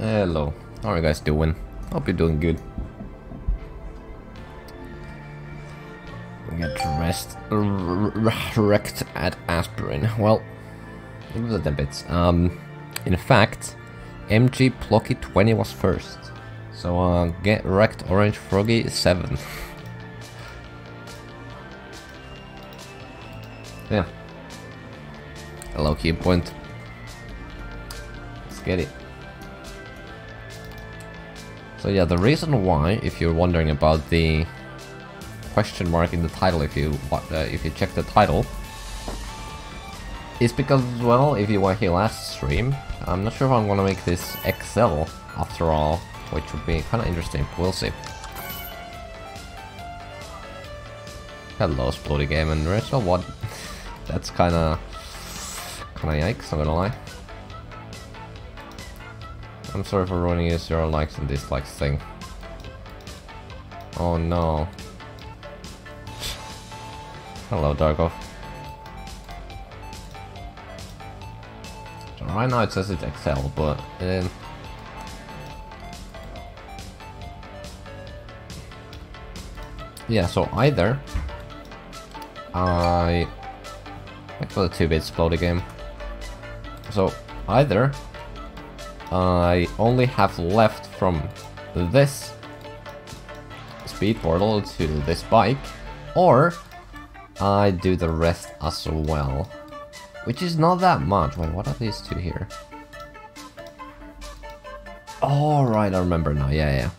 Hello, how are you guys doing? Hope you're doing good. Get rest wrecked at aspirin. Well, it a bit. Um, in fact, MG Plucky 20 was first. So uh, get wrecked Orange Froggy 7. yeah. Hello key point. Let's get it. So yeah, the reason why, if you're wondering about the question mark in the title, if you uh, if you check the title, is because well, if you were here last stream, I'm not sure if I'm gonna make this XL after all, which would be kind of interesting. We'll see. Hello, Splody Game and Rachel. What? That's kind of kind of yikes. I'm gonna lie. I'm sorry for ruining your likes and dislikes thing. Oh no. Hello, Darkov. Right now it says it's XL, but um, yeah. So either I like for the two-bit explode game. So either I only have left from this speed portal to this bike, or I do the rest as well. Which is not that much. Wait, what are these two here? Alright, oh, I remember now. Yeah, yeah.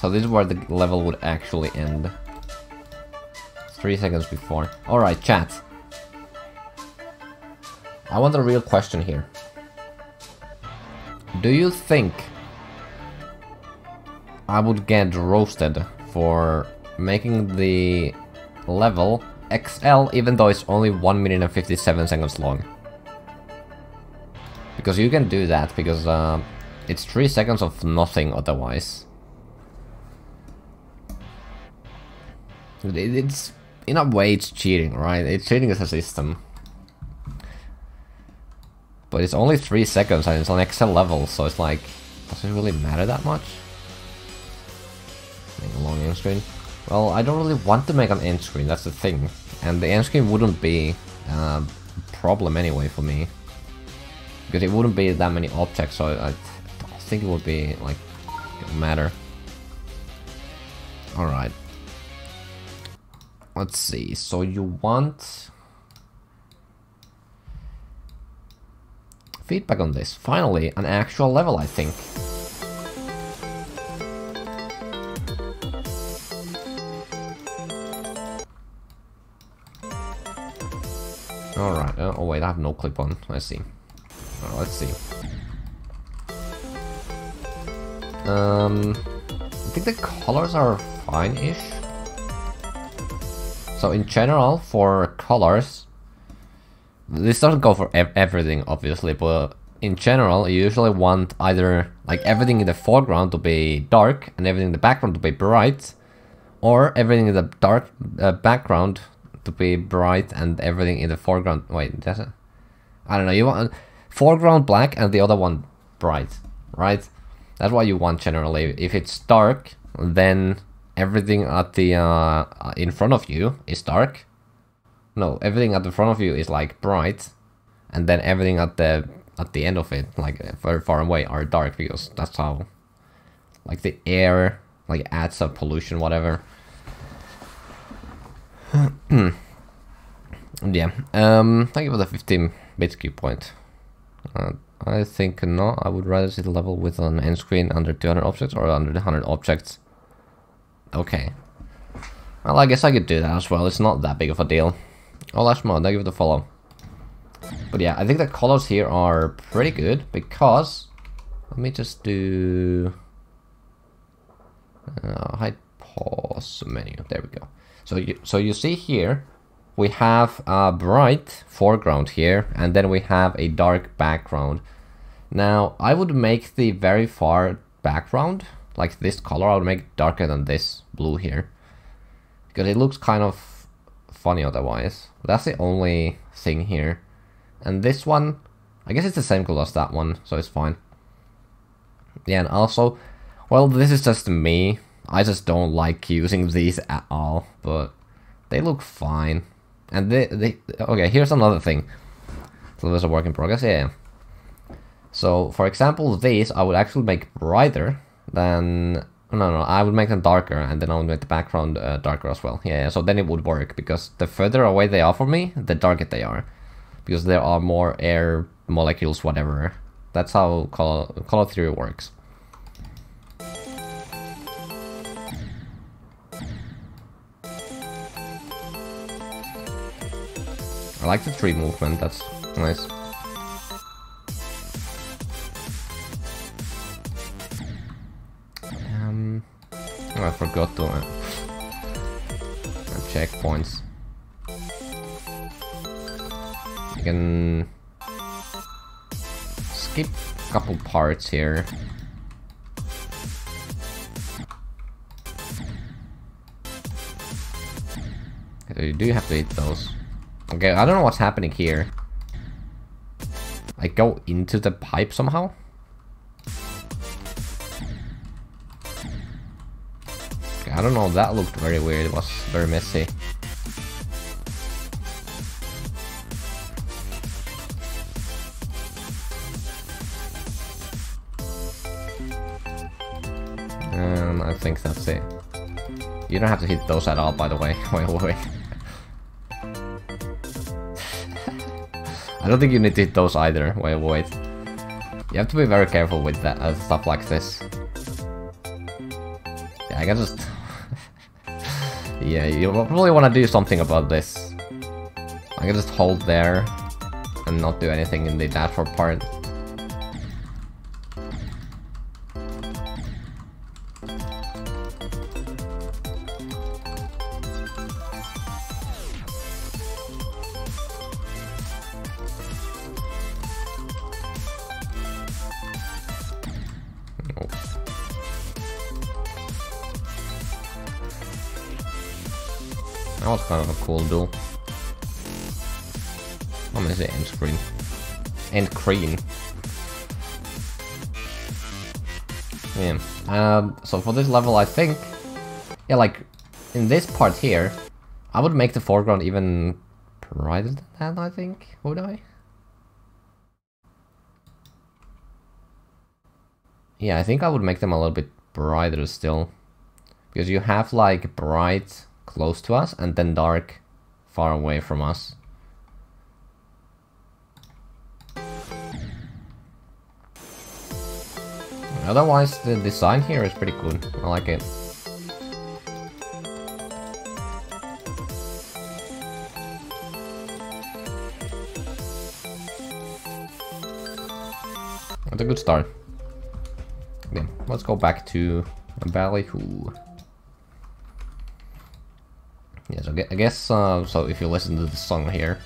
So this is where the level would actually end. Three seconds before. Alright, chat. I want a real question here. Do you think I would get roasted for making the level XL even though it's only 1 minute and 57 seconds long? Because you can do that, because uh, it's 3 seconds of nothing otherwise. It's, in a way, it's cheating, right? It's cheating as a system. But it's only 3 seconds and it's on XL level, so it's like, Doesn't really matter that much? Make a long end screen. Well, I don't really want to make an end screen, that's the thing. And the end screen wouldn't be um, a problem anyway for me. Because it wouldn't be that many objects, so I, I think it would be, like, matter. Alright. Let's see, so you want... feedback on this. Finally, an actual level, I think. Alright, uh, oh wait, I have no clip on. Let's see. Right, let's see. Um, I think the colors are fine-ish. So in general, for colors, this doesn't go for ev everything, obviously, but in general, you usually want either like everything in the foreground to be dark and everything in the background to be bright, or everything in the dark uh, background to be bright and everything in the foreground. Wait, does it? I don't know. You want foreground black and the other one bright, right? That's what you want generally. If it's dark, then everything at the uh, in front of you is dark, no, everything at the front of you is like bright, and then everything at the at the end of it, like very far away, are dark because that's how, like the air, like adds up pollution, whatever. yeah. Um. Thank you for the 15 bit key point. Uh, I think no. I would rather see the level with an end screen under 200 objects or under the 100 objects. Okay. Well, I guess I could do that as well. It's not that big of a deal. Oh, last Lashmon, thank you for the follow. But yeah, I think the colors here are pretty good because... Let me just do... Uh, hide pause menu. There we go. So you, so you see here, we have a bright foreground here, and then we have a dark background. Now, I would make the very far background, like this color, I would make darker than this blue here. Because it looks kind of funny otherwise. That's the only thing here. And this one, I guess it's the same color as that one, so it's fine. Yeah, and also, well, this is just me. I just don't like using these at all, but they look fine. And they, they okay, here's another thing. So there's a work in progress, yeah. So, for example, these I would actually make brighter than... No, no, I would make them darker, and then I would make the background uh, darker as well. Yeah, so then it would work, because the further away they are from me, the darker they are. Because there are more air molecules, whatever. That's how color, color theory works. I like the tree movement, that's nice. Oh, I forgot to uh, checkpoints. You can skip a couple parts here. You do have to hit those. Okay, I don't know what's happening here. I go into the pipe somehow? Okay, I don't know, that looked very weird, it was very messy. Um, I think that's it. You don't have to hit those at all, by the way. wait, wait, wait. I don't think you need to hit those either. Wait, wait. You have to be very careful with that uh, stuff like this. Yeah, I can just... yeah, you probably want to do something about this. I can just hold there and not do anything in the dashboard part. Cool duel. I'm gonna say end screen. End screen. Yeah. Um, so for this level, I think, yeah, like in this part here, I would make the foreground even brighter than that. I think would I? Yeah, I think I would make them a little bit brighter still, because you have like bright close to us and then dark far away from us. Otherwise, the design here is pretty good. I like it. That's a good start. Okay, let's go back to Ballyhoo. Yeah, so I guess, uh, so if you listen to the song here.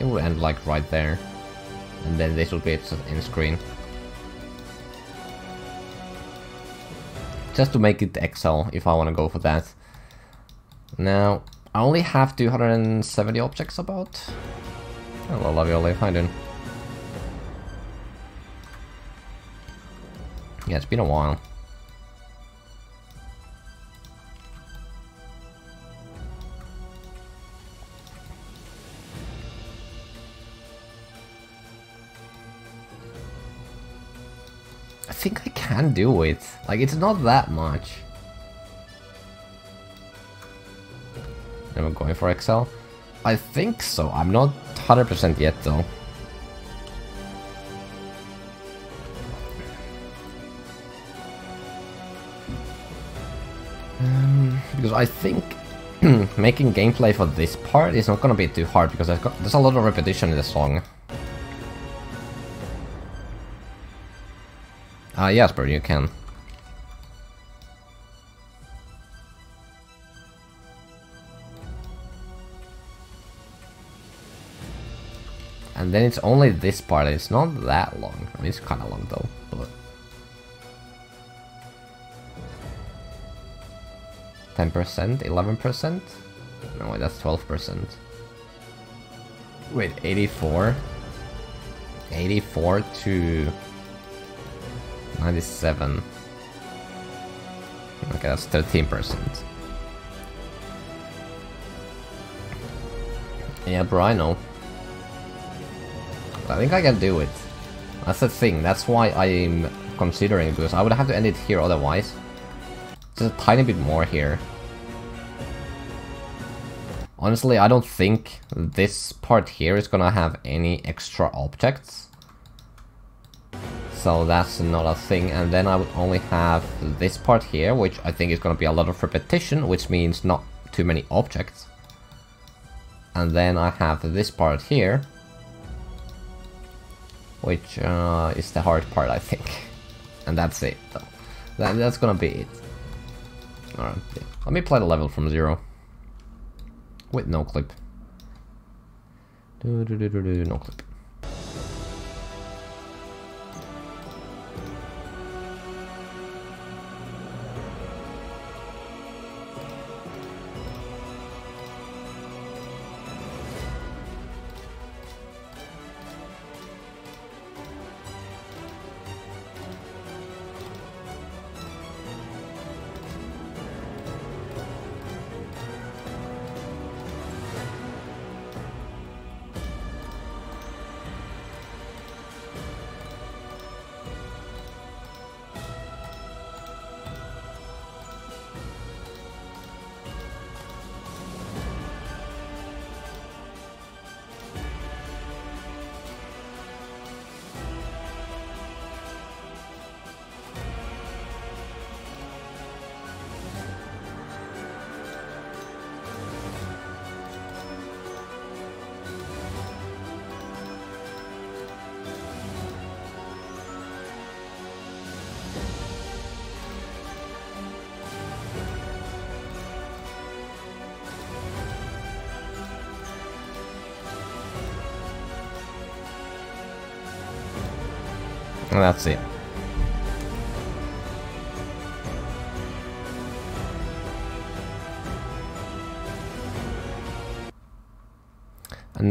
It will end like right there. And then this will be its in screen. Just to make it XL, if I want to go for that. Now, I only have 270 objects about. Hello, Lavioli, how you doing? Yeah, it's been a while. Think I can do it. Like, it's not that much. Am I going for XL? I think so. I'm not 100% yet, though. Um, because I think making gameplay for this part is not gonna be too hard because got, there's a lot of repetition in the song. Uh, Jasper, you can. And then it's only this part, it's not that long. I mean, it's kind of long though, but... 10%? 11%? No, wait, that's 12%. Wait, 84? 84 to 97. Okay, that's 13%. Yeah, bro, I know. I think I can do it. That's the thing, that's why I'm considering because I would have to end it here otherwise. Just a tiny bit more here. Honestly, I don't think this part here is gonna have any extra objects. So that's not a thing, and then I would only have this part here, which I think is gonna be a lot of repetition, which means not too many objects. And then I have this part here, which uh, is the hard part, I think. And that's it, though. That, that's gonna be it. Alright, let me play the level from zero. With no clip. Do, do, do, do, do, no clip.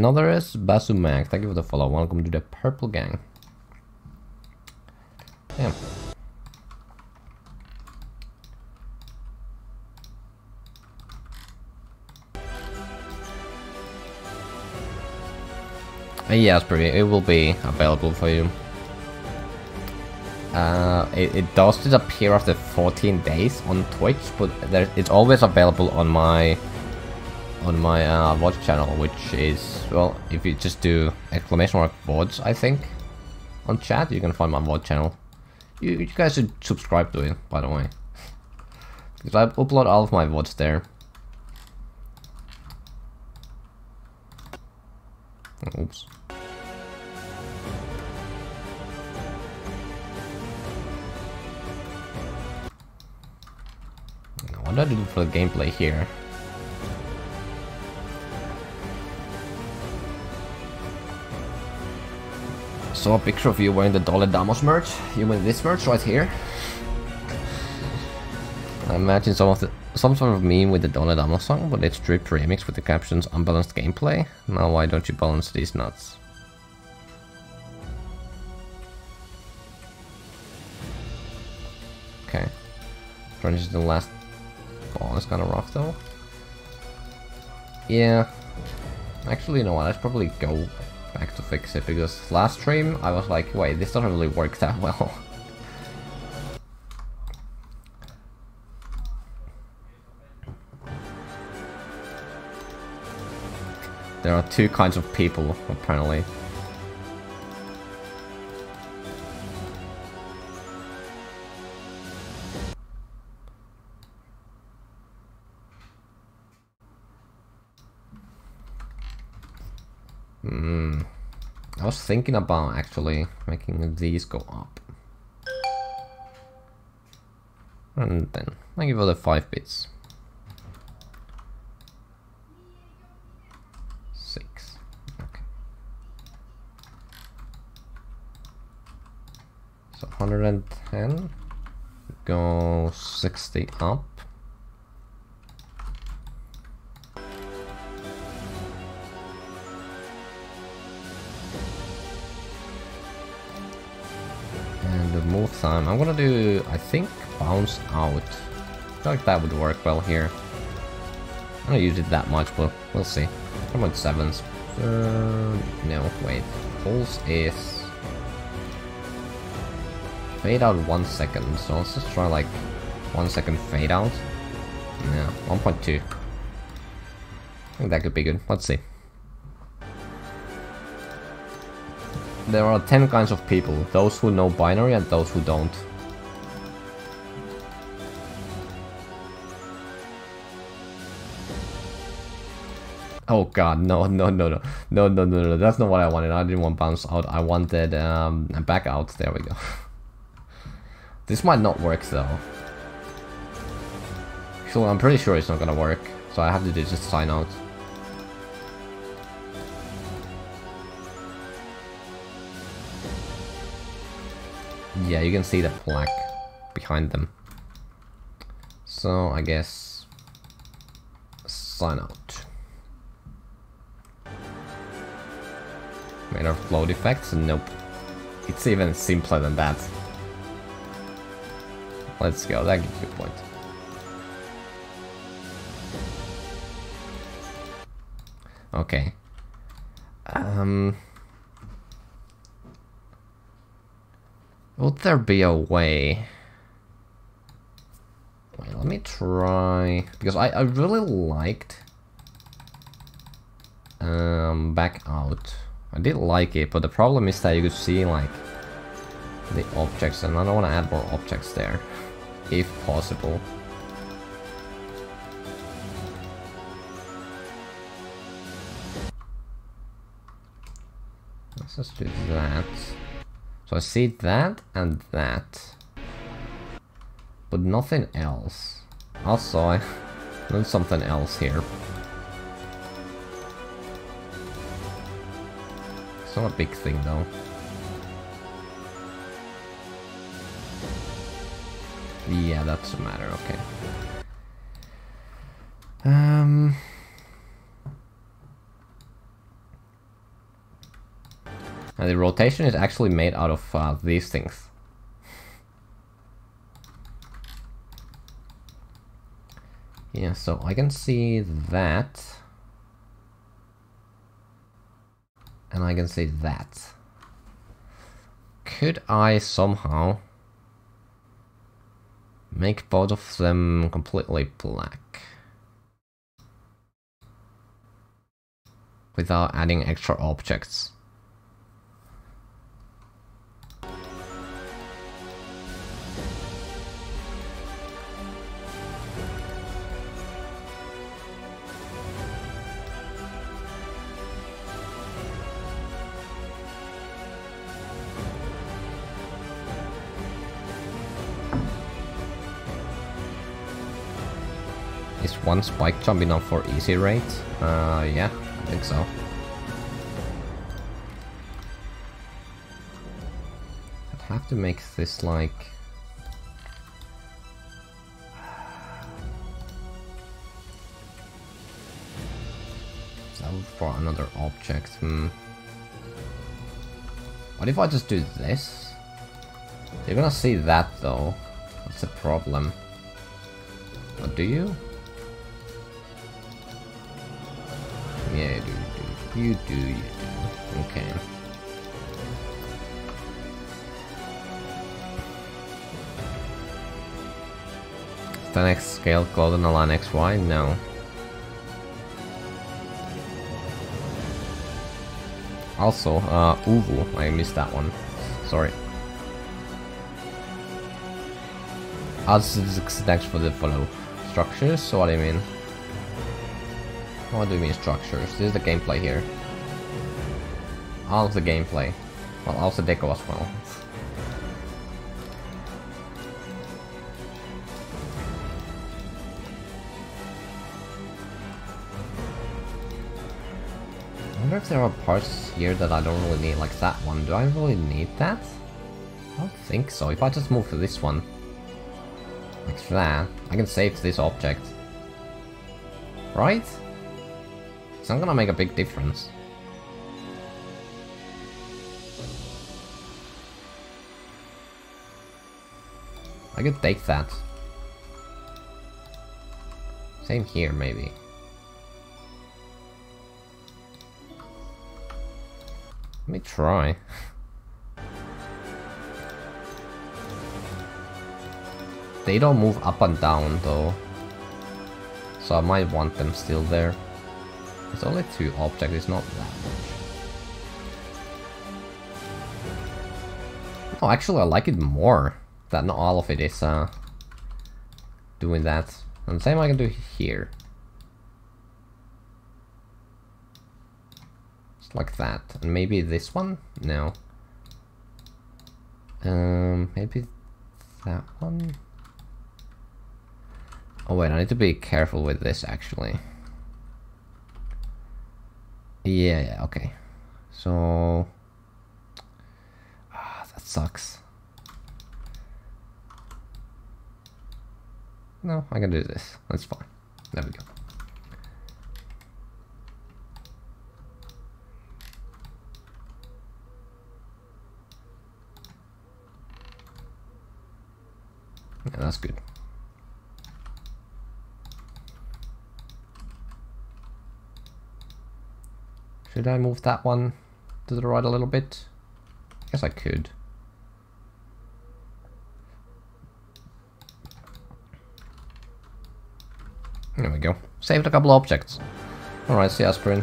Another is Basumag. Thank you for the follow. Welcome to the Purple Gang. Damn. Uh, yes, it will be available for you. Uh, it, it, does disappear after 14 days on Twitch, but there, it's always available on my on my uh, VOD channel, which is well, if you just do exclamation mark VODs, I think, on chat, you can find my VOD channel. You, you guys should subscribe to it, by the way, because I upload all of my VODs there. Oops. What do I do for the gameplay here? I saw a picture of you wearing the Dole Damos merch. You mean this merch right here? I imagine some of the some sort of meme with the Dole Damos song, but it's drip remix with the captions unbalanced gameplay. Now why don't you balance these nuts? Okay. Trying to the last Oh, it's kind of rough though. Yeah. Actually, you know what? I'd probably go to fix it because last stream I was like, wait, this doesn't really work that well. there are two kinds of people, apparently. Thinking about actually making these go up. And then I give it 5 bits. 6. Okay. So 110. Go 60 up. I'm gonna do, I think, bounce out. I feel like that would work well here. I don't use it that much, but we'll see. How on, sevens. Uh, no, wait. Pulse is... Fade out one second, so let's just try like one second fade out. Yeah, 1.2. I think that could be good. Let's see. There are 10 kinds of people, those who know binary and those who don't. Oh god, no, no, no, no, no, no, no, no, that's not what I wanted. I didn't want bounce out. I wanted um, back out. There we go. this might not work though. So I'm pretty sure it's not gonna work. So I have to just sign out. Yeah, you can see the plaque behind them. So I guess sign out. Made of float effects? Nope. It's even simpler than that. Let's go, that gives you a point. Okay. Um... Would there be a way? Wait, let me try... Because I, I really liked... Um, back out. I did like it, but the problem is that you could see, like, the objects, and I don't want to add more objects there, if possible. Let's just do that. So I see that and that. But nothing else. Also, I learned something else here. It's not a big thing though. Yeah, that's a matter, okay. Um... And the rotation is actually made out of uh, these things. Yeah, so I can see that. And I can see that. Could I somehow make both of them completely black? Without adding extra objects. One spike jump enough for easy rate? Uh, yeah, I think so. I'd have to make this like... For another object, hmm. What if I just do this? You're gonna see that though. That's a problem. Do you? Yeah, do. You do, you do. Okay. the next scale the line XY? No. Also, uh, Uvu, I missed that one. Sorry. As next for the follow structures, so what do you mean? What do you mean structures? This is the gameplay here. All of the gameplay. Well, also deco as well. I wonder if there are parts here that I don't really need, like that one. Do I really need that? I don't think so. If I just move to this one, like that, I can save this object. Right? It's not gonna make a big difference. I could take that. Same here, maybe. Let me try. they don't move up and down, though. So I might want them still there. It's only two objects, it's not that much. Oh, actually I like it more. That not all of it is uh, doing that. And same I can do here. Just like that. And maybe this one? No. Um, maybe that one? Oh wait, I need to be careful with this actually. Yeah, yeah, okay. So... Ah, that sucks. No, I can do this. That's fine. There we go. Yeah, that's good. Should I move that one to the right a little bit? I guess I could. There we go. Saved a couple objects. Alright, see Aspirin.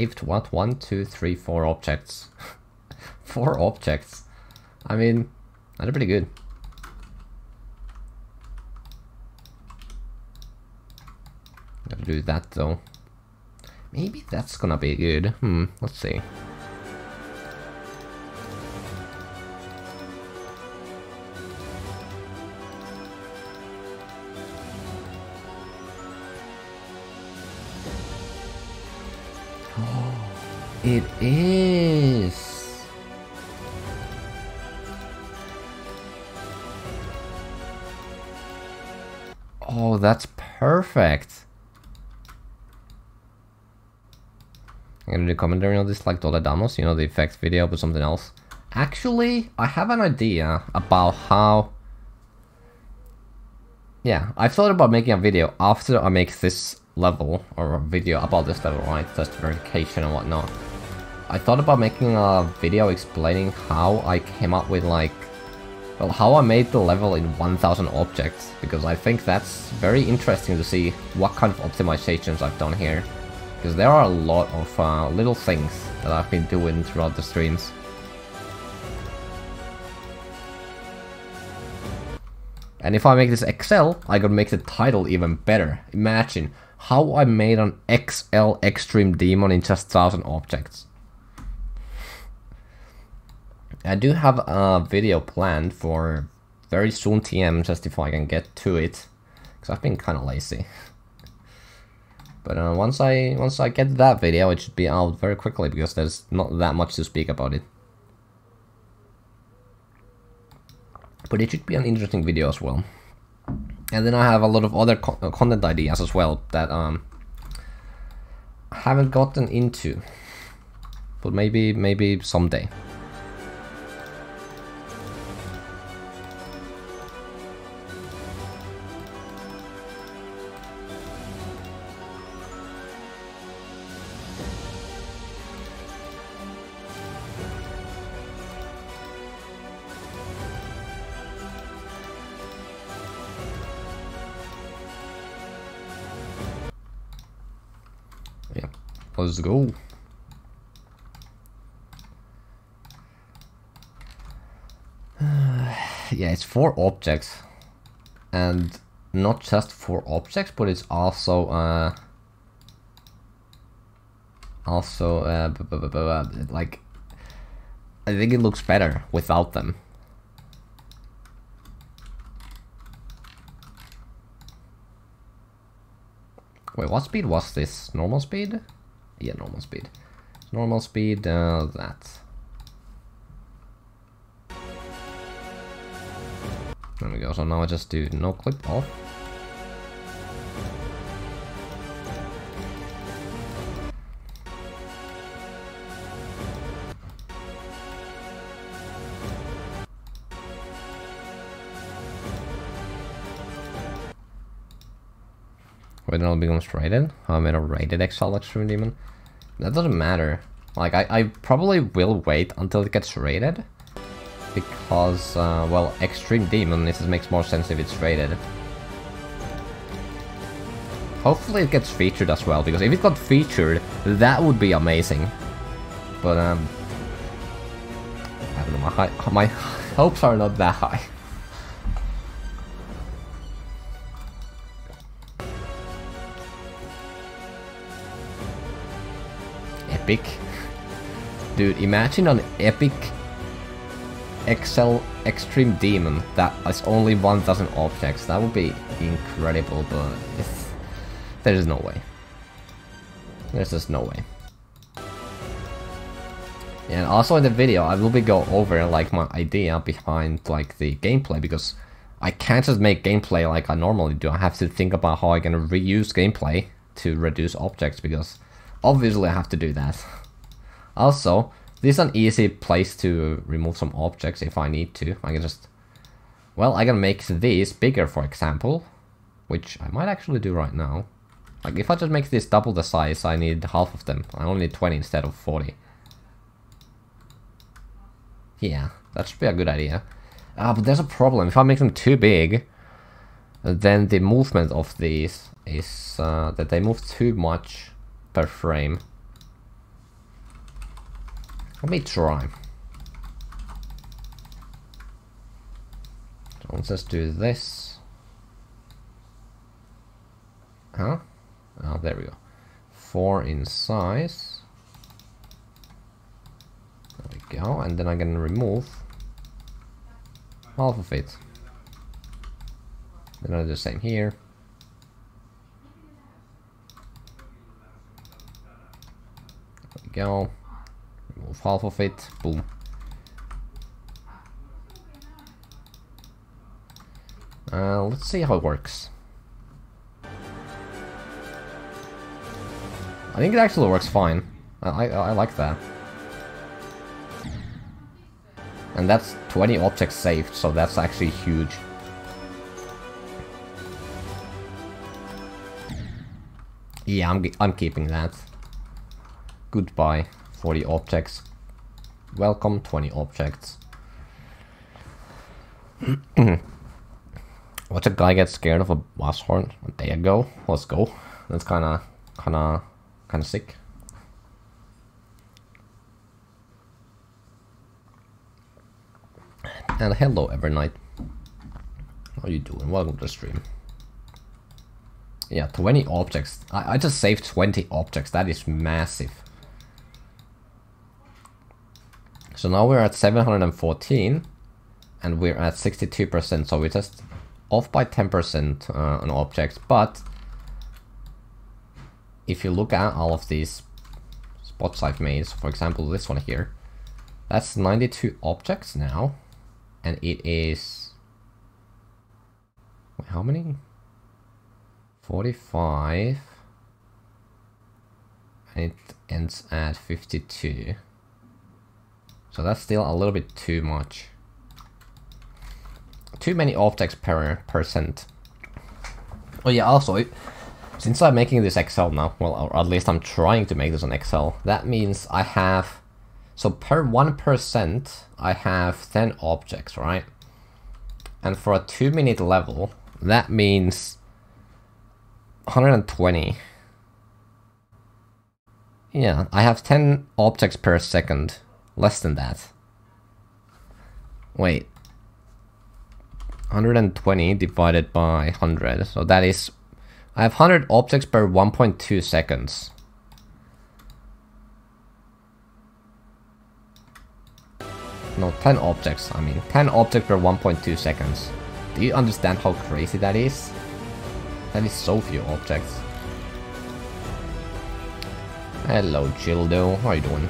Saved what? One, two, three, four objects. four objects. I mean, that's pretty good. Gotta do that though. Maybe that's gonna be good. Hmm, let's see. It is. Oh, that's perfect. I'm gonna do commentary on this like Toledamos, you know, the effects video, but something else. Actually, I have an idea about how... Yeah, I thought about making a video after I make this level, or a video about this level, right? Test verification and whatnot. I thought about making a video explaining how I came up with like, well, how I made the level in 1000 objects, because I think that's very interesting to see what kind of optimizations I've done here. Because there are a lot of uh, little things that I've been doing throughout the streams. And if I make this XL, I could make the title even better. Imagine how I made an XL Extreme Demon in just 1000 objects. I do have a video planned for very soon TM, just if I can get to it, because I've been kind of lazy. But uh, once I once I get that video, it should be out very quickly because there's not that much to speak about it. But it should be an interesting video as well. And then I have a lot of other co uh, content ideas as well that um I haven't gotten into. But maybe maybe someday. Let's go. yeah, it's four objects. And not just four objects, but it's also uh, also uh, like I think it looks better without them. Wait, what speed was this? Normal speed? Yeah, normal speed. Normal speed, uh, that. There we go, so now I just do no clip off. Wait, it'll become rated? I made a rated XL Extreme Demon. That doesn't matter. Like, I, I probably will wait until it gets rated. Because, uh, well, Extreme Demon, this makes more sense if it's rated. Hopefully it gets featured as well, because if it got featured, that would be amazing. But, um... I don't know, my, high, my hopes are not that high. Epic. Dude, imagine an epic XL Extreme Demon that has only 1000 objects. That would be incredible, but there's no way. There's just no way. And also in the video, I will be go over like my idea behind like the gameplay because I can't just make gameplay like I normally do. I have to think about how I can reuse gameplay to reduce objects because Obviously I have to do that. Also, this is an easy place to remove some objects if I need to. I can just... Well, I can make these bigger, for example. Which I might actually do right now. Like, if I just make this double the size, I need half of them. I only need 20 instead of 40. Yeah, that should be a good idea. Ah, but there's a problem. If I make them too big, then the movement of these is uh, that they move too much per frame. Let me try. So let's just do this. Huh? Oh, there we go. Four in size. There we go. And then I'm gonna remove half of it. Then I do the same here. Go. Remove half of it. Boom. Uh, let's see how it works. I think it actually works fine. I, I, I like that. And that's 20 objects saved, so that's actually huge. Yeah, I'm, I'm keeping that. Goodbye, 40 objects. Welcome, 20 objects. Watch a guy get scared of a boss horn a day ago. Let's go. That's kinda, kinda, kinda sick. And hello, Evernight. How you doing? Welcome to the stream. Yeah, 20 objects. I, I just saved 20 objects. That is massive. So now we're at 714 and we're at 62%, so we're just off by 10% uh, on objects, but if you look at all of these spots I've made, so for example this one here, that's 92 objects now, and it is... Wait, how many? 45, and it ends at 52. So that's still a little bit too much. Too many objects per percent. Oh yeah, also, since I'm making this XL now, well, or at least I'm trying to make this an XL, that means I have, so per 1%, I have 10 objects, right? And for a 2 minute level, that means 120. Yeah, I have 10 objects per second Less than that. Wait. 120 divided by 100. So that is... I have 100 objects per 1.2 seconds. No, 10 objects, I mean. 10 objects per 1.2 seconds. Do you understand how crazy that is? That is so few objects. Hello, Childo. How are you doing?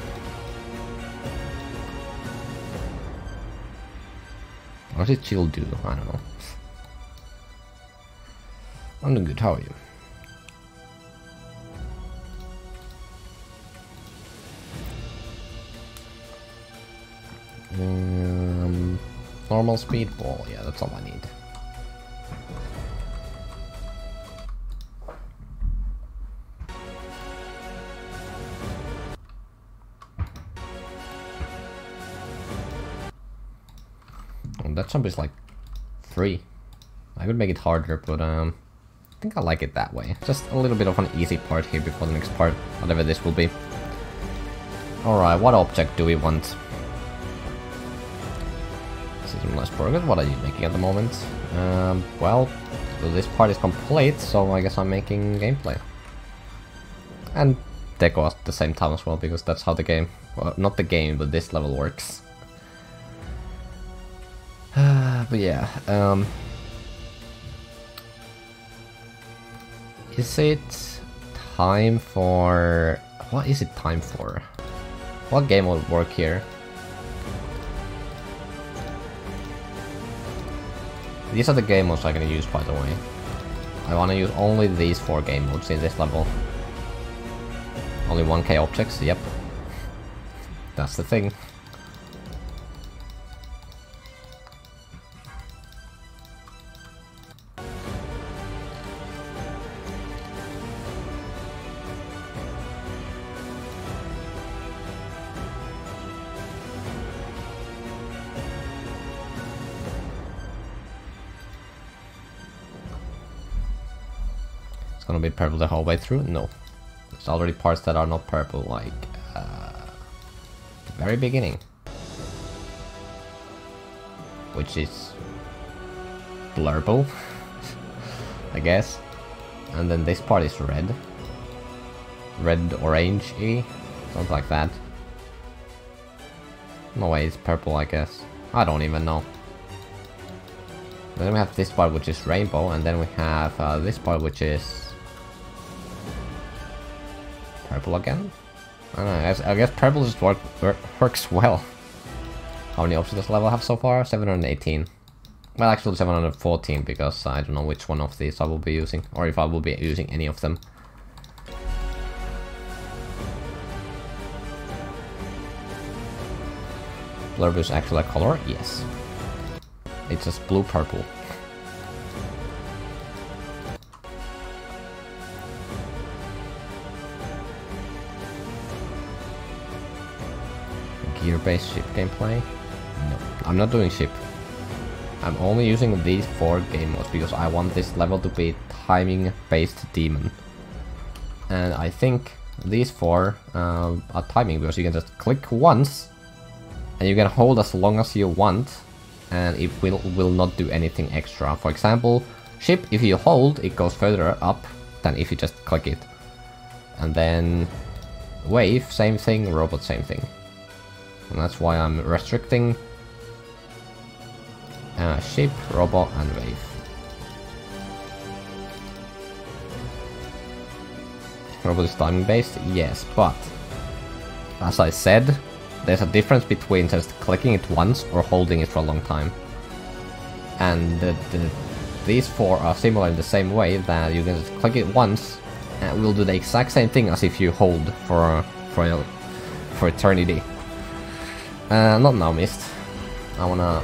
Or is it Childo? I don't know. I'm doing good. How are you? Um, normal speedball. Yeah, that's all I need. Oh, that jump is like three. I could make it harder, but um, I think I like it that way. Just a little bit of an easy part here before the next part, whatever this will be. Alright, what object do we want? Systemless progress, what are you making at the moment? Um, well, this part is complete, so I guess I'm making gameplay. And deco at the same time as well, because that's how the game, well, not the game, but this level works. but yeah, um... Is it time for... What is it time for? What game will work here? These are the game modes I'm gonna use, by the way. I wanna use only these four game modes in this level. Only 1k objects, yep. That's the thing. Gonna be purple the whole way through? No. There's already parts that are not purple, like uh, the very beginning. Which is blurple, I guess. And then this part is red. Red orange-y, something like that. No way, it's purple, I guess. I don't even know. Then we have this part which is rainbow, and then we have uh, this part which is purple again? I don't know, I guess, purple just work, work, works well. How many options does level have so far? 718. Well, actually 714 because I don't know which one of these I will be using, or if I will be using any of them. Blurb is actually a color? Yes. It's just blue-purple. Gear-based ship gameplay? No, I'm not doing ship. I'm only using these four game modes because I want this level to be timing-based demon. And I think these four uh, are timing because you can just click once and you can hold as long as you want and it will, will not do anything extra. For example, ship, if you hold, it goes further up than if you just click it. And then wave, same thing, robot, same thing. And that's why I'm restricting uh, ship, robot, and wave. Robot is timing based? Yes, but as I said, there's a difference between just clicking it once or holding it for a long time. And the, the, these four are similar in the same way that you can just click it once and it will do the exact same thing as if you hold for for for eternity. Uh, not now, Mist. I wanna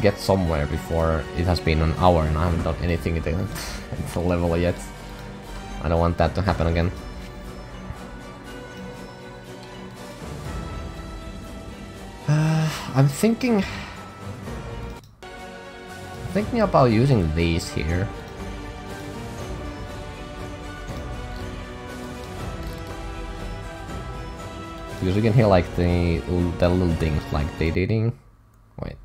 get somewhere before it has been an hour and I haven't done anything at the level yet. I don't want that to happen again. Uh, I'm thinking... thinking about using these here. Because you can hear like the the little dings like ding ding ding. Wait.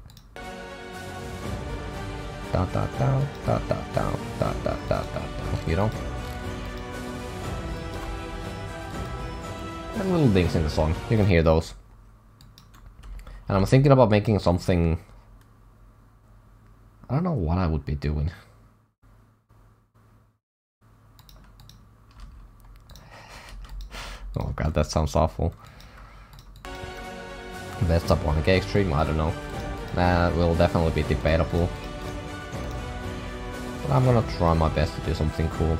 Da da da da da da da da da da You know? And little dings in the song. You can hear those. And I'm thinking about making something I don't know what I would be doing. Oh god, that sounds awful. Best up 1k stream, I don't know. That will definitely be debatable. But I'm gonna try my best to do something cool.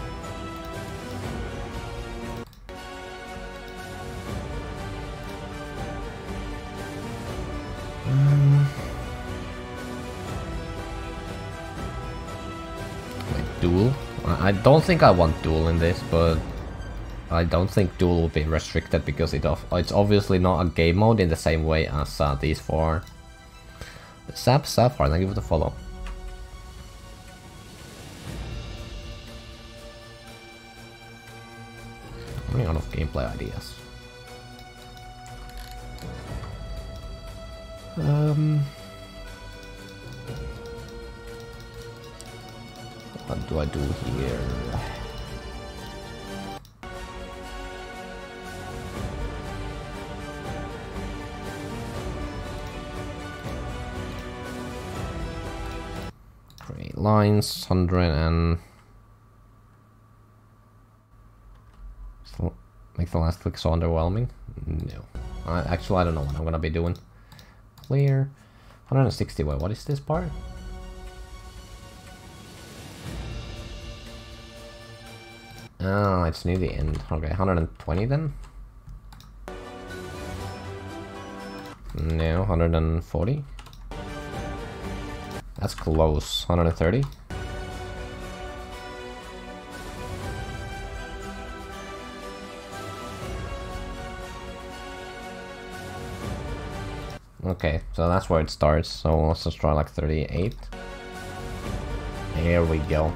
Um, dual? I don't think I want dual in this, but I don't think dual will be restricted because it it's obviously not a game mode in the same way as uh, these four. Sap Sapphire, thank you for the follow. Running out of gameplay ideas. Um, what do I do here? Lines, 100 and... Make the last click so underwhelming? No. Uh, actually, I don't know what I'm gonna be doing. Clear. 160, wait, what is this part? Oh, it's near the end. Okay, 120 then? No, 140? That's close. 130? Okay, so that's where it starts. So let's just try like 38. There we go.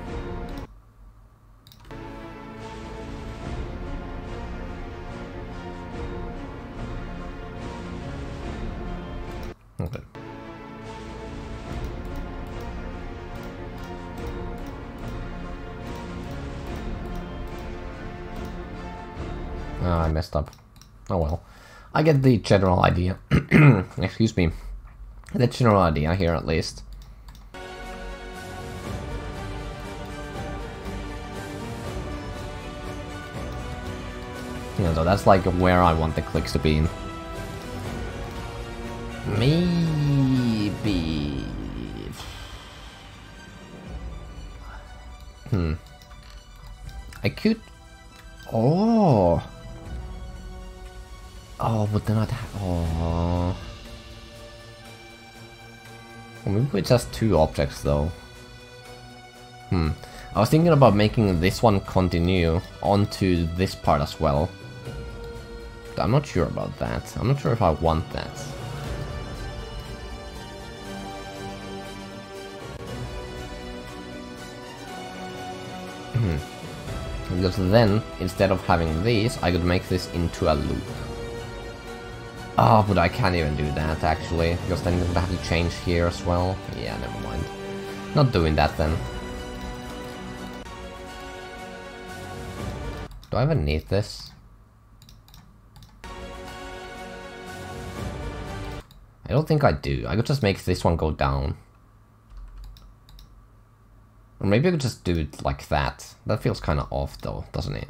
Oh, I messed up. Oh well. I get the general idea. Excuse me. The general idea here at least. Yeah, so that's like where I want the clicks to be. Maybe... Hmm. I could... Oh! Oh, but then have... Oh. Maybe it's just two objects, though. Hmm. I was thinking about making this one continue onto this part as well. But I'm not sure about that. I'm not sure if I want that. Hmm. Because then, instead of having these, I could make this into a loop. Oh, but I can't even do that, actually, because then I'm gonna have to change here as well. Yeah, never mind. Not doing that, then. Do I even need this? I don't think I do. I could just make this one go down. Or maybe I could just do it like that. That feels kind of off, though, doesn't it?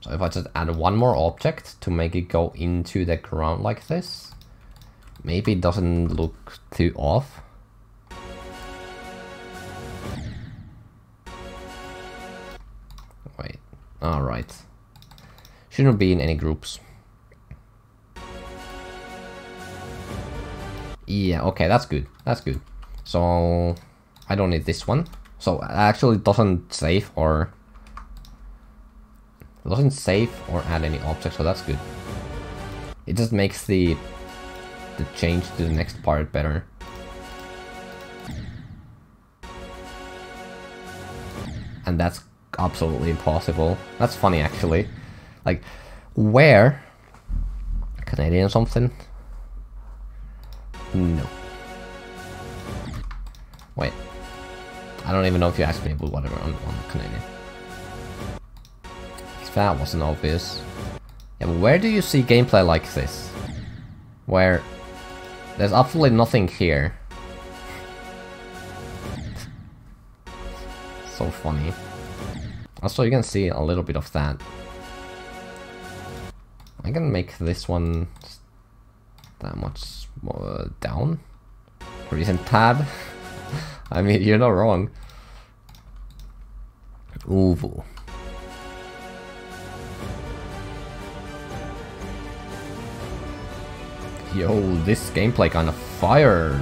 So if I just add one more object to make it go into the ground like this, maybe it doesn't look too off. Wait, alright. Shouldn't be in any groups. Yeah, okay, that's good. That's good. So, I don't need this one. So, it actually doesn't save or it doesn't save or add any objects, so that's good. It just makes the the change to the next part better. And that's absolutely impossible. That's funny actually. Like, where? Canadian something? No. Wait. I don't even know if you asked me, but whatever, on, on Canadian that wasn't obvious. Yeah, but where do you see gameplay like this? Where there's absolutely nothing here. so funny. Also, you can see a little bit of that. I can make this one that much more uh, down. Recent tab. I mean, you're not wrong. Ooh. Yo, this gameplay kind of fire.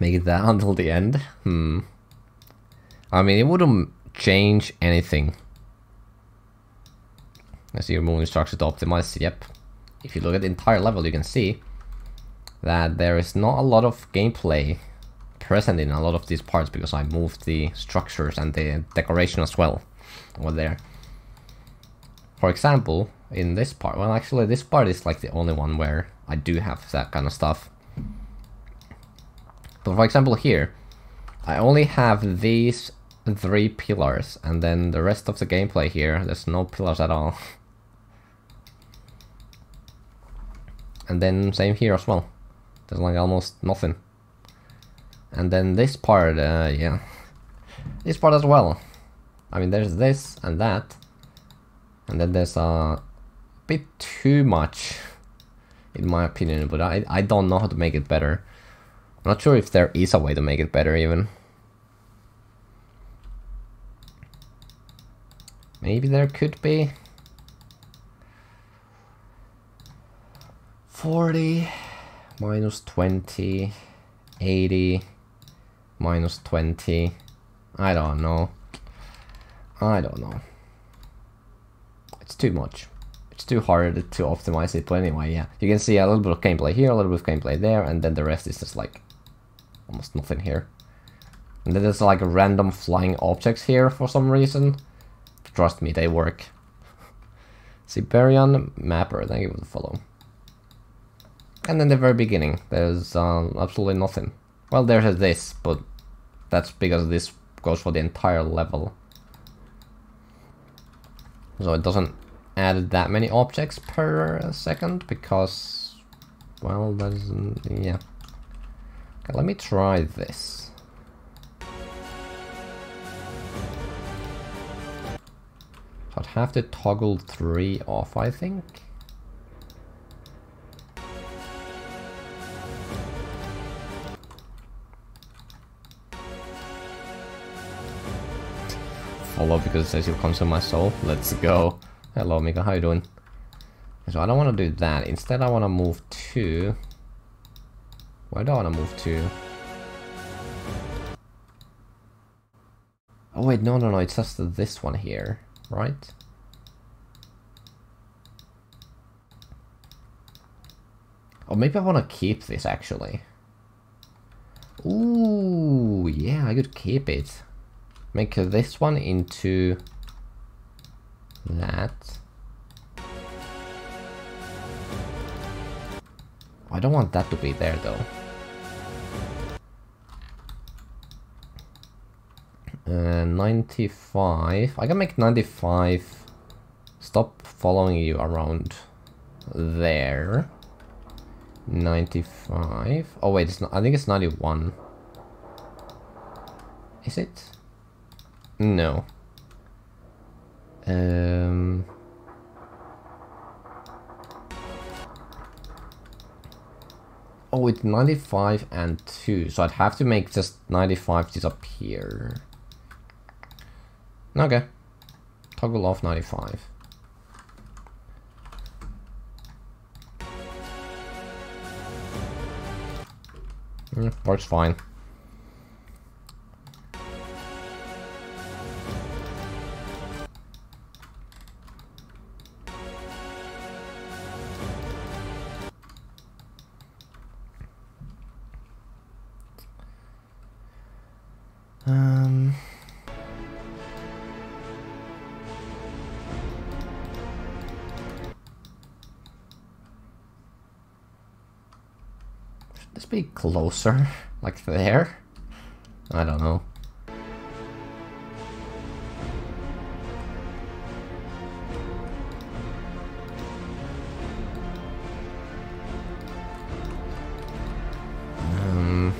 Make that until the end? Hmm. I mean, it wouldn't change anything. As you're moving structure to optimize, yep. If you look at the entire level, you can see that there is not a lot of gameplay present in a lot of these parts because I moved the structures and the decoration as well over there. For example, in this part, well actually this part is like the only one where I do have that kind of stuff. But for example here, I only have these three pillars, and then the rest of the gameplay here, there's no pillars at all. and then same here as well. There's like almost nothing. And then this part, uh, yeah. This part as well. I mean, there's this and that. And then there's a bit too much, in my opinion, but I, I don't know how to make it better. I'm not sure if there is a way to make it better even. Maybe there could be. 40 minus 20 80 minus 20 I don't know. I don't know. It's too much. It's too hard to optimize it but anyway yeah. You can see a little bit of gameplay here a little bit of gameplay there and then the rest is just like almost nothing here. And then there's like random flying objects here for some reason Trust me, they work. Siberian Mapper, thank you for the follow. And then the very beginning, there's um, absolutely nothing. Well, there's this, but that's because this goes for the entire level. So it doesn't add that many objects per second, because, well, that isn't, yeah. Okay, let me try this. I'd have to toggle 3 off, I think. Follow because it says you'll consume my soul. Let's go. Hello Mika, how you doing? So I don't want to do that. Instead I want to move to... Where do I want to move to? Oh wait, no, no, no, it's just this one here right? Or maybe I want to keep this actually. Ooh, yeah, I could keep it. Make this one into that. I don't want that to be there though. Uh, 95. I can make 95. Stop following you around there. 95. Oh wait, it's not, I think it's 91. Is it? No. Um... Oh, it's 95 and 2, so I'd have to make just 95 disappear. Okay. Toggle off 95. Mm, works fine. Be closer? Like there? I don't know. Um,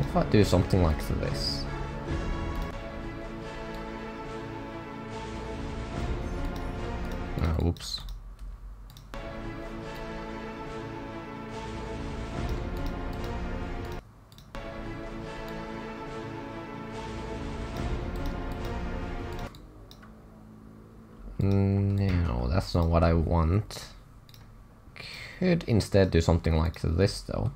if I do something like this. Uh, oops. Want. Could instead do something like this though.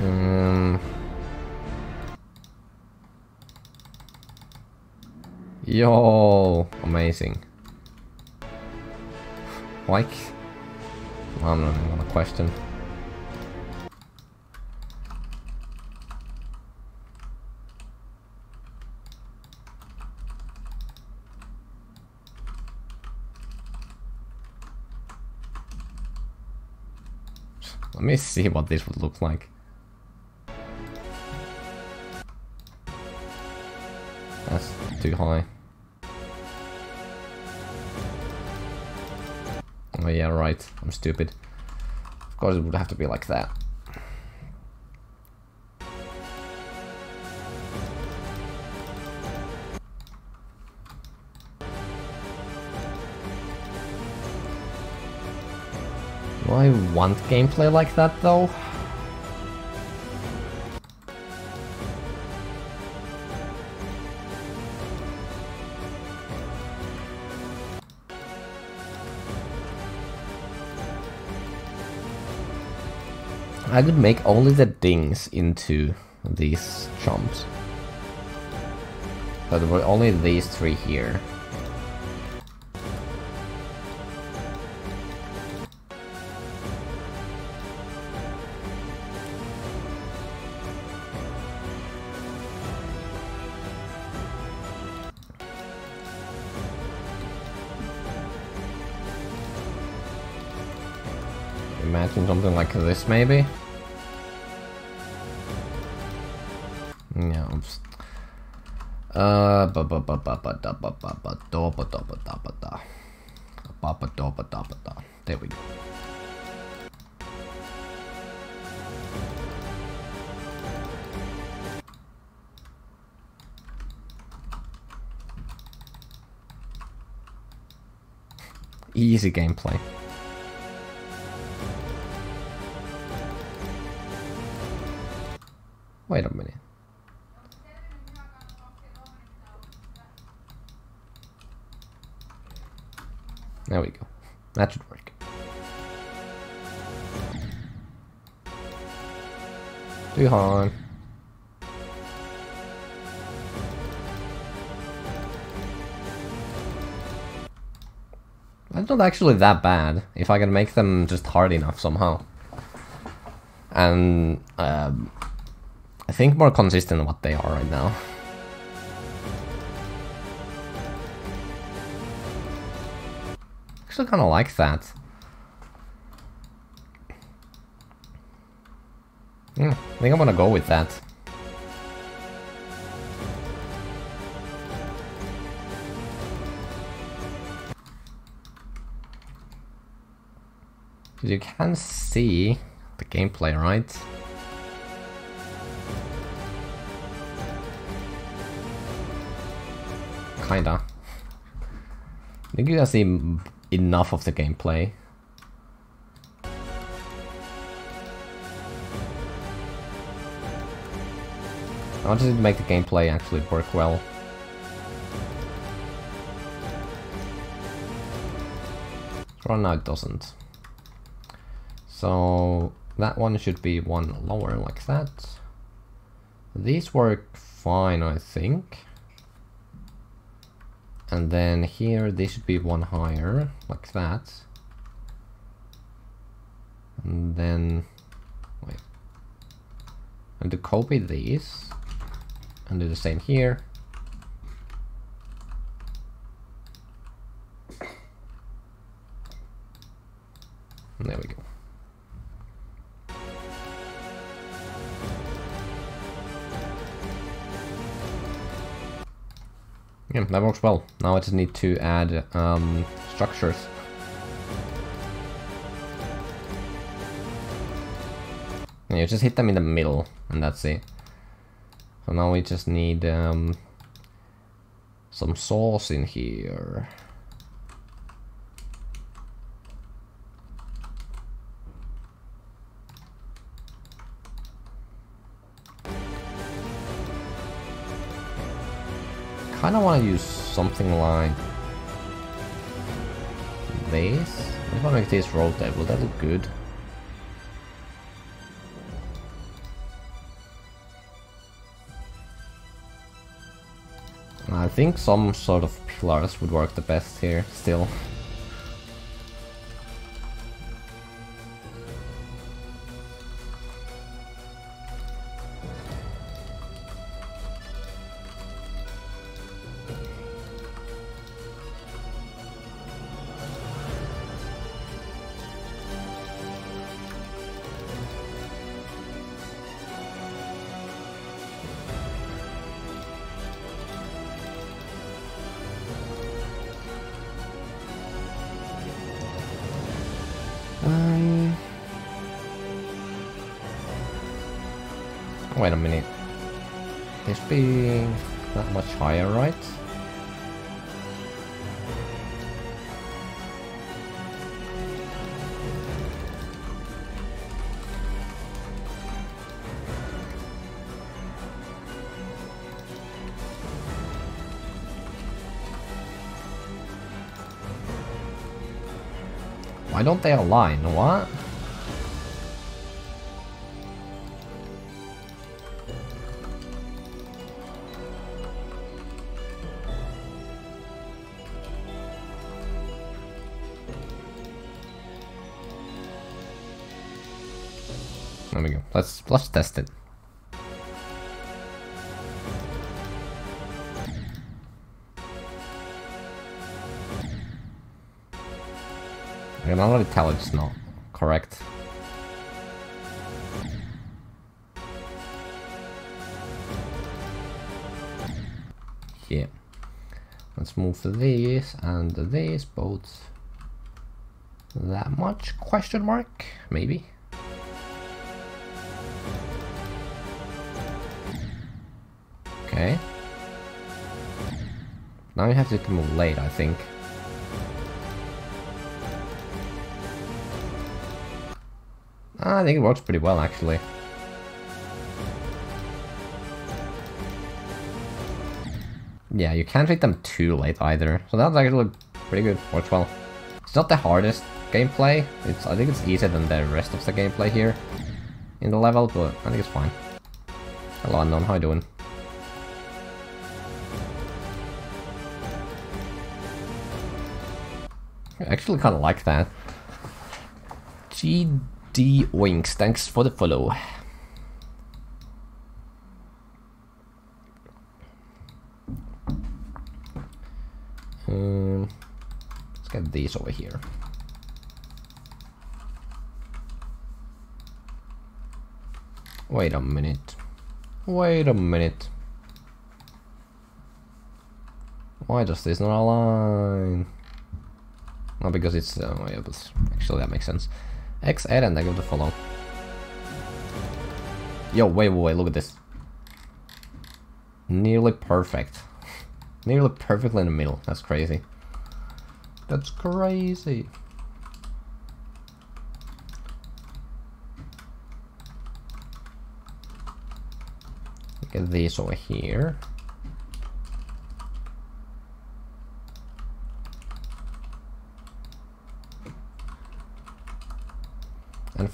Um, yo, me see what this would look like. That's too high. Oh yeah, right. I'm stupid. Of course it would have to be like that. I want gameplay like that though? I could make only the dings into these jumps. But only these three here. Maybe? Yeah, oops. Uh, ba ba ba ba ba da ba ba ba do ba da ba da ba da. Ba ba do ba da ba da. There we go. Easy gameplay. Wait a minute. There we go. That should work. Do Duhan. That's not actually that bad, if I can make them just hard enough somehow. And, um, think more consistent than what they are right now. Actually kind of like that. Hmm, I think I'm gonna go with that. You can see the gameplay, right? Kinda. I think you can see enough of the gameplay. I wanted to make the gameplay actually work well. Right now it doesn't. So that one should be one lower like that. These work fine, I think. And then here, they should be one higher, like that. And then, wait. And to copy these, and do the same here. That works well. Now I just need to add um, structures. Yeah, you just hit them in the middle, and that's it. So now we just need um, some sauce in here. Use something like this. If I make this rotate, will that look good? I think some sort of pillars would work the best here, still. They align? What? There we go. Let's let's test it. I can it's not correct. Yeah. Let's move these and this both that much? Question mark? Maybe? Okay. Now you have to come late I think Ah, I think it works pretty well actually Yeah, you can't hit them too late either. So that's actually pretty good. Works well. It's not the hardest gameplay. It's I think it's easier than the rest of the gameplay here in the level, but I think it's fine. Hello unknown, how you doing? I actually kinda like that. GD Winks, thanks for the follow. Um, let's get these over here. Wait a minute. Wait a minute. Why does this not align? Not because it's... Uh, yeah, but actually that makes sense. X and I give the follow. Yo, wait, wait, wait, look at this. Nearly perfect. Nearly perfectly in the middle. That's crazy. That's crazy. Get this over here.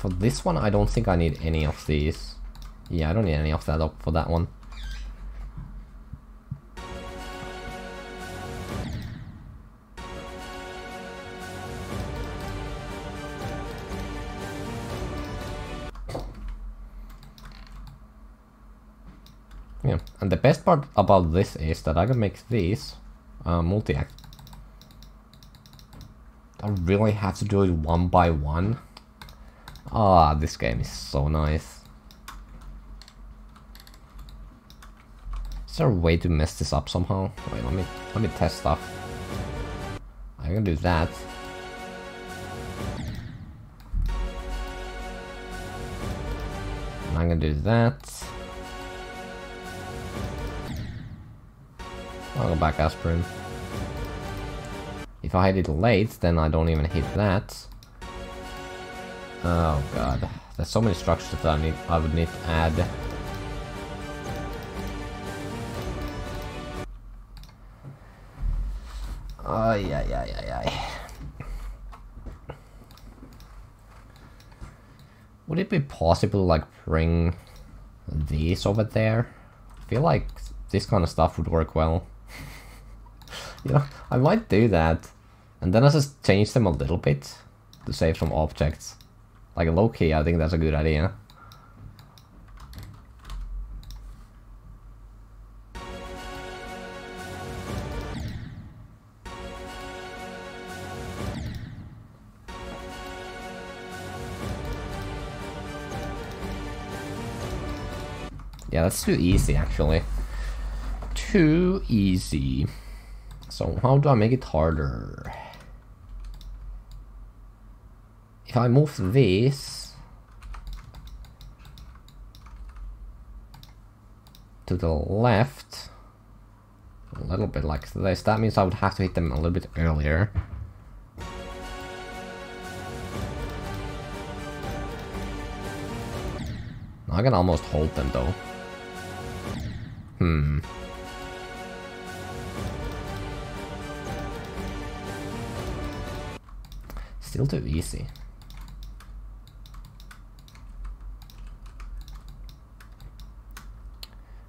For this one, I don't think I need any of these. Yeah, I don't need any of that up for that one. Yeah, and the best part about this is that I can make these uh, multi-act. I really have to do it one by one. Ah, this game is so nice. Is there a way to mess this up somehow? Wait, let me let me test stuff. I can do that. I'm gonna do that. I'll go back aspirin. If I hit it late, then I don't even hit that. Oh god. There's so many structures that I need I would need to add. Ay ay ay ay ay. Would it be possible to like bring these over there? I feel like this kind of stuff would work well. you know, I might do that. And then I just change them a little bit to save some objects. Like a low key, I think that's a good idea. Yeah, that's too easy actually. Too easy. So how do I make it harder? If I move this to the left, a little bit like this, that means I would have to hit them a little bit earlier. I can almost hold them though. Hmm. Still too easy.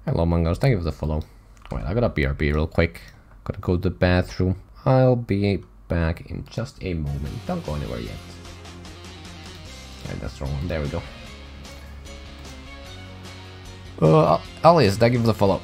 Hello Mangos, thank you for the follow. Wait, I gotta BRB real quick. Gotta go to the bathroom. I'll be back in just a moment. Don't go anywhere yet. Okay, that's the wrong one. There we go. Uh, Alice, thank you for the follow.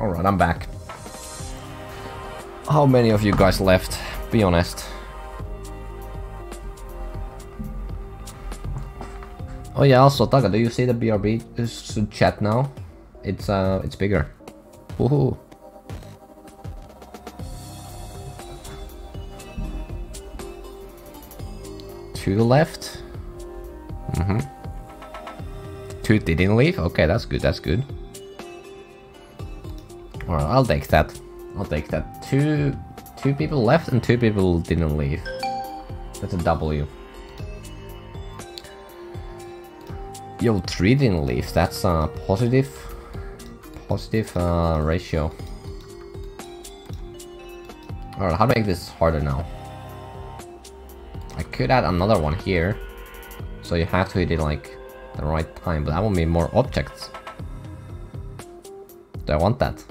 Alright, I'm back. How many of you guys left? Be honest. Oh yeah, also Taka, do you see the BRB chat now? It's uh it's bigger. Woohoo. Two left. Mm-hmm. Two didn't leave? Okay, that's good, that's good. I'll take that. I'll take that. Two two people left and two people didn't leave. That's a W. Yo, three didn't leave. That's a positive, positive uh, ratio. Alright, how to make this harder now? I could add another one here. So you have to hit it like the right time, but that will mean more objects. Do I want that?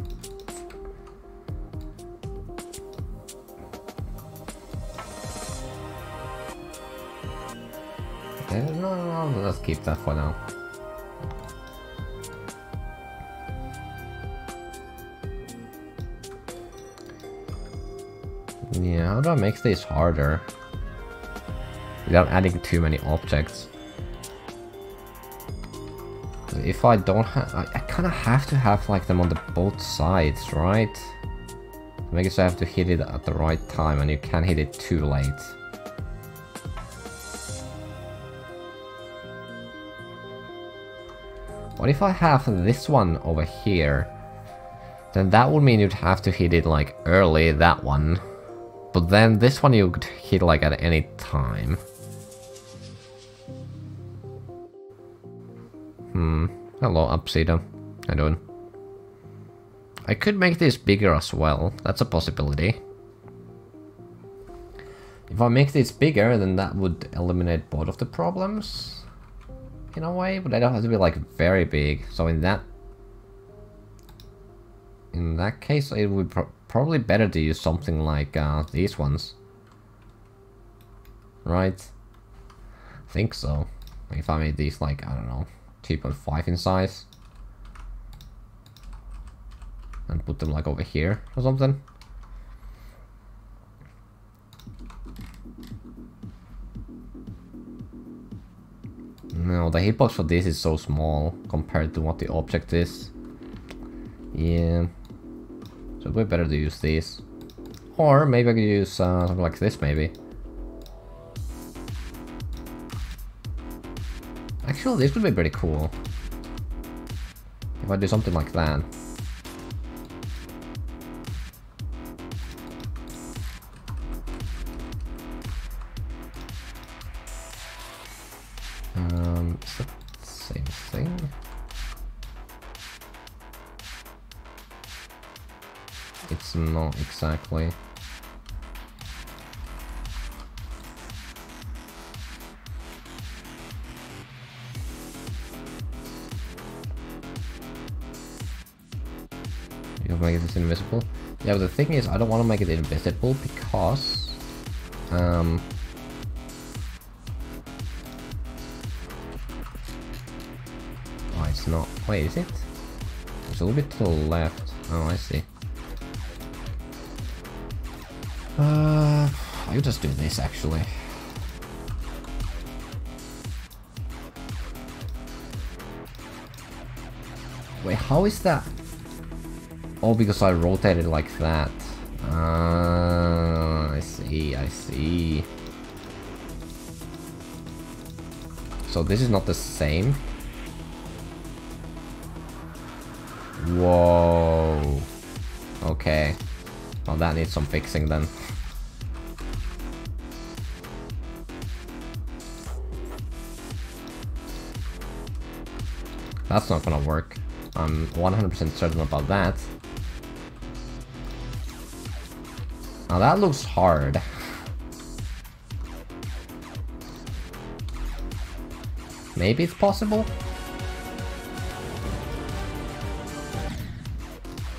Keep that for now. Yeah, how do I make this harder? Without adding too many objects. If I don't have... I, I kinda have to have like them on the both sides, right? Make so I have to hit it at the right time and you can't hit it too late. What if I have this one over here? Then that would mean you'd have to hit it like early, that one. But then this one you could hit like at any time. Hmm. Hello, Upsida. How doing? I could make this bigger as well. That's a possibility. If I make this bigger, then that would eliminate both of the problems in a way, but they don't have to be like very big. So in that in that case, it would pro probably better to use something like uh, these ones, right? I think so. If I made these like I don't know, 2.5 in size, and put them like over here or something. No, the hitbox for this is so small compared to what the object is. Yeah. So we better to use this. Or maybe I could use uh, something like this, maybe. Actually, this would be pretty cool. If I do something like that. Exactly. You make this invisible? Yeah, but the thing is, I don't want to make it invisible because... Um... Oh, it's not. Wait, is it? It's a little bit to the left. Oh, I see. Uh, I'll just do this actually. Wait, how is that? Oh, because I rotated like that. Uh, I see, I see. So this is not the same? Whoa. Okay. That needs some fixing then. That's not gonna work. I'm 100% certain about that. Now that looks hard. Maybe it's possible?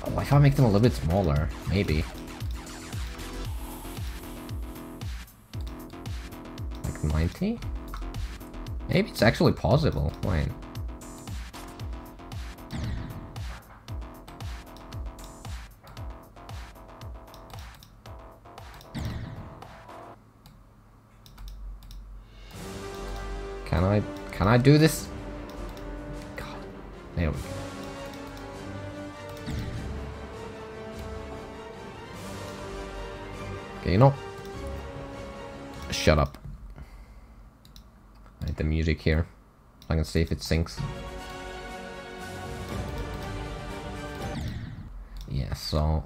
Oh, if I make them a little bit smaller, maybe. 90? Maybe it's actually possible. Wait. Can I can I do this? God. There we go. Okay, you know. Shut up. The music here. I can see if it syncs. Yeah, so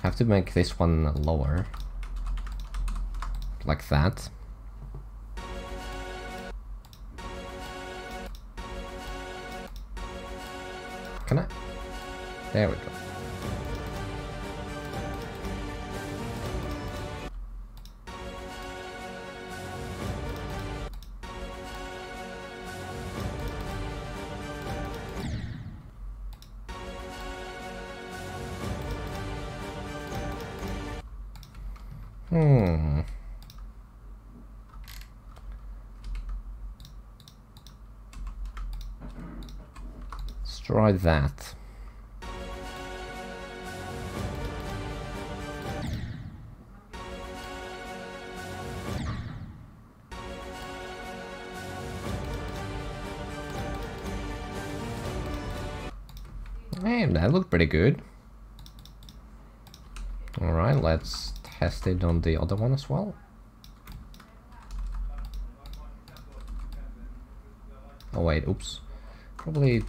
I have to make this one lower. Like that. Can I? There we go. That. Man, that looked pretty good. Alright, let's test it on the other one as well. Oh wait, oops. Probably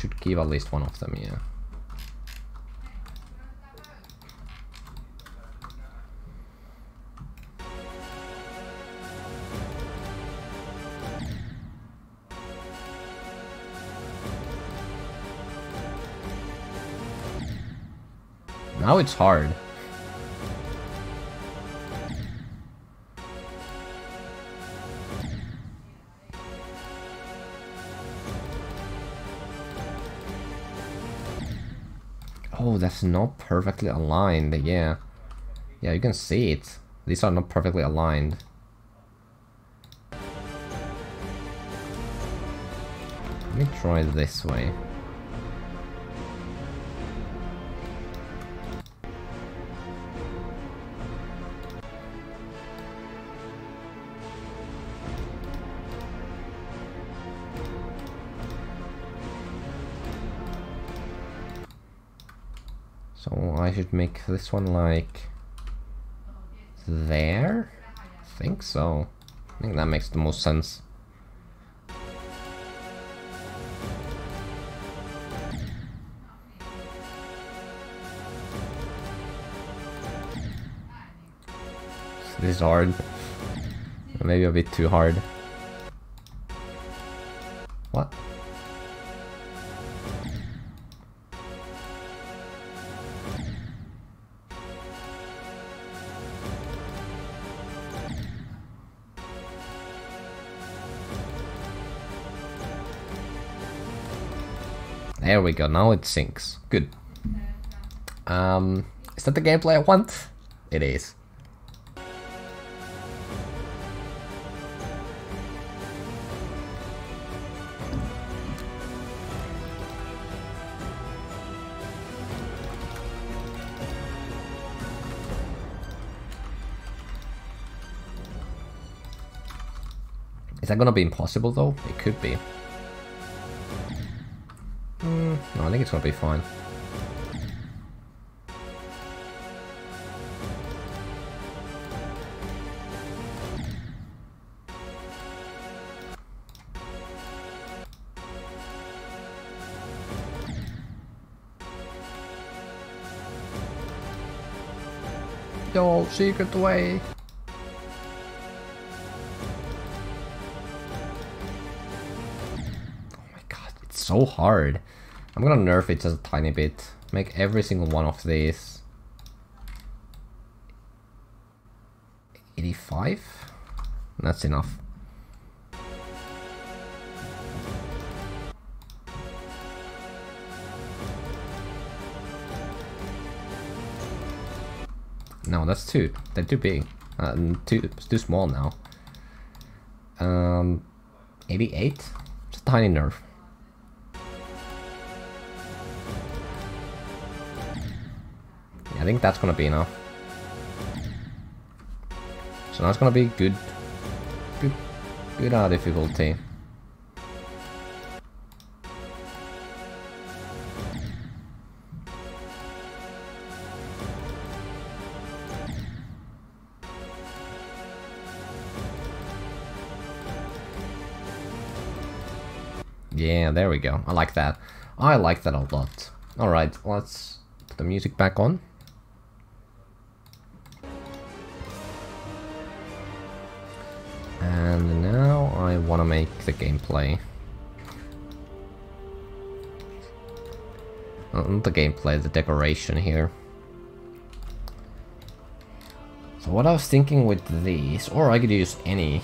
should keep at least one of them, yeah. Now it's hard. That's not perfectly aligned, yeah. Yeah, you can see it. These are not perfectly aligned. Let me try this way. Make this one like there? I think so. I think that makes the most sense. This is hard. Maybe a bit too hard. There we go, now it syncs. Good. Um, is that the gameplay I want? It is. Is that gonna be impossible though? It could be. I think it's going to be fine. Yo, secret way! Oh my god! It's so hard. I'm gonna nerf it just a tiny bit. Make every single one of these. 85? That's enough. No, that's too. They're too big. Uh, too too small now. Um, 88. Just a tiny nerf. I think that's gonna be enough. So now it's gonna be good, good, good uh, difficulty. Yeah, there we go. I like that. I like that a lot. Alright, let's put the music back on. Want to make the gameplay. Not the gameplay, the decoration here. So what I was thinking with these, or I could use any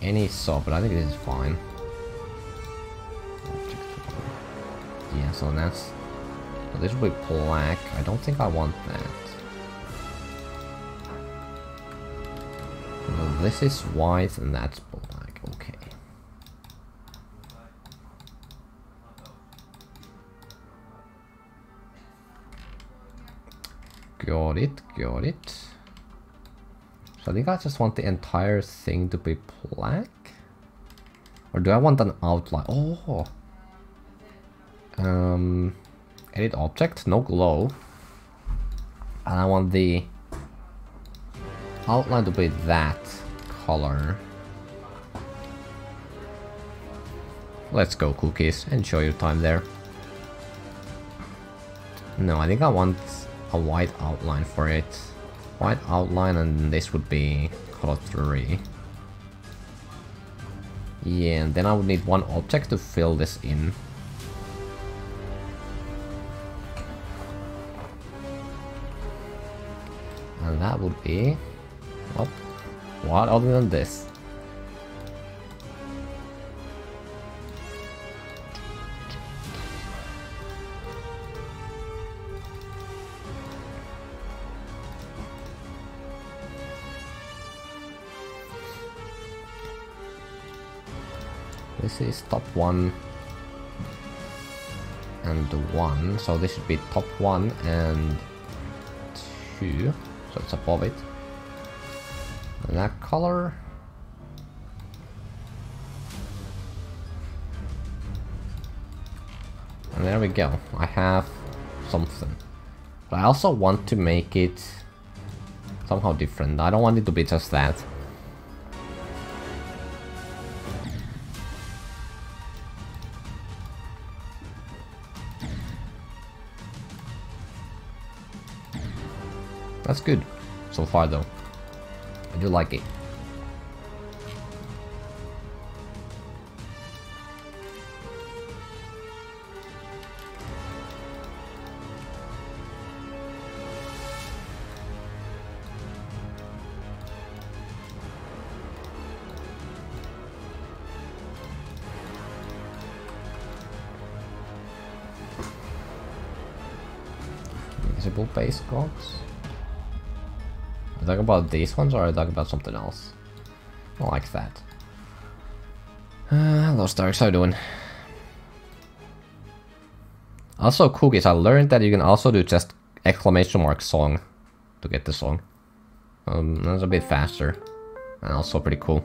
any saw, but I think this is fine. Yeah, so that's... This will be black. I don't think I want that. This is white and that's black. Okay. Got it, got it. So I think I just want the entire thing to be black. Or do I want an outline? Oh! Um, edit object, no glow. And I want the outline to be that color. Let's go cookies, enjoy your time there. No, I think I want a white outline for it white outline and this would be color 3. Yeah, and then I would need one object to fill this in. And that would be... What other than this? This is top one and one, so this should be top one and two, so it's above it. That color. And there we go, I have something. But I also want to make it somehow different. I don't want it to be just that. That's good so far though. Like it. Visible base cogs. I talk about these ones or I talk about something else? I like that. Uh, hello Starks, how you doing? Also cookies, I learned that you can also do just exclamation mark song to get the song. Um, that's a bit faster and also pretty cool.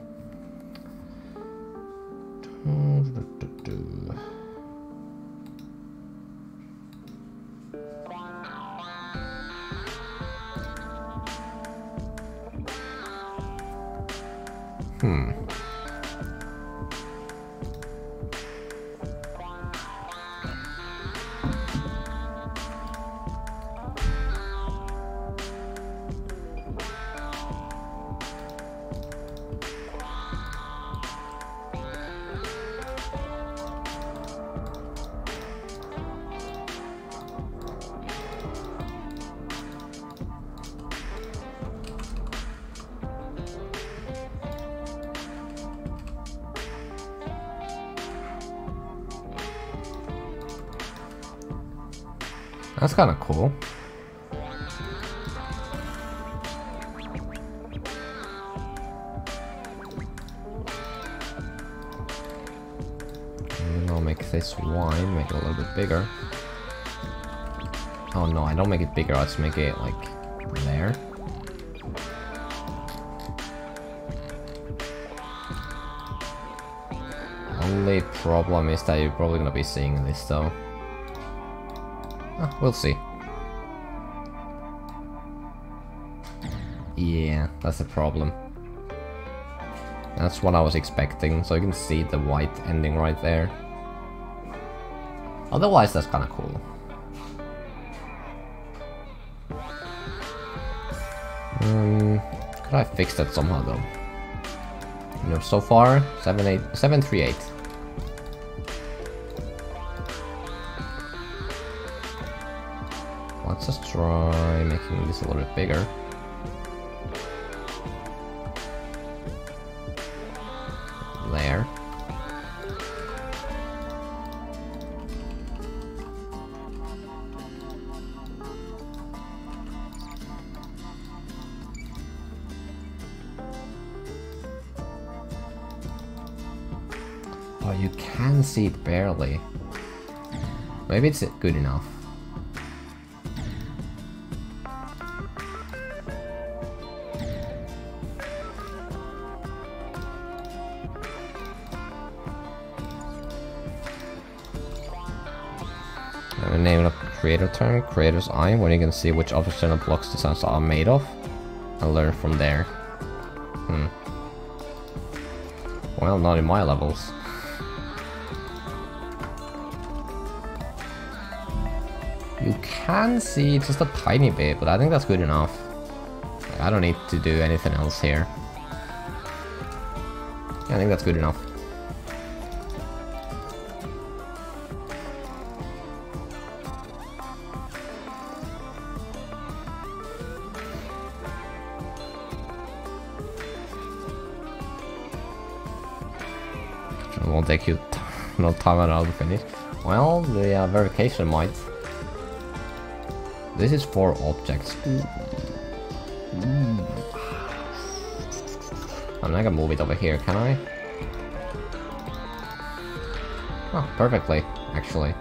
Make it like there. Only problem is that you're probably gonna be seeing this though. Ah, we'll see. Yeah, that's the problem. That's what I was expecting, so you can see the white ending right there. Otherwise, that's kind of cool. Um, could I fix that somehow though? You know, so far, 7, 8, 7, 3, 8. Let's just try making this a little bit bigger. See it barely. Maybe it's good enough. Name of creator term, creator's eye, where you can see which optional blocks designs are made of. And learn from there. Hmm. Well, not in my levels. See just a tiny bit, but I think that's good enough. I don't need to do anything else here. I think that's good enough. It won't take you no time at all to finish. Well, the uh, verification might. This is for objects. I'm not gonna move it over here, can I? Oh, perfectly, actually.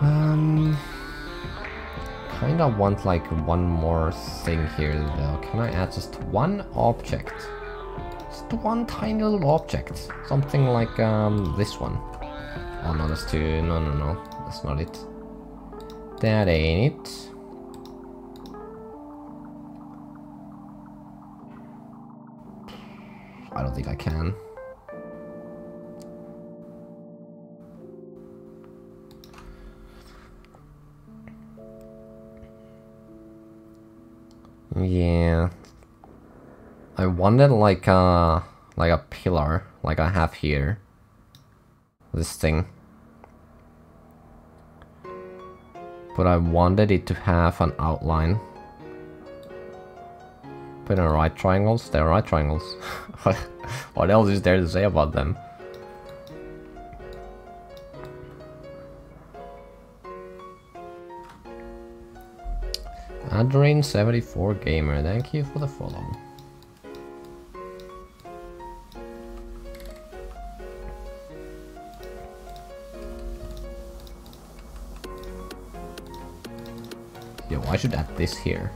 Um, kinda want like one more thing here though. Can I add just one object? Just one tiny little object. Something like um this one. Oh no, that's too. No, no, no. That's not it. That ain't it. I don't think I can. Yeah. Wanted like a like a pillar like I have here. This thing. But I wanted it to have an outline. Put in right triangles, they're right triangles. what else is there to say about them? Adrian74 Gamer, thank you for the follow. I should add this here.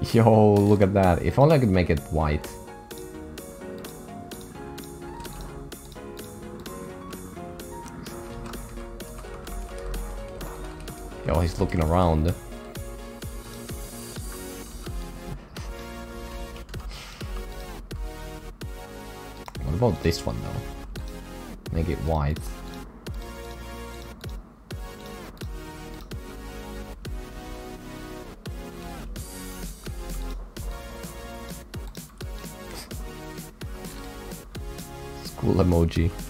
Yo, look at that. If only I could make it white. Yo, he's looking around. About this one though? Make it white. School emoji.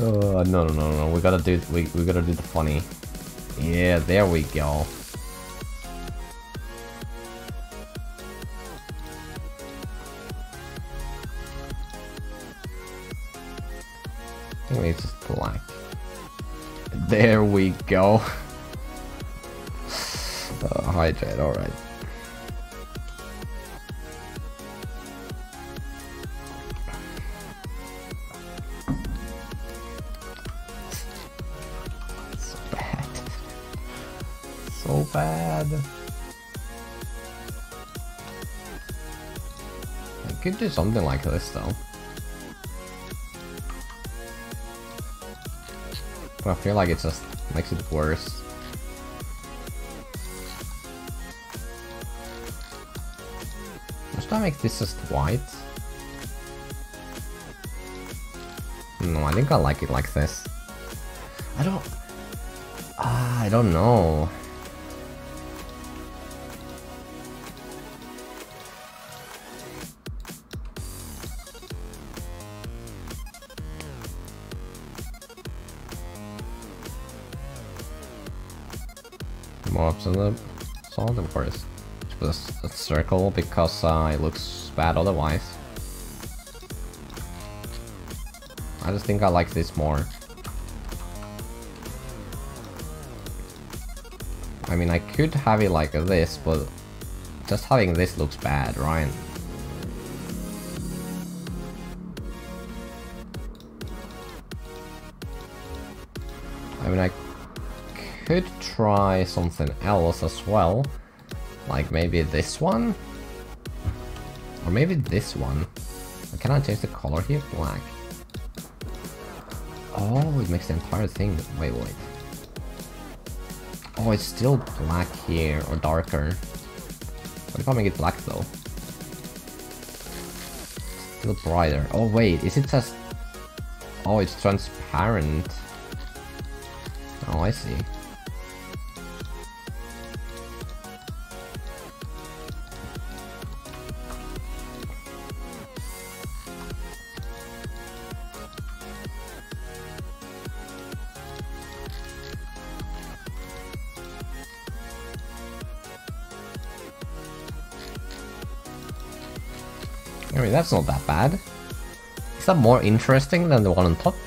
Oh, no, no, no, no, we gotta do, we, we gotta do the funny. Yeah, there we go. Just black. There we go. uh, hydrate, alright. So bad. So bad. I could do something like this though. But I feel like it just makes it worse. Should I make this just white? No, I think I like it like this. I don't... Ah, I don't know. Up to the solid, course. Just a circle because uh, it looks bad otherwise. I just think I like this more. I mean, I could have it like this, but just having this looks bad, right? I mean, I could try something else as well. Like maybe this one? Or maybe this one. Can I change the color here? Black. Oh, it makes the entire thing... Wait, wait. Oh, it's still black here, or darker. What if I make it black though? Still brighter. Oh wait, is it just... Oh, it's transparent. Oh, I see. That's not that bad. Is that more interesting than the one on top?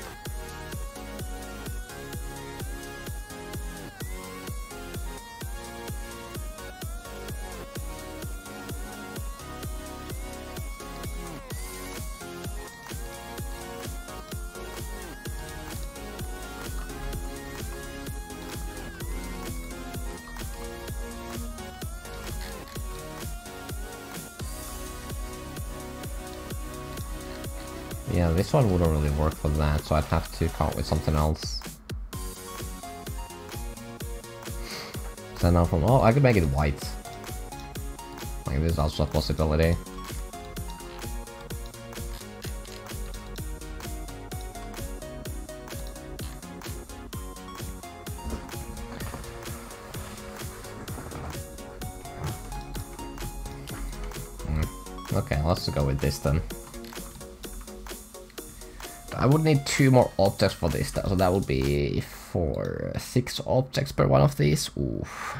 To come up with something else. So now from- oh, I could make it white. Like, this is also a possibility. Hmm. Okay, let's go with this then. I would need two more objects for this, so that would be four, six objects per one of these. Oof.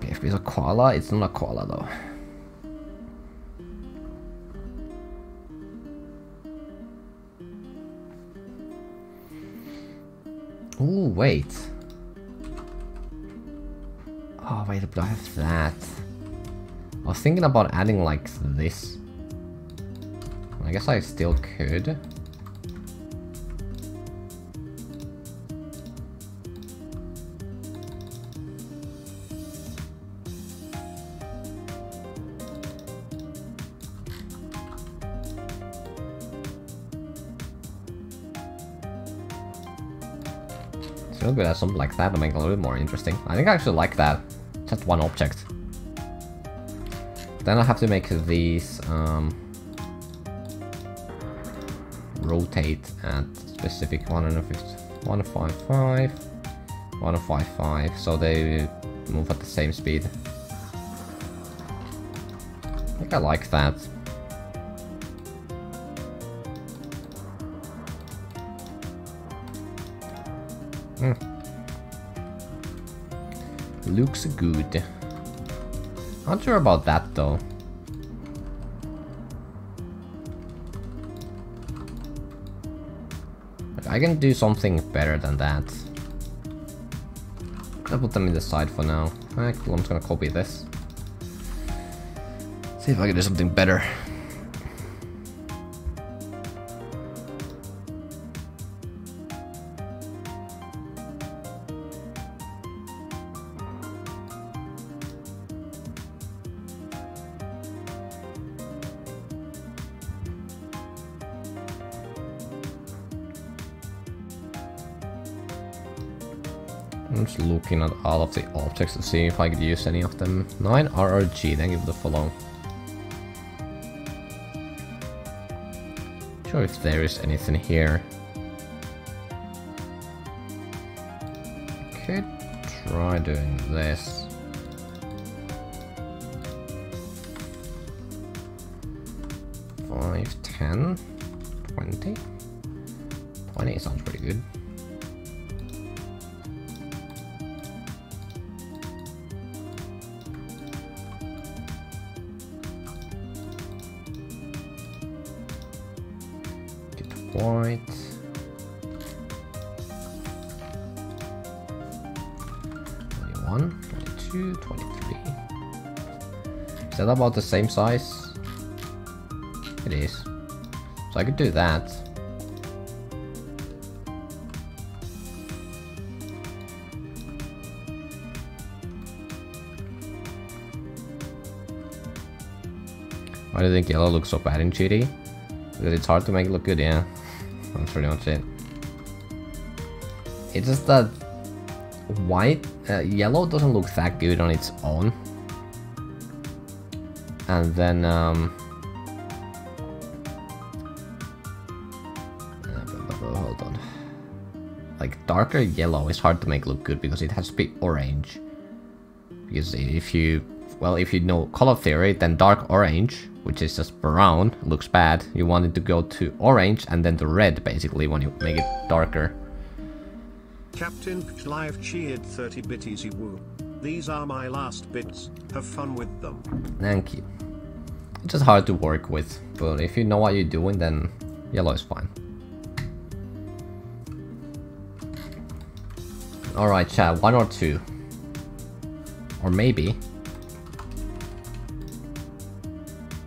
PFP is a koala, it's not a koala though. Ooh, wait. Oh, wait, but I have that. I was thinking about adding like this. I guess I still could. Still good at something like that to make it a little bit more interesting. I think I actually like that. Just one object. Then I have to make these um, rotate at specific 155, 155, so they move at the same speed. I think I like that. Mm. Looks good. Not sure about that though. I can do something better than that. I'll put them in the side for now. I'm just gonna copy this. See if I can do something better. Objects to see if I could use any of them. 9 RRG, then give for the follow. Sure if there is anything here. Could try doing this. Five, ten, twenty. Twenty sounds pretty good. About the same size? It is. So I could do that. Why do you think yellow looks so bad in GD? Because it's hard to make it look good, yeah. That's pretty much it. It's just that white, uh, yellow doesn't look that good on its own. And then, um... Hold on. Like, darker yellow is hard to make look good because it has to be orange. Because if you well, if you know color theory, then dark orange, which is just brown, looks bad. You want it to go to orange and then to red, basically, when you make it darker. Captain Live cheered 30 bit easy woo. These are my last bits. Have fun with them. Thank you. Just hard to work with, but if you know what you're doing, then yellow is fine. Alright, chat, one or two. Or maybe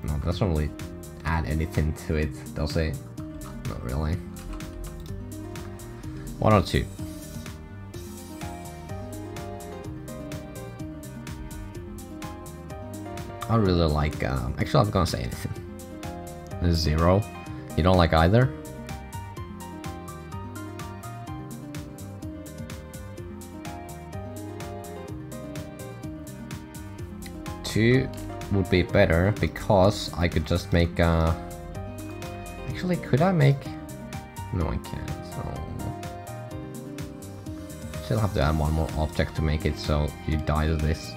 No, doesn't really add anything to it, does it? Not really. One or two. I really like, um, actually I'm gonna say anything. Zero. You don't like either? Two would be better because I could just make uh actually could I make no I can't so still have to add one more object to make it so you die to this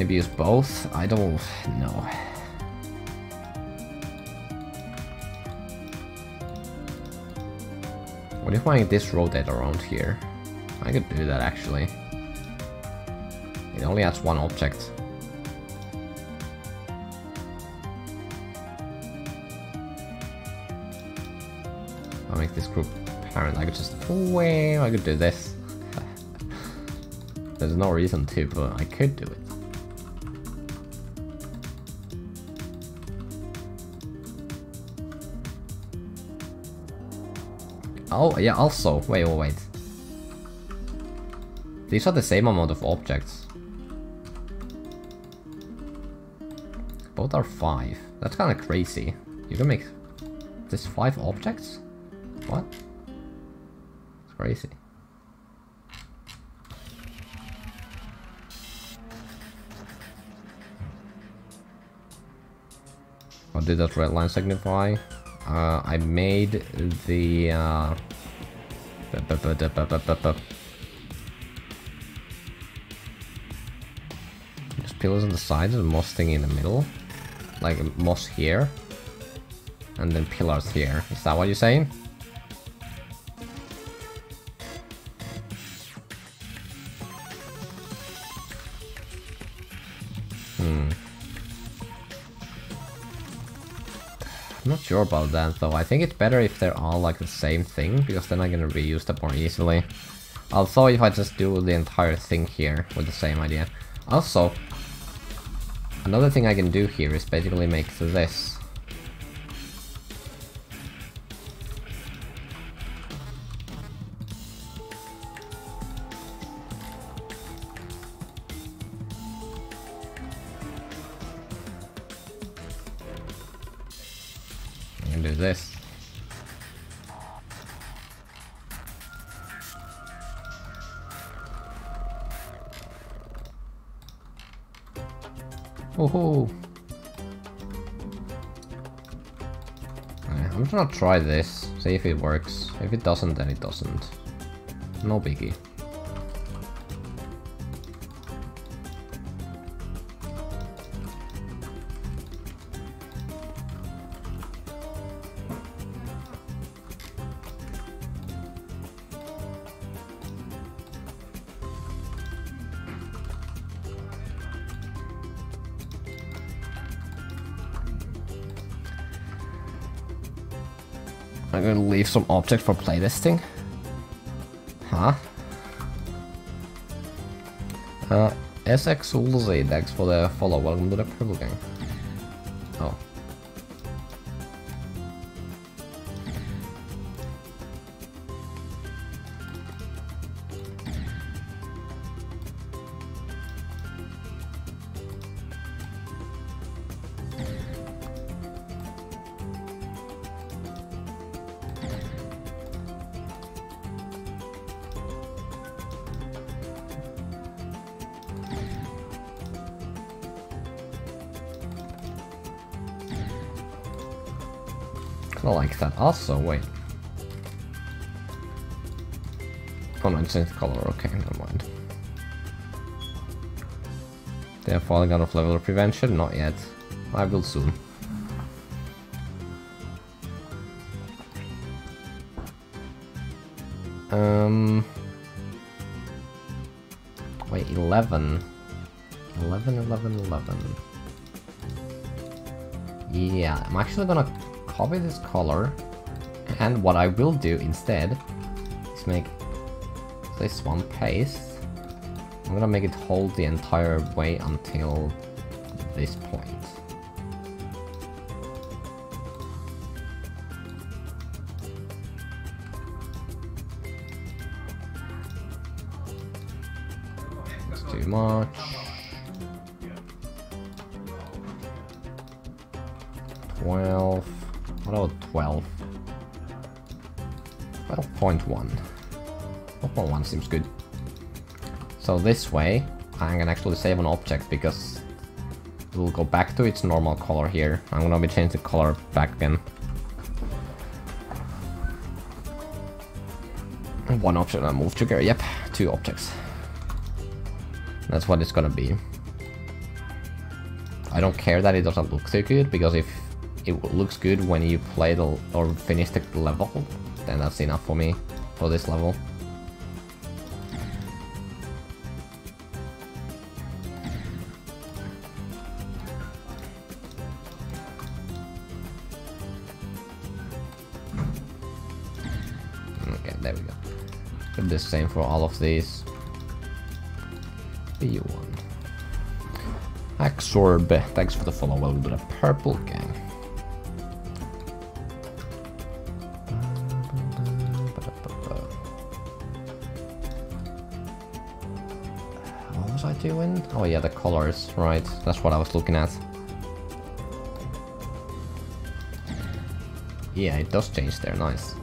maybe use both I don't know what if I this rotate around here I could do that actually it only has one object. I'll make this group parent. I could just... Well, I could do this. There's no reason to, but I could do it. Oh, yeah, also, wait, wait, wait. These are the same amount of objects. Both are five. That's kind of crazy. You can make this five objects? What? It's crazy. What did that red line signify? Uh, I made the uh, pillars on the sides and moss thing in the middle like moss here and then pillars here. Is that what you're saying? Sure about that though. I think it's better if they're all like the same thing, because then I can reuse them more easily. Also, if I just do the entire thing here with the same idea. Also, another thing I can do here is basically make this. Try this, see if it works. If it doesn't, then it doesn't. No biggie. Some object for playlisting. Huh? Uh, SX Ulzi, thanks for the follow. Welcome to the Purple Gang. Kinda like that. Also, wait. Oh no, it's in color. Okay, never mind. They are falling out of level of prevention? Not yet. I will soon. Um... Wait, 11. 11, 11, 11. Yeah, I'm actually gonna copy this color and what I will do instead is make this one paste. I'm gonna make it hold the entire way until this point seems good. So this way, I can actually save an object because it will go back to its normal color here. I'm gonna be changing the color back again. One option I move trigger, yep, two objects. That's what it's gonna be. I don't care that it doesn't look too good, because if it looks good when you play the or finish the level, then that's enough for me for this level. The same for all of these. B1. Axorb, thanks for the follow. Welcome to the Purple Gang. What was I doing? Oh yeah, the colors, right. That's what I was looking at. Yeah, it does change there, nice.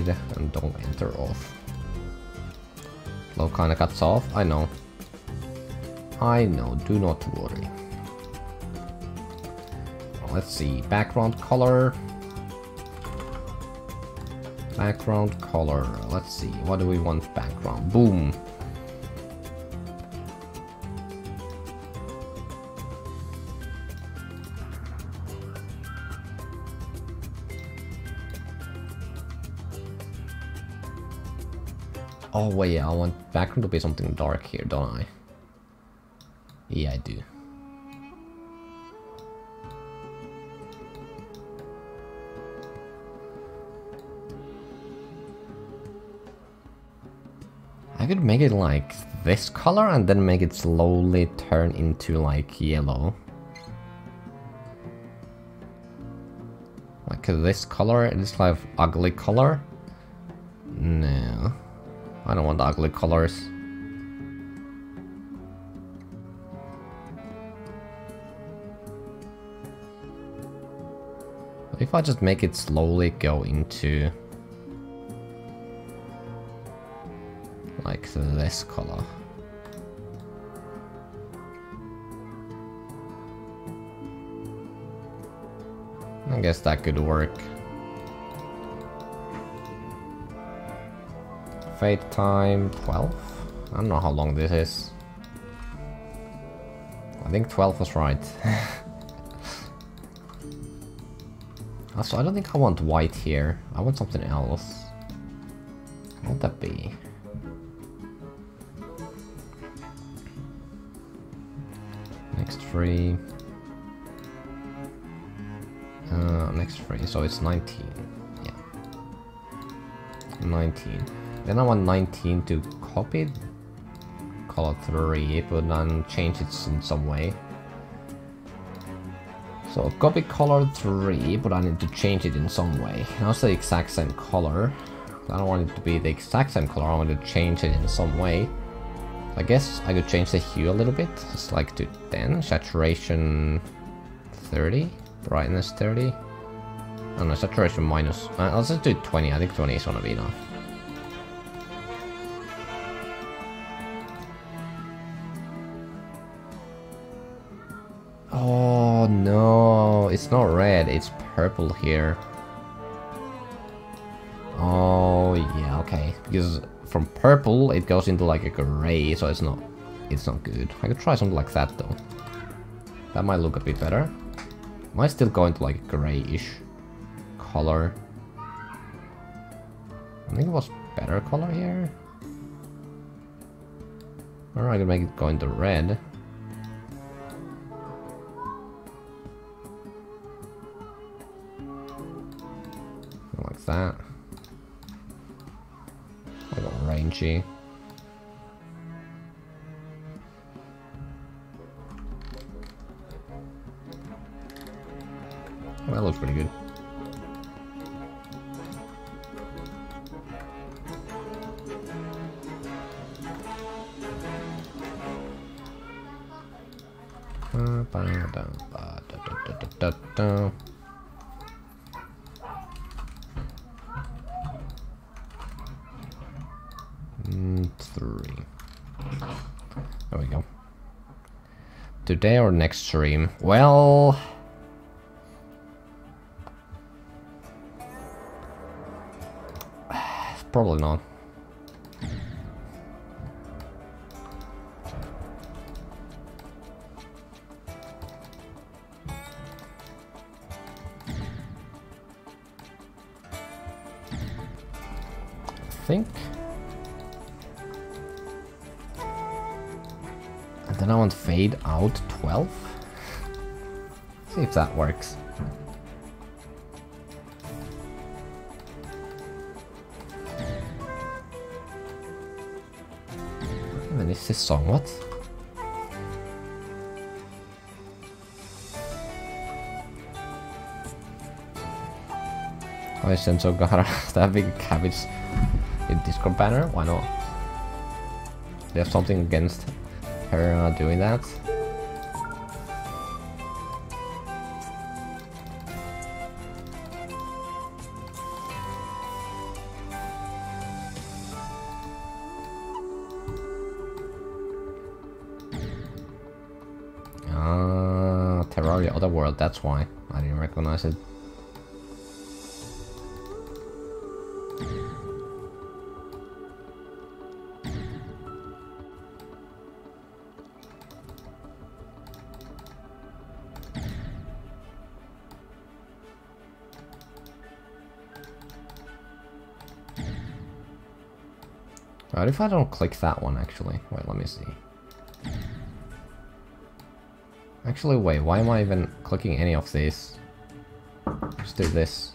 Don't and don't enter off. Flow kinda cuts off, I know. I know, do not worry. Let's see, background color. Background color, let's see, what do we want background? Boom. Oh wait, yeah I want background to be something dark here, don't I? Yeah, I do. I could make it like this color and then make it slowly turn into like yellow. Like this color, it's like ugly color. No, I don't want the ugly colors. If I just make it slowly go into like this color. I guess that could work. Fade time 12? I don't know how long this is. I think 12 was right. also, I don't think I want white here. I want something else. What would that be? Next free. Uh, next free, so it's 19. Yeah. 19. Then I want 19 to copy color 3, but then change it in some way. So copy color 3, but I need to change it in some way. Now it's the exact same color. I don't want it to be the exact same color, I want to change it in some way. I guess I could change the hue a little bit, just like to 10, saturation 30, brightness 30. Oh no, saturation minus, uh, I'll just do 20, I think 20 is gonna be enough. No, it's not red, it's purple here. Oh yeah, okay, because from purple it goes into like a gray, so it's not it's not good. I could try something like that though. That might look a bit better. Might still go into like a grayish color. I think it was better color here. Or I could make it go into red. That. A little rangy. Well, that looks pretty good. Mm, three. There we go. Today or next stream? Well... Probably not. 12. See if that works. And is this song what? I Senso got that big cabbage in Discord banner, why not? There's something against her uh, doing that. That's why. I didn't recognize it. What if I don't click that one actually? Wait, let me see. Actually, wait, why am I even clicking any of these? Just do this.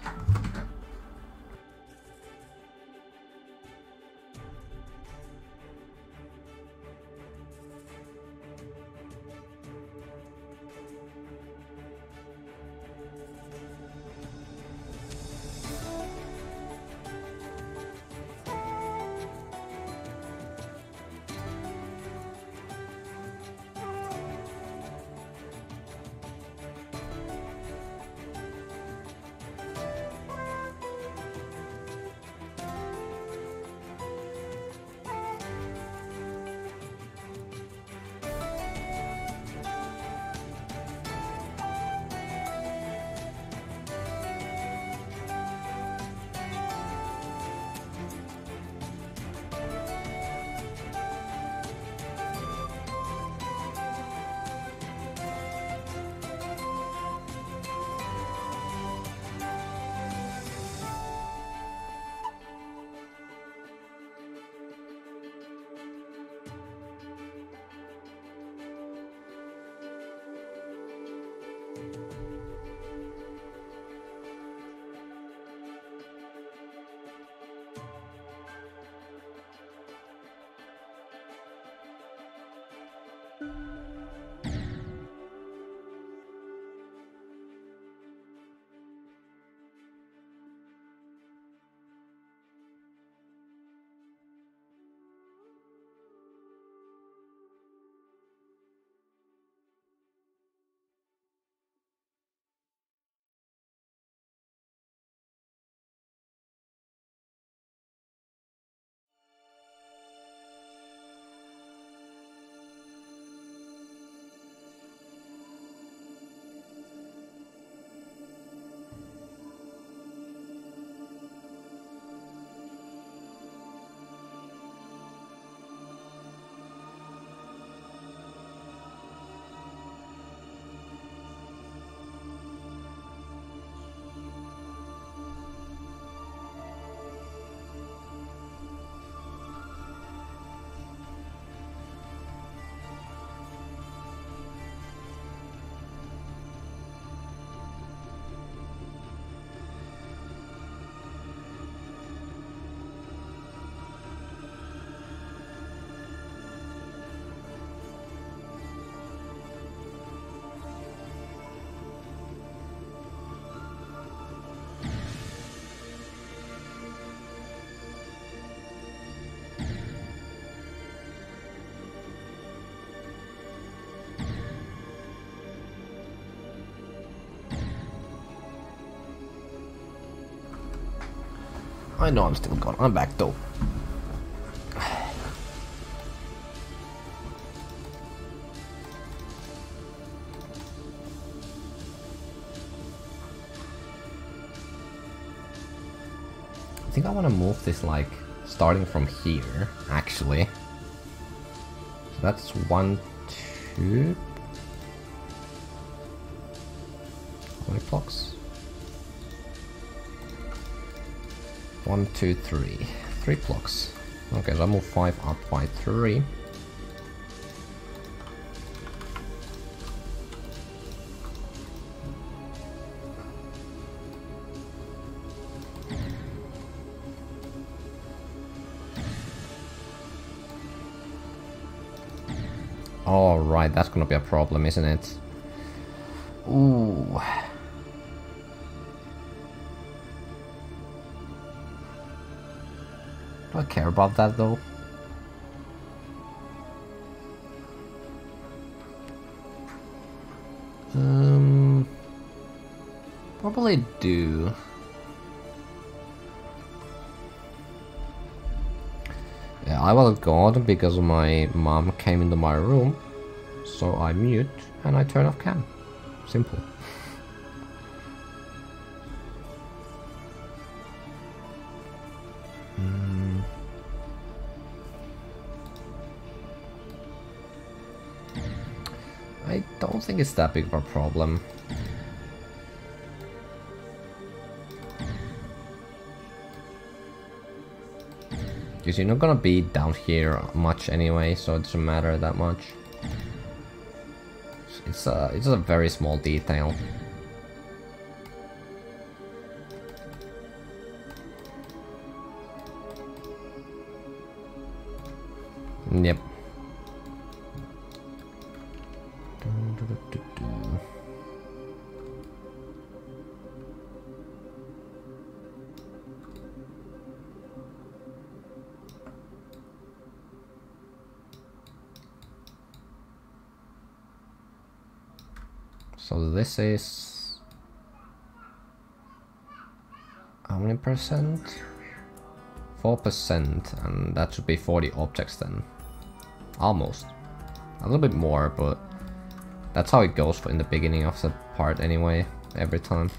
I know I'm still gone. I'm back though. I think I want to move this like starting from here, actually. So that's one, two. One, two, three. Three blocks. Okay, so I move five up by three. Alright, that's gonna be a problem, isn't it? Ooh. Do I care about that though? Um, probably do. Yeah, I was gone because my mom came into my room, so I mute and I turn off cam. Simple. Think it's that big of a problem. Because you're not gonna be down here much anyway, so it doesn't matter that much. It's a, it's a very small detail. Is how many percent? 4% and that should be 40 objects then. Almost. A little bit more, but that's how it goes for in the beginning of the part anyway, every time.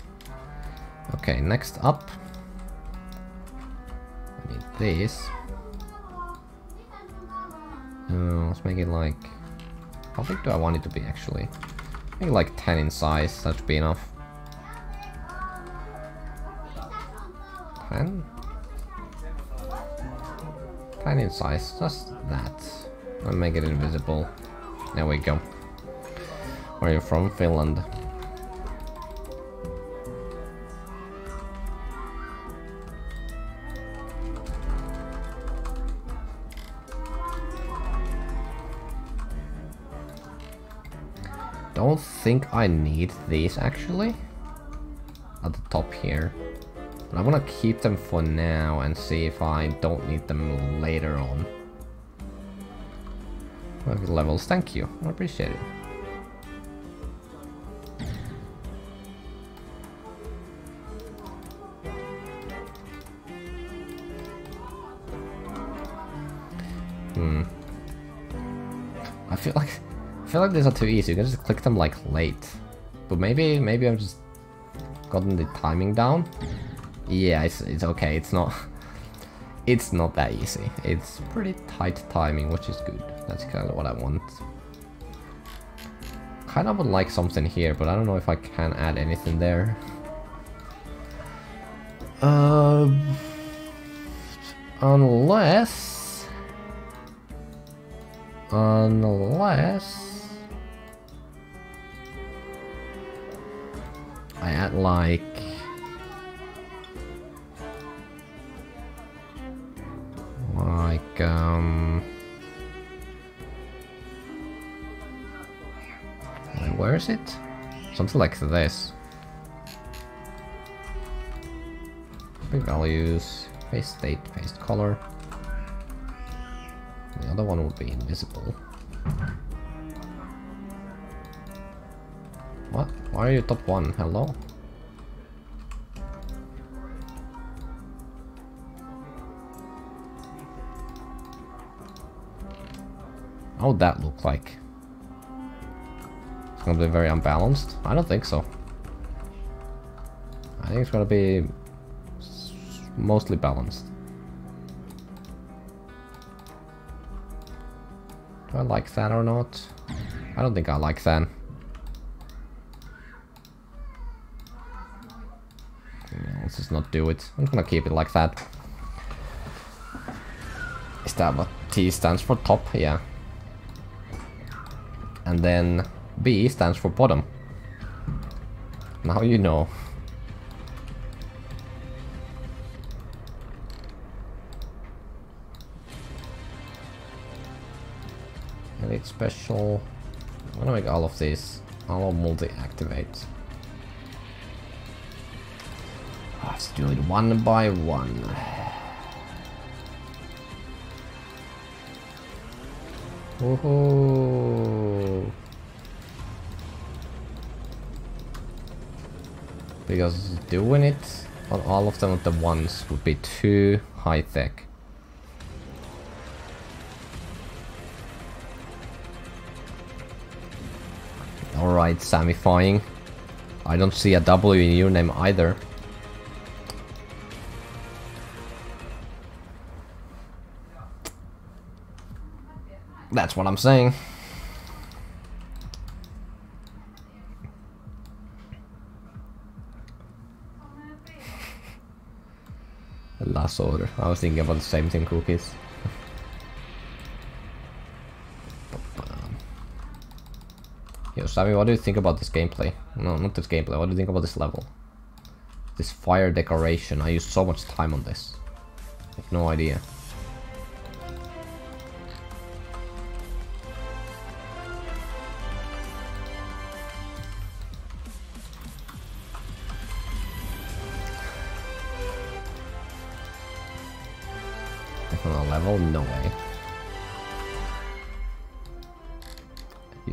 Okay, next up. I need this. Uh, let's make it like... How big do I want it to be actually? Maybe like 10 in size, that should be enough. 10? 10 in size, just that. I'll make it invisible. There we go. Where are you from? Finland. Think I need these actually. At the top here. But I'm gonna keep them for now and see if I don't need them later on. Levels, thank you. I appreciate it. Feel like these are too easy. You can just click them like late. But maybe maybe I've just gotten the timing down. Yeah, it's it's okay. It's not it's not that easy. It's pretty tight timing, which is good. That's kind of what I want. Kind of would like something here, but I don't know if I can add anything there. Um, unless, unless Add like like um where is it? Something like this. Values, paste date, paste color. The other one would be invisible. Why are you top one? Hello? How would that look like? It's gonna be very unbalanced? I don't think so. I think it's gonna be mostly balanced. Do I like that or not? I don't think I like that. let's just not do it. I'm gonna keep it like that. Is that what T stands for top? Yeah. And then B stands for bottom. Now you know. Elite special. I'm gonna make all of these. All multi-activate. Do it one by one. Because doing it on all of them at the once would be too high tech. Alright, Samifying. I don't see a W in your name either. That's what I'm saying. Last order. I was thinking about the same thing, cookies. Yo, Sammy, what do you think about this gameplay? No, not this gameplay. What do you think about this level? This fire decoration. I used so much time on this. I have no idea.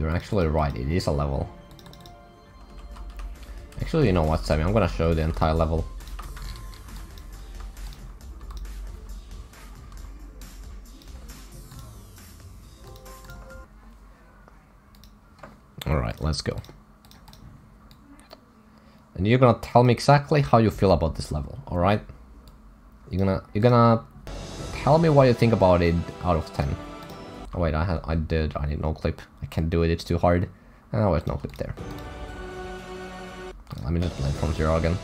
You're actually right, it is a level. Actually, you know what, Sammy? I'm gonna show the entire level. Alright, let's go. And you're gonna tell me exactly how you feel about this level, alright? You're gonna you're gonna tell me what you think about it out of 10. Oh wait, I had I did I need no clip. I can't do it, it's too hard. Oh, there's no clip there. Let me just play from zero again.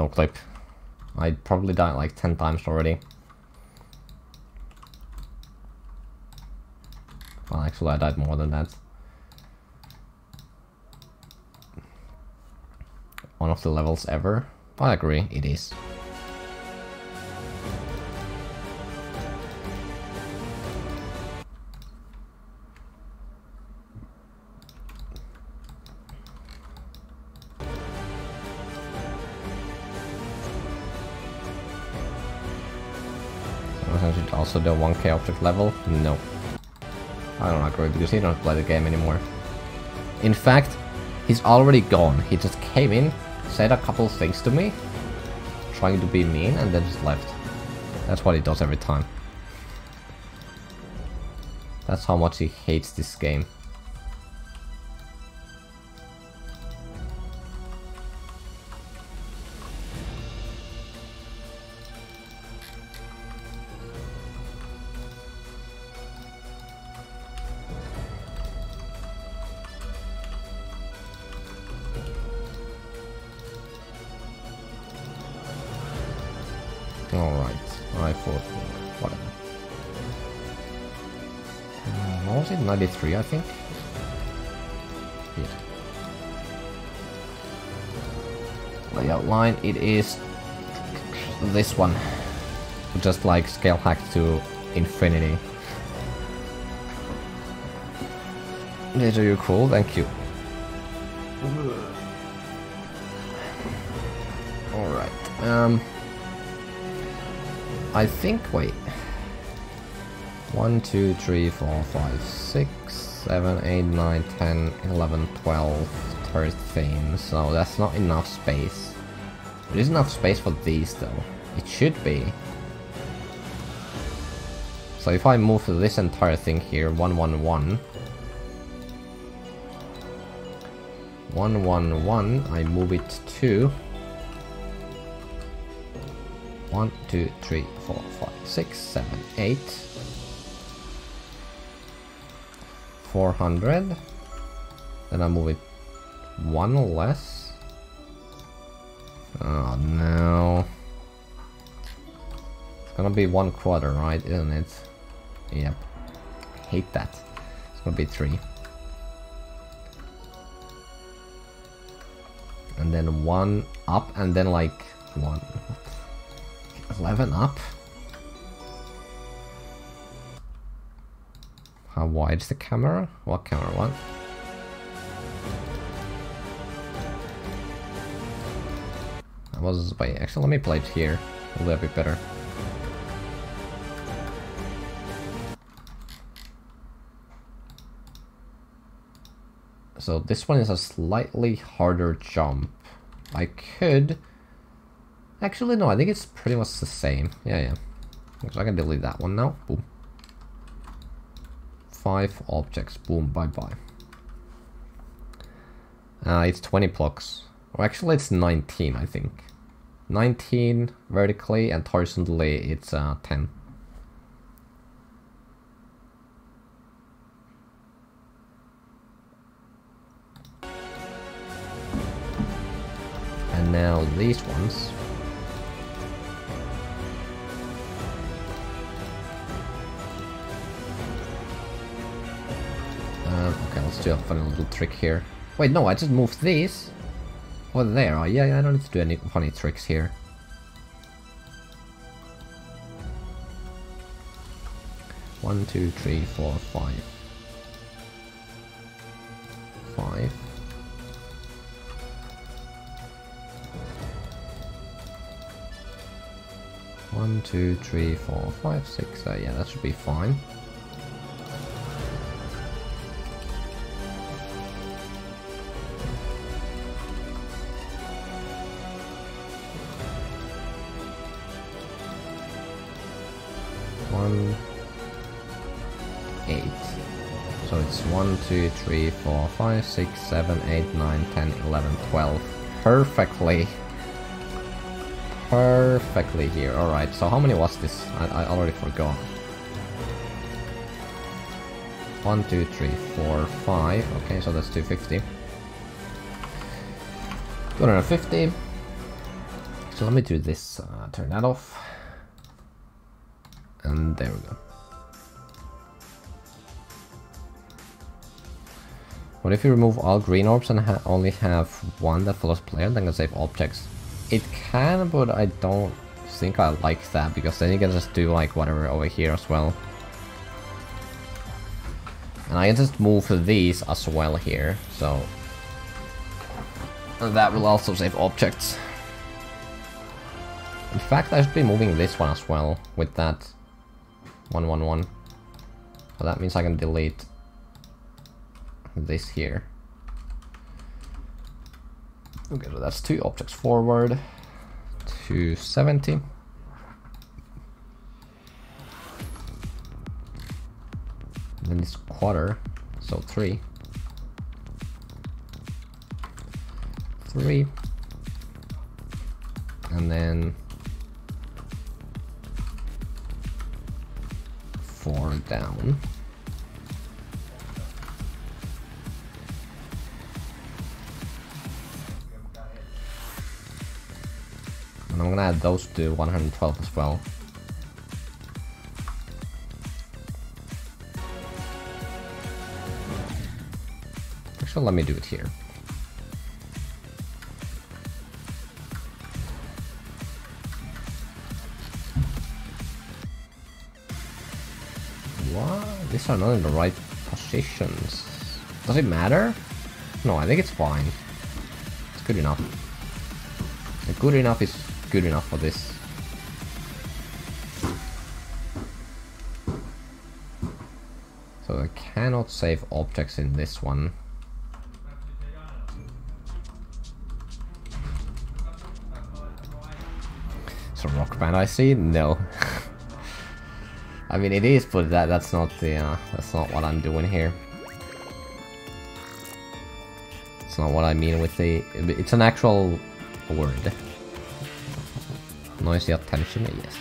No clip. I probably died like 10 times already. Well, actually I died more than that. One of the levels ever? I agree, it is. Also do 1k object level? No. I don't agree because he don't play the game anymore. In fact, he's already gone. He just came in, said a couple things to me, trying to be mean, and then just left. That's what he does every time. That's how much he hates this game. 93 I think? Yeah. Layout line, it is this one. Just like scale hack to infinity. Are you cool, thank you. Alright, um... I think, wait. 1, 2, 3, 4, 5, 6, 7, 8, 9, 10, 11, 12, 13. So that's not enough space. There is enough space for these though. It should be. So if I move this entire thing here, 111. 111, I move it to one, two, three, four, five, six, seven, eight. Four hundred. Then I move it one less. Oh no. It's gonna be one quarter, right? Isn't it? Yep. Hate that. It's gonna be three. And then one up and then like one. 11 up? How wide is the camera? What camera? one? I was wait. Actually, let me play it here. A little bit better? So this one is a slightly harder jump. I could... Actually, no, I think it's pretty much the same. Yeah, yeah. So I can delete that one now. Boom. Five objects. Boom, bye-bye. Uh, it's 20 blocks. Or actually, it's 19, I think. 19 vertically, and horizontally, it's uh, 10. And now these ones. Let's do a funny little trick here. Wait, no, I just moved these. Oh, there. Oh, yeah, I don't need to do any funny tricks here. One, two, three, four, five. Five. One, two, three, four, five, six. Uh, yeah, that should be fine. 2, 3, 4, 5, 6, 7, 8, 9, 10, 11, 12. Perfectly. Perfectly here. Alright, so how many was this? I, I already forgot. 1, 2, 3, 4, 5. Okay, so that's 250. 250. So let me do this, uh, turn that off. And there we go. What if you remove all green orbs and ha only have one that follows player, then can save objects? It can, but I don't think I like that, because then you can just do like whatever over here as well. And I can just move these as well here, so... And that will also save objects. In fact, I should be moving this one as well, with that 111. So that means I can delete this here. Okay, so that's two objects forward. 270. then this quarter, so three. Three. And then four down. And I'm gonna add those to 112 as well. Actually, let me do it here. What? These are not in the right positions. Does it matter? No, I think it's fine. It's good enough. Good enough is good enough for this. So I cannot save objects in this one. So rock band I see? No. I mean it is, but that that's not the uh, that's not what I'm doing here. It's not what I mean with the it's an actual word noisy attention, I er guess.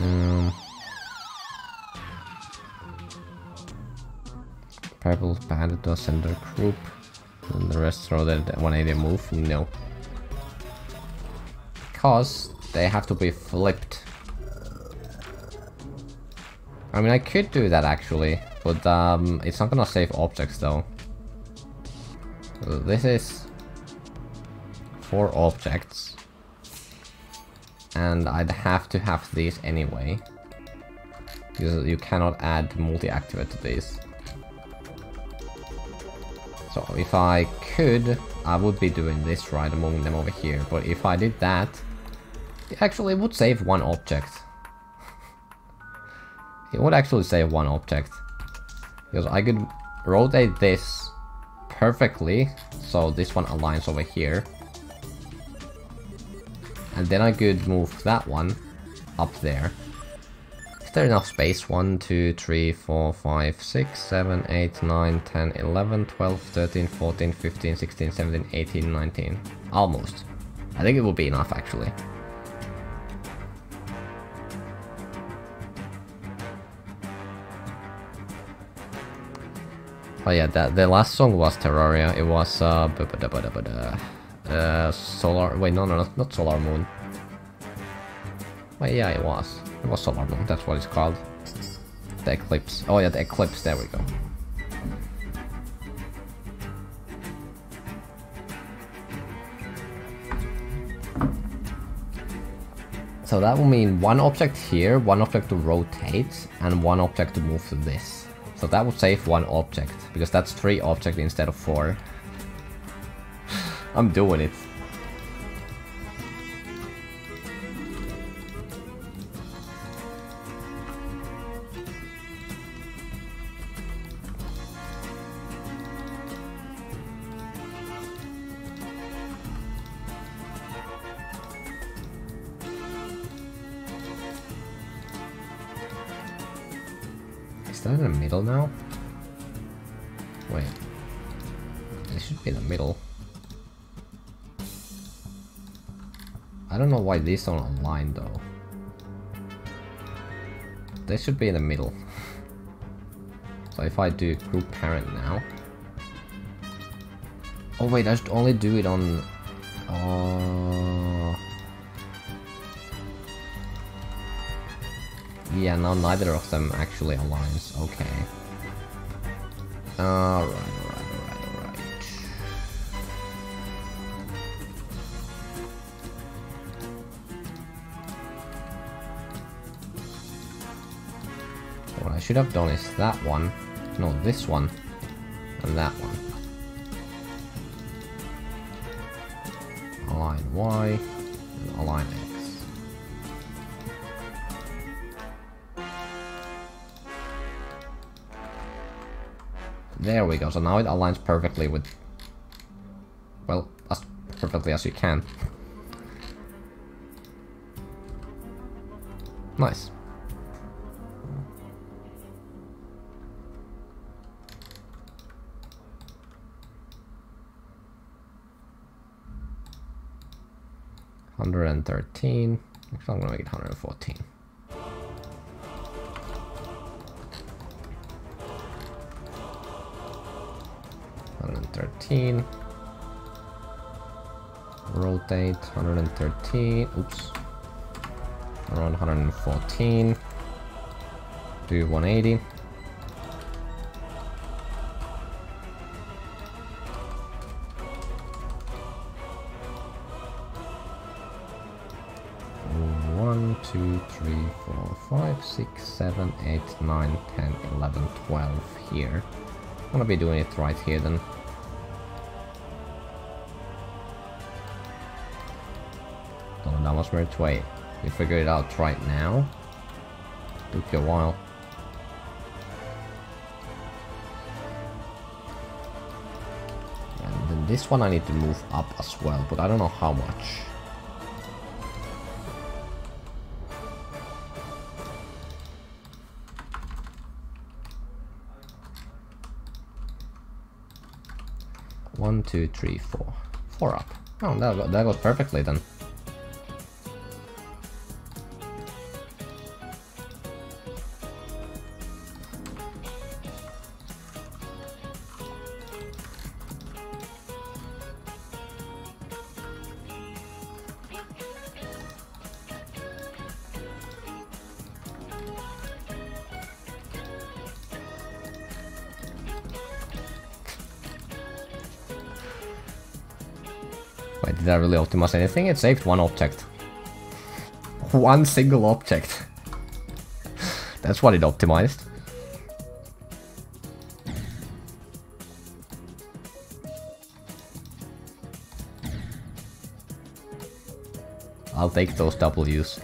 Um, mm. Purple bandit to a center group. And the rest throw that 180 move? No. Because they have to be flipped I mean, I could do that actually, but um, it's not gonna save objects though. This is four objects. And I'd have to have these anyway. Because you cannot add multi-activate to these. So if I could, I would be doing this right, moving them over here. But if I did that, it actually would save one object. It would actually save one object. Because I could rotate this perfectly, so this one aligns over here. And then I could move that one up there. Is there enough space? 1, 2, 3, 4, 5, 6, 7, 8, 9, 10, 11, 12, 13, 14, 15, 16, 17, 18, 19. Almost. I think it will be enough actually. Oh yeah, that the last song was Terraria. It was uh, uh Solar. Wait, no, no, not, not Solar Moon. Well, yeah, it was. It was Solar Moon, that's what it's called. The Eclipse. Oh yeah, the Eclipse, there we go. So that will mean one object here, one object to rotate, and one object to move to this. So that would save one object, because that's three objects instead of four. I'm doing it. Know these don't though. They should be in the middle. so if I do group parent now. Oh wait, I should only do it on... Oh... Yeah, now neither of them actually aligns. Okay. Alright, should have done is that one. No, this one. And that one. Align Y. And align X. There we go, so now it aligns perfectly with... Well, as perfectly as you can. Nice. Hundred and thirteen. Actually, I'm gonna make it hundred and. 113. Rotate 113. Oops. Around 114. Do 180. 6, 7, 8, 9, 10, 11, 12 here. I'm gonna be doing it right here then. Oh, that was which way. We figure it out right now. Took you a while. And then this one I need to move up as well, but I don't know how much. Two, three, four. Four up. Oh, that, that goes perfectly then. Really optimize anything? It saved one object. One single object. That's what it optimized. I'll take those W's.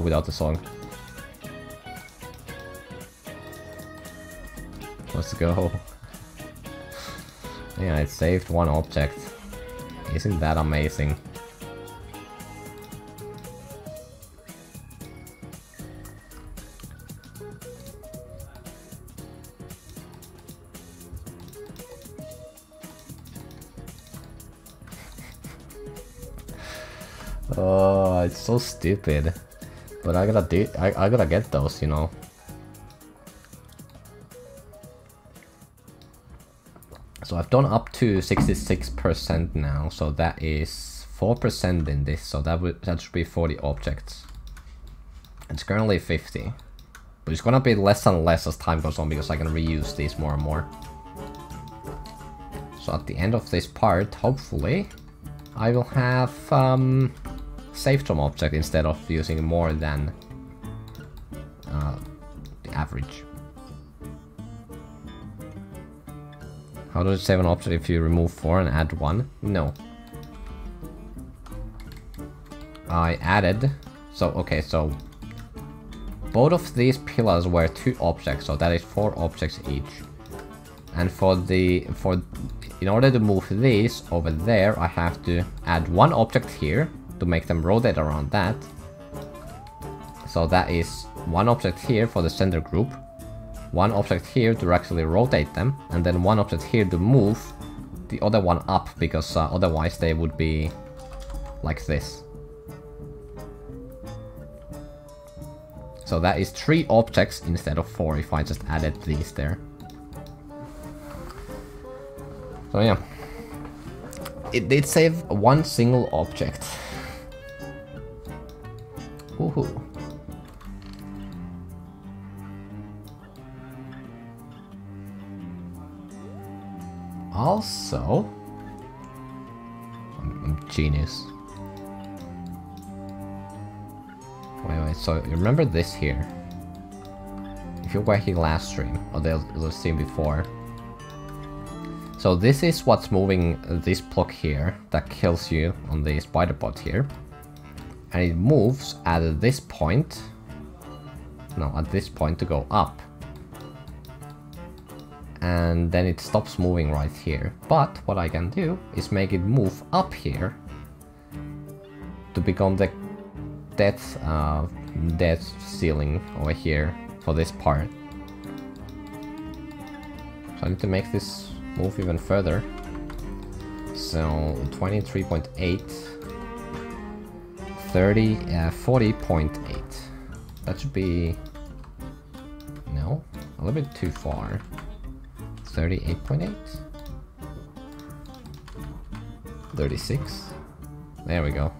Without the song. Let's go. Yeah, it saved one object. Isn't that amazing? Oh, it's so stupid. But I gotta do I, I gotta get those, you know. So I've done up to 66% now, so that is 4% in this, so that would that should be 40 objects. It's currently 50. But it's gonna be less and less as time goes on because I can reuse these more and more. So at the end of this part, hopefully, I will have um, saved some object instead of using more than uh, the average. How does it save an object if you remove 4 and add 1? No. I added... So, okay, so... Both of these pillars were 2 objects, so that is 4 objects each. And for the... for In order to move these over there, I have to add 1 object here, to make them rotate around that. So that is 1 object here for the center group, one object here to actually rotate them, and then one object here to move the other one up, because uh, otherwise they would be like this. So that is three objects instead of four if I just added these there. So yeah. It did save one single object. Also, I'm, I'm genius. Wait, wait, so remember this here? If you're watching last stream, or they'll, they'll seen before. So this is what's moving this block here that kills you on the spider bot here. And it moves at this point. No, at this point to go up and then it stops moving right here. But what I can do is make it move up here to become the death, uh, death ceiling over here for this part. So I need to make this move even further. So 23.8, 30, uh, 40.8. That should be, no, a little bit too far. 38.8 36 there we go.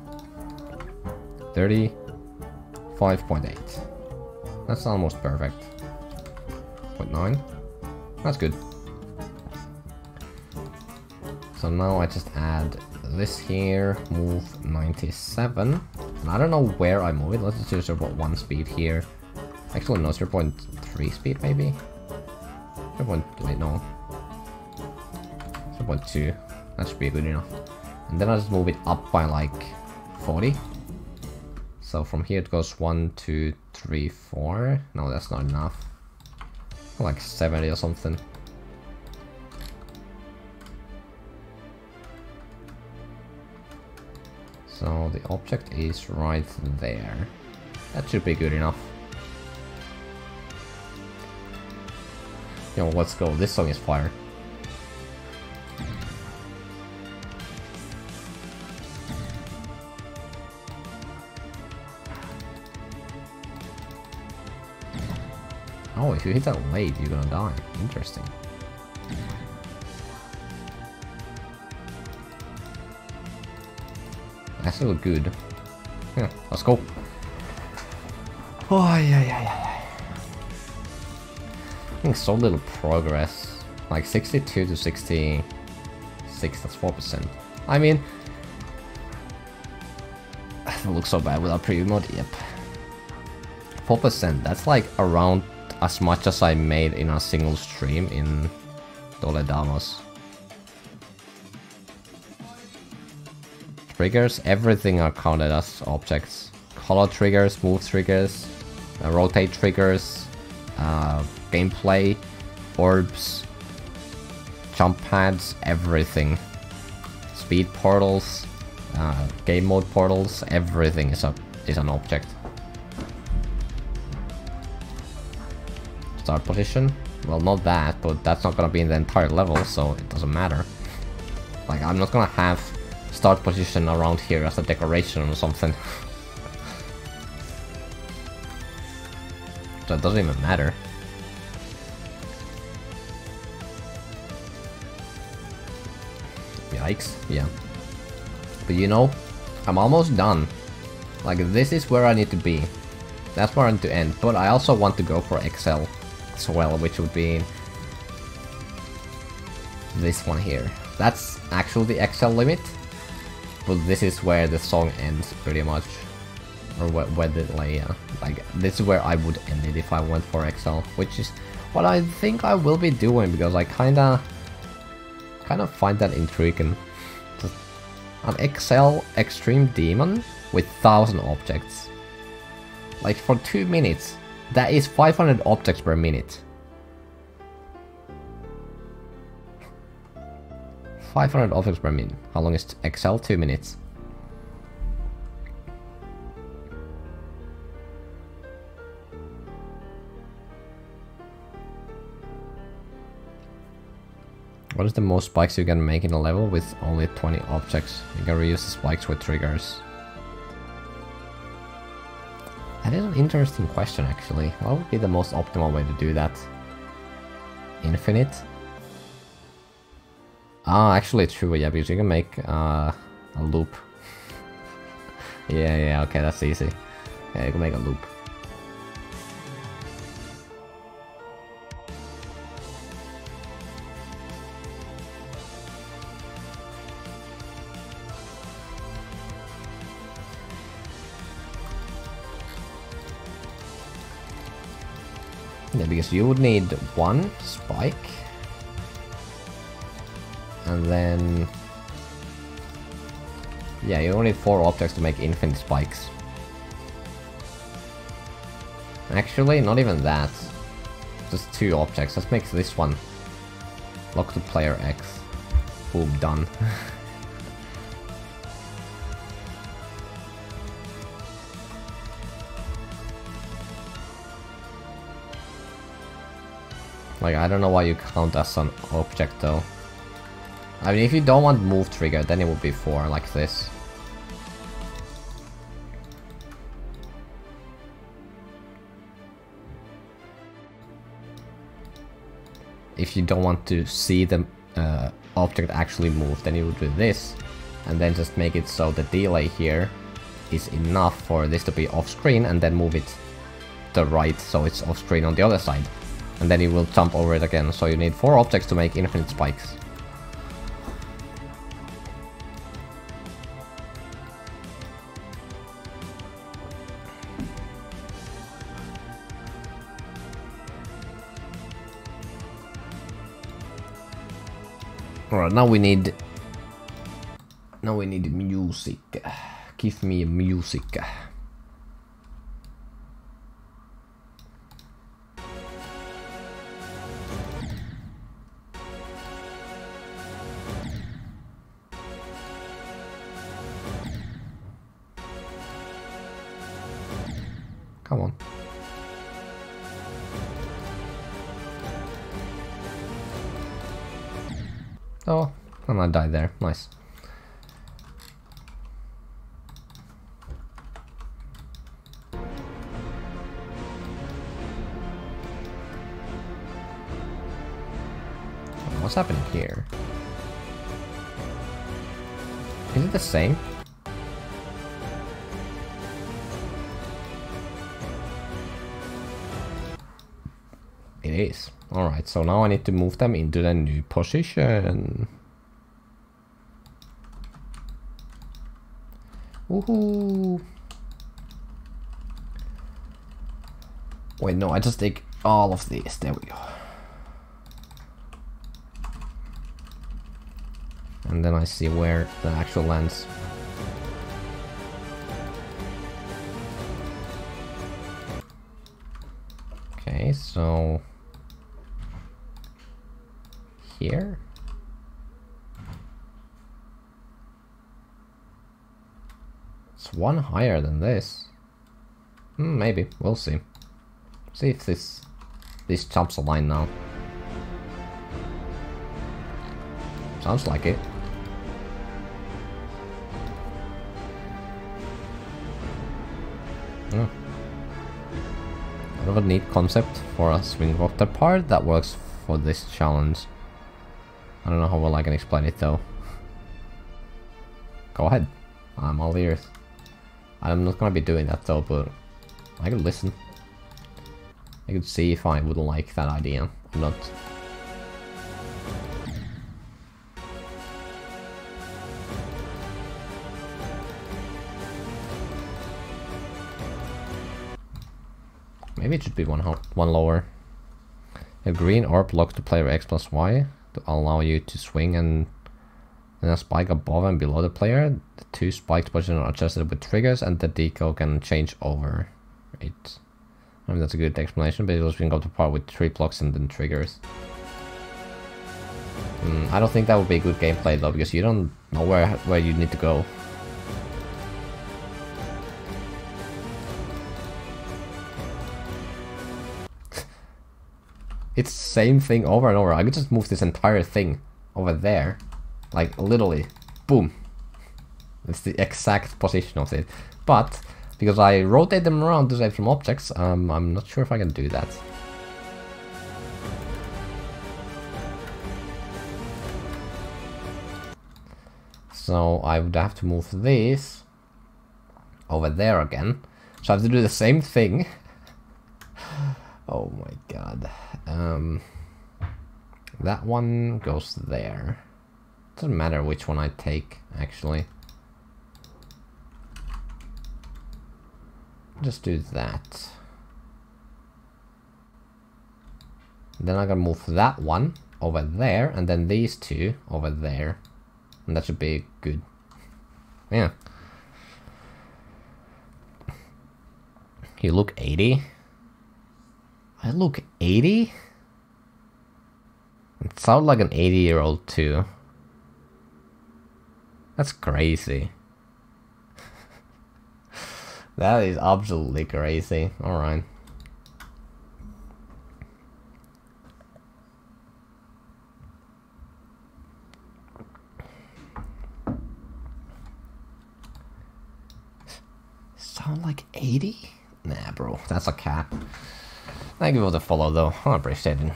35.8 that's almost perfect. 0.9 that's good. So now I just add this here move 97 and I don't know where I move it let's just do 0.1 speed here actually no 0.3 speed maybe 0.2, no. 0.2. That should be good enough. And then I just move it up by like 40. So from here it goes 1, 2, 3, 4. No, that's not enough. Like 70 or something. So the object is right there. That should be good enough. Yo, let's go. This song is fire. Oh, if you hit that late, you're gonna die. Interesting. Look good. Yeah, let's go. Oh, yeah, yeah, yeah. I think so little progress. Like 62 to 66, that's 4%. I mean, it looks so bad without preview mode, yep. 4%, that's like around as much as I made in a single stream in Dole Damos. Triggers, everything are counted as objects. Color triggers, move triggers, uh, rotate triggers, uh, gameplay, orbs, jump pads, everything. Speed portals, uh, game mode portals, everything is a is an object. Start position, well not that, but that's not gonna be in the entire level, so it doesn't matter. Like I'm not gonna have start position around here as a decoration or something. so it doesn't even matter. Yikes, yeah. But you know, I'm almost done. Like, this is where I need to be. That's where I need to end. But I also want to go for XL as well, which would be this one here. That's actually the XL limit, but this is where the song ends pretty much. Or where, where the, like, yeah, like, this is where I would end it if I went for XL, which is what I think I will be doing, because I kinda, kinda find that intriguing. Just an XL Extreme Demon with 1000 objects. Like, for 2 minutes, that is 500 objects per minute. 500 objects per minute. How long is XL? 2 minutes. What is the most spikes you can make in a level with only 20 objects? You can reuse the spikes with triggers. That is an interesting question actually. What would be the most optimal way to do that? Infinite? Ah, actually true, yeah, because you can make uh, a loop. yeah, yeah, okay, that's easy. Yeah, you can make a loop. Yeah, because you would need one spike. And then... Yeah, you only need four objects to make infinite spikes. Actually, not even that. Just two objects. Let's make this one. Lock to player X. Boom, done. Like, I don't know why you count as an object though. I mean, if you don't want move trigger, then it would be 4, like this. If you don't want to see the uh, object actually move, then you would do this. And then just make it so the delay here is enough for this to be off screen and then move it to right so it's off screen on the other side and then you will jump over it again. So you need four objects to make infinite spikes. Now we need... Now we need music. Give me music. The same? It is. Alright, so now I need to move them into the new position. Woohoo! Wait, no, I just take all of these. There we go. And then I see where the actual lands. Okay, so here. It's one higher than this. Hmm, maybe, we'll see. See if this this jumps a line now. Sounds like it. Of a neat concept for a swing copter part that works for this challenge. I don't know how well I can explain it though. Go ahead. I'm all ears. I'm not gonna be doing that though, but I could listen. I could see if I would like that idea or not. Maybe it should be one one lower. A green orb locks the player X plus Y to allow you to swing and then a spike above and below the player. The two spiked positions are adjusted with triggers and the deco can change over it. I mean that's a good explanation, but it was being up to par with three blocks and then triggers. Mm, I don't think that would be a good gameplay though, because you don't know where where you need to go. It's same thing over and over. I could just move this entire thing over there. Like, literally. Boom. It's the exact position of it. But, because I rotate them around to save some objects, um, I'm not sure if I can do that. So I would have to move this over there again. So I have to do the same thing. oh my god. Um, that one goes there. Doesn't matter which one I take, actually. Just do that. Then I'm gonna move that one over there, and then these two over there. And that should be good. Yeah. You look 80? I look 80? It sounds like an 80 year old too. That's crazy. that is absolutely crazy. Alright. Sound like 80? Nah, bro, that's a cap. Thank you for the follow, though. I appreciate it.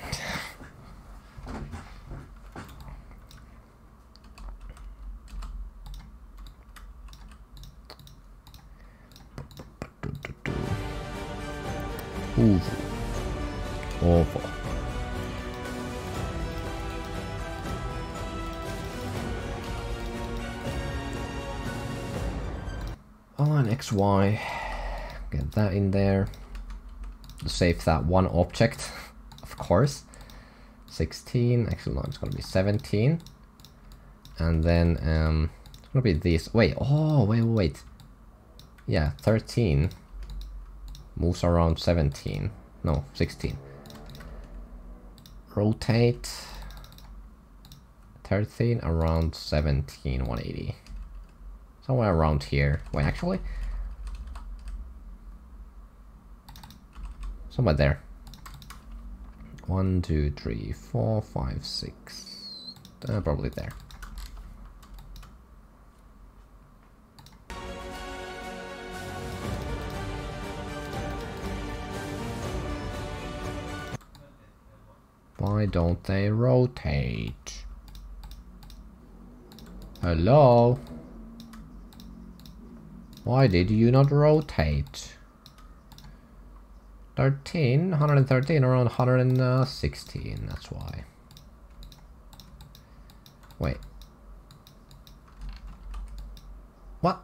Ooh. Awful. Align XY. Get that in there. Save that one object, of course. 16, actually no, it's gonna be 17. And then um, it's gonna be this. Wait, oh, wait, wait. Yeah, 13 moves around 17. No, 16. Rotate 13 around 17, 180. Somewhere around here. Wait, actually? Somewhere there. One, two, three, four, five, six. Uh, probably there. Why don't they rotate? Hello? Why did you not rotate? 13, 113, around 116, uh, that's why. Wait. What?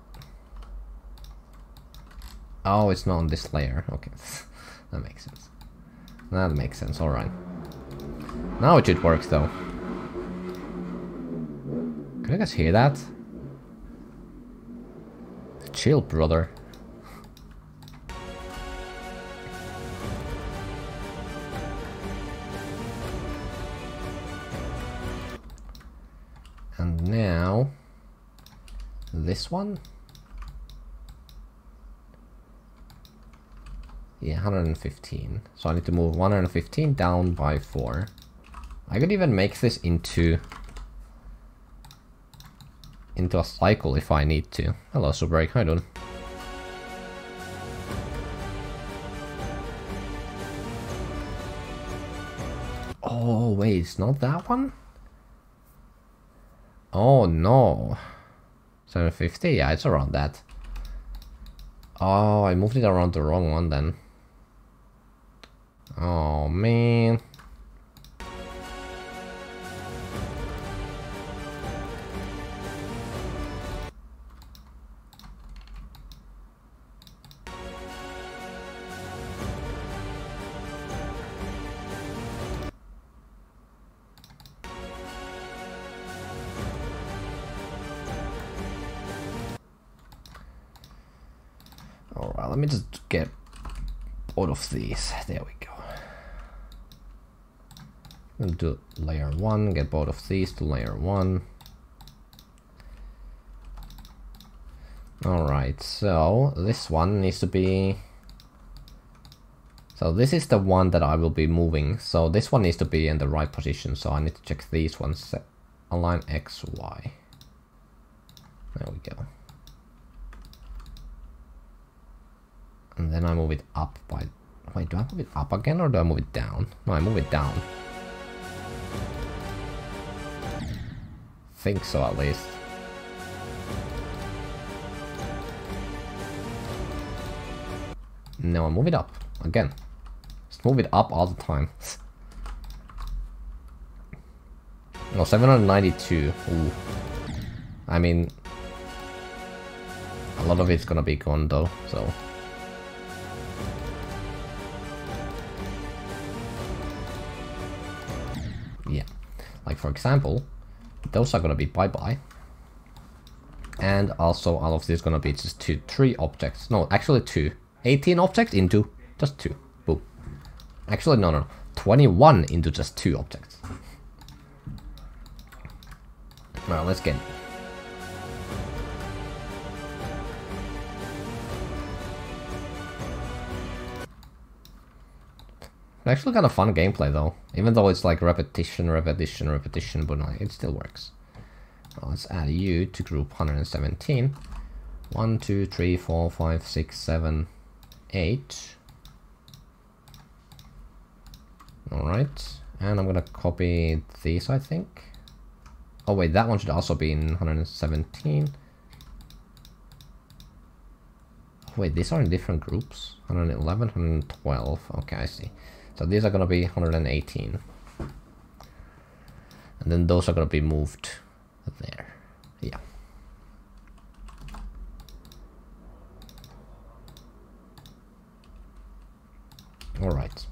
Oh, it's not on this layer. Okay, that makes sense. That makes sense, alright. Now it should work though. Can you guys hear that? Chill, brother. This one. Yeah, 115. So I need to move 115 down by 4. I could even make this into into a cycle if I need to. Hello, Subbreak, how you doing? Oh, wait, it's not that one? Oh, no. 750? Yeah, it's around that. Oh, I moved it around the wrong one then. Oh, man. There we go. Do layer 1, get both of these to layer 1. Alright, so this one needs to be... So this is the one that I will be moving. So this one needs to be in the right position. So I need to check these ones. Align X, Y. There we go. And then I move it up by... Wait, do I move it up again or do I move it down? No, I move it down. Think so at least. No, I move it up. Again. Just move it up all the time. no, 792. Ooh. I mean... A lot of it's gonna be gone though, so... Like for example, those are gonna be bye-bye. And also all of this is gonna be just two, three objects. No, actually two. 18 objects into just two. Boom. Actually, no, no, 21 into just two objects. Well, let's get Actually kind of fun gameplay though, even though it's like repetition, repetition, repetition, but no, it still works. Well, let's add you to group 117. 1, 2, 3, 4, 5, 6, 7, 8. Alright, and I'm gonna copy these I think. Oh wait, that one should also be in 117. Wait, these are in different groups. 111, 112. Okay, I see. So these are going to be 118. And then those are going to be moved there. Yeah. All right.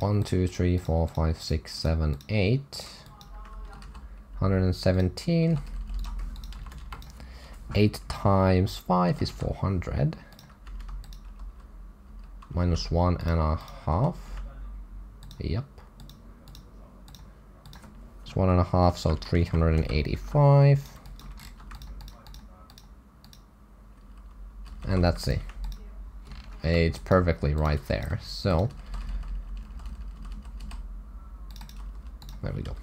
One, two, three, four, five, six, seven, eight. 117. 8 times 5 is 400 minus one and a half. Yep. It's one and a half, so 385. And that's it. It's perfectly right there. So There we go.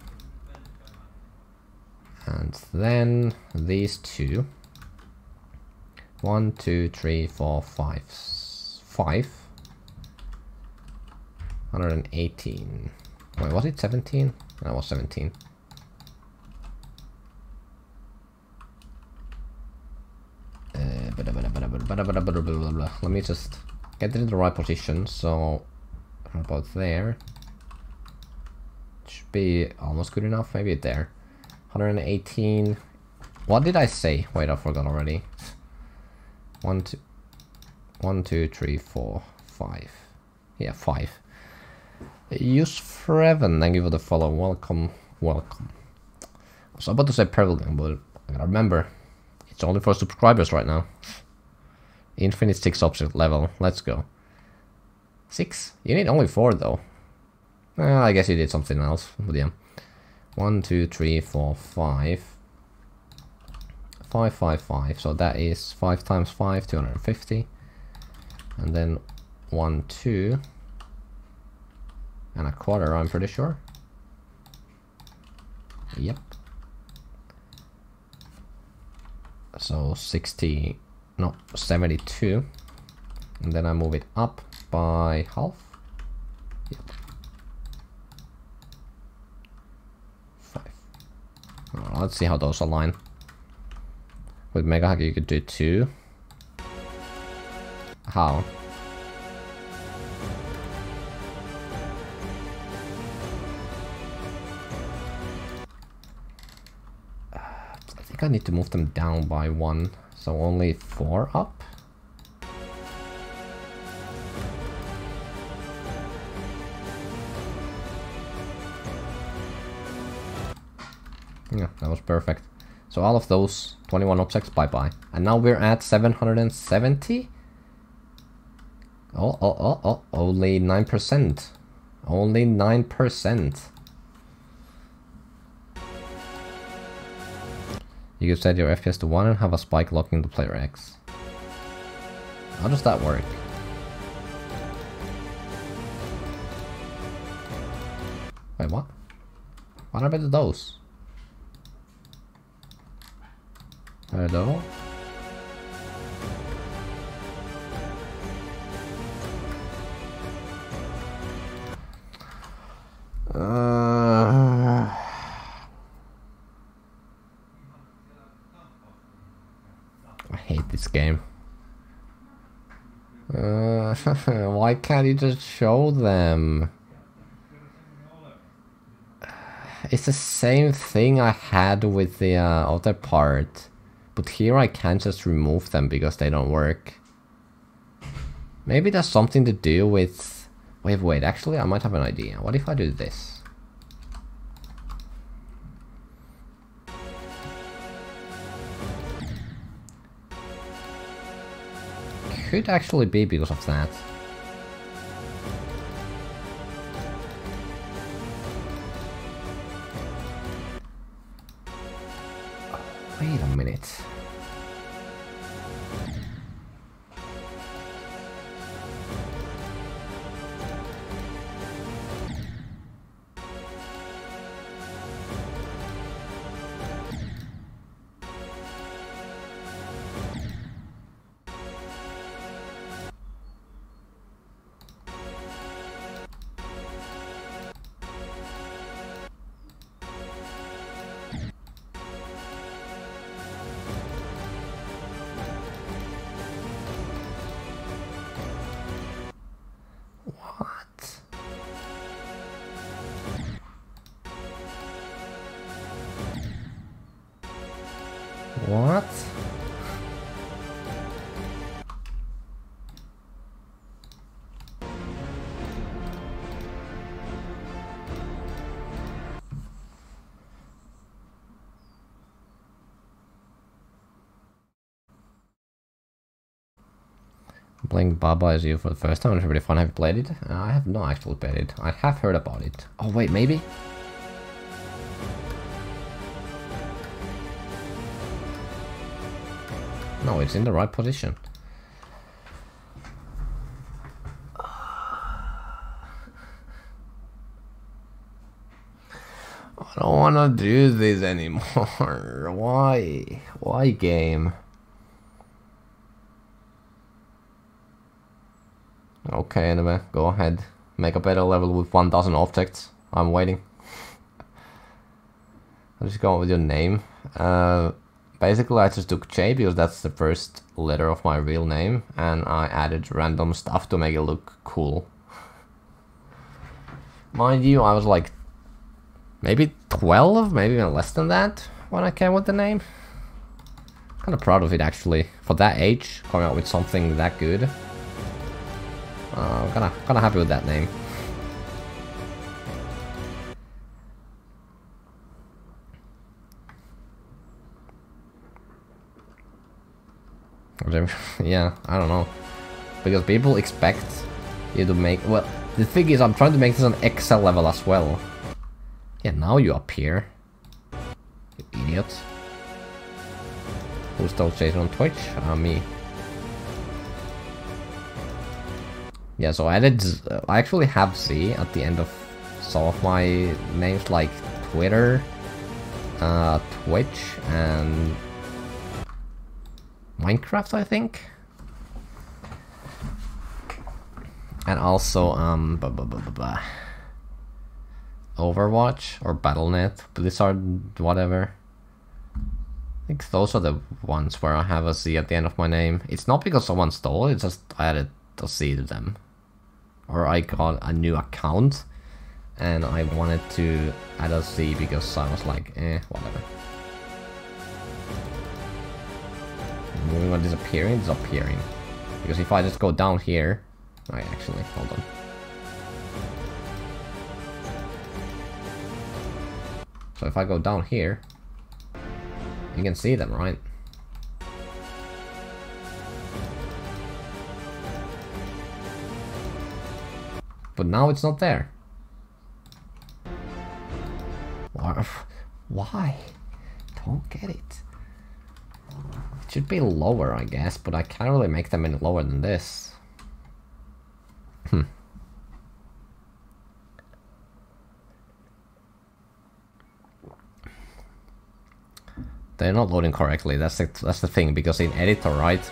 And then these two. One, two, three, four, five. Five. 118. Wait, was it 17? That was 17. Uh, Let me just get it in the right position. So, about there. Should be almost good enough. Maybe there. 118. What did I say? Wait, I forgot already. One, two, one, two, three, four, five. Yeah, five. Use Freven, thank you for the follow. Welcome, welcome. I was about to say Prevalent, but I gotta remember, it's only for subscribers right now. Infinite 6 object level, let's go. 6? You need only 4 though. Well, I guess you did something else, but yeah. 1, 2, 3, 4, 5. 5, 5, 5, so that is 5 times 5, 250. And then 1, 2 and a quarter, I'm pretty sure. Yep. So 60, no, 72. And then I move it up by half. Yep. Five. Well, let's see how those align. With Mega Hack you could do two. How? Think I need to move them down by one, so only four up. Yeah, that was perfect. So all of those 21 objects, bye-bye. And now we're at 770? Oh, oh, oh, oh, only 9%. Only 9%. You can set your FPS to 1 and have a spike locking the player X. How does that work? Wait, what? What about those? Hello? game. Uh, why can't you just show them? It's the same thing I had with the uh, other part. But here I can't just remove them because they don't work. Maybe that's something to do with... Wait, wait, actually I might have an idea. What if I do this? Could actually be because of that. wait a minute. Baba Is You for the first time, it's really fun. Have you played it? Uh, I have not actually played it. I have heard about it. Oh wait, maybe? No, it's in the right position. I don't want to do this anymore. Why? Why game? Okay, anyway, go ahead. Make a better level with 1000 objects. I'm waiting. I'll just go with your name. Uh, basically, I just took J because that's the first letter of my real name, and I added random stuff to make it look cool. Mind you, I was like maybe 12, maybe even less than that when I came with the name. Kind of proud of it actually. For that age, coming out with something that good. Uh, kind of, kind of happy with that name. yeah, I don't know. Because people expect you to make... Well, the thing is, I'm trying to make this an XL level as well. Yeah, now you appear. You idiot. Who's still chasing on Twitch? Uh, me. Yeah, so I added... I actually have Z at the end of some of my names like Twitter, uh, Twitch, and Minecraft, I think. And also, um, blah, blah, blah, blah, Overwatch or Battle.net, Blizzard, whatever. I think those are the ones where I have a Z at the end of my name. It's not because someone stole it, it's just I added a Z to them. Or I got a new account and I wanted to add a Z because I was like, eh, whatever. Moving on disappearing, disappearing. Because if I just go down here... I actually, hold on. So if I go down here, you can see them, right? But now it's not there. Why? Don't get it. It should be lower, I guess, but I can't really make them any lower than this. Hmm. They're not loading correctly, that's the, that's the thing, because in editor, right?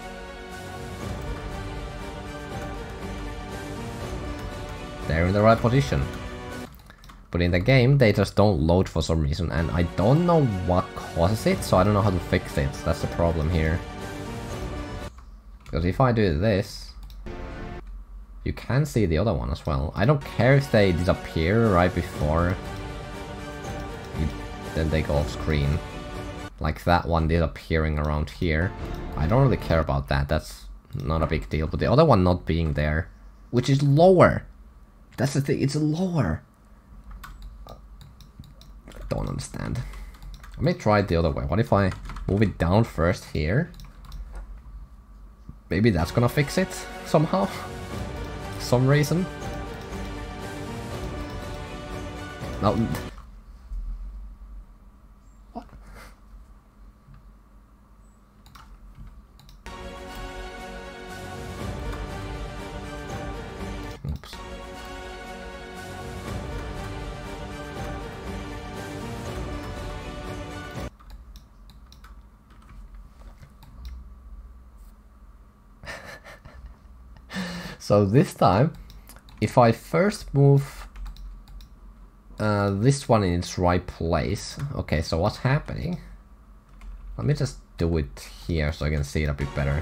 They're in the right position. But in the game, they just don't load for some reason, and I don't know what causes it, so I don't know how to fix it. That's the problem here. Because if I do this, you can see the other one as well. I don't care if they disappear right before you, then they go off screen. Like that one disappearing around here. I don't really care about that, that's not a big deal. But the other one not being there, which is lower. That's the thing, it's lower I don't understand. Let me try it the other way. What if I move it down first here? Maybe that's gonna fix it somehow? Some reason? No, So this time, if I first move uh, this one in its right place, okay, so what's happening? Let me just do it here so I can see it a bit better.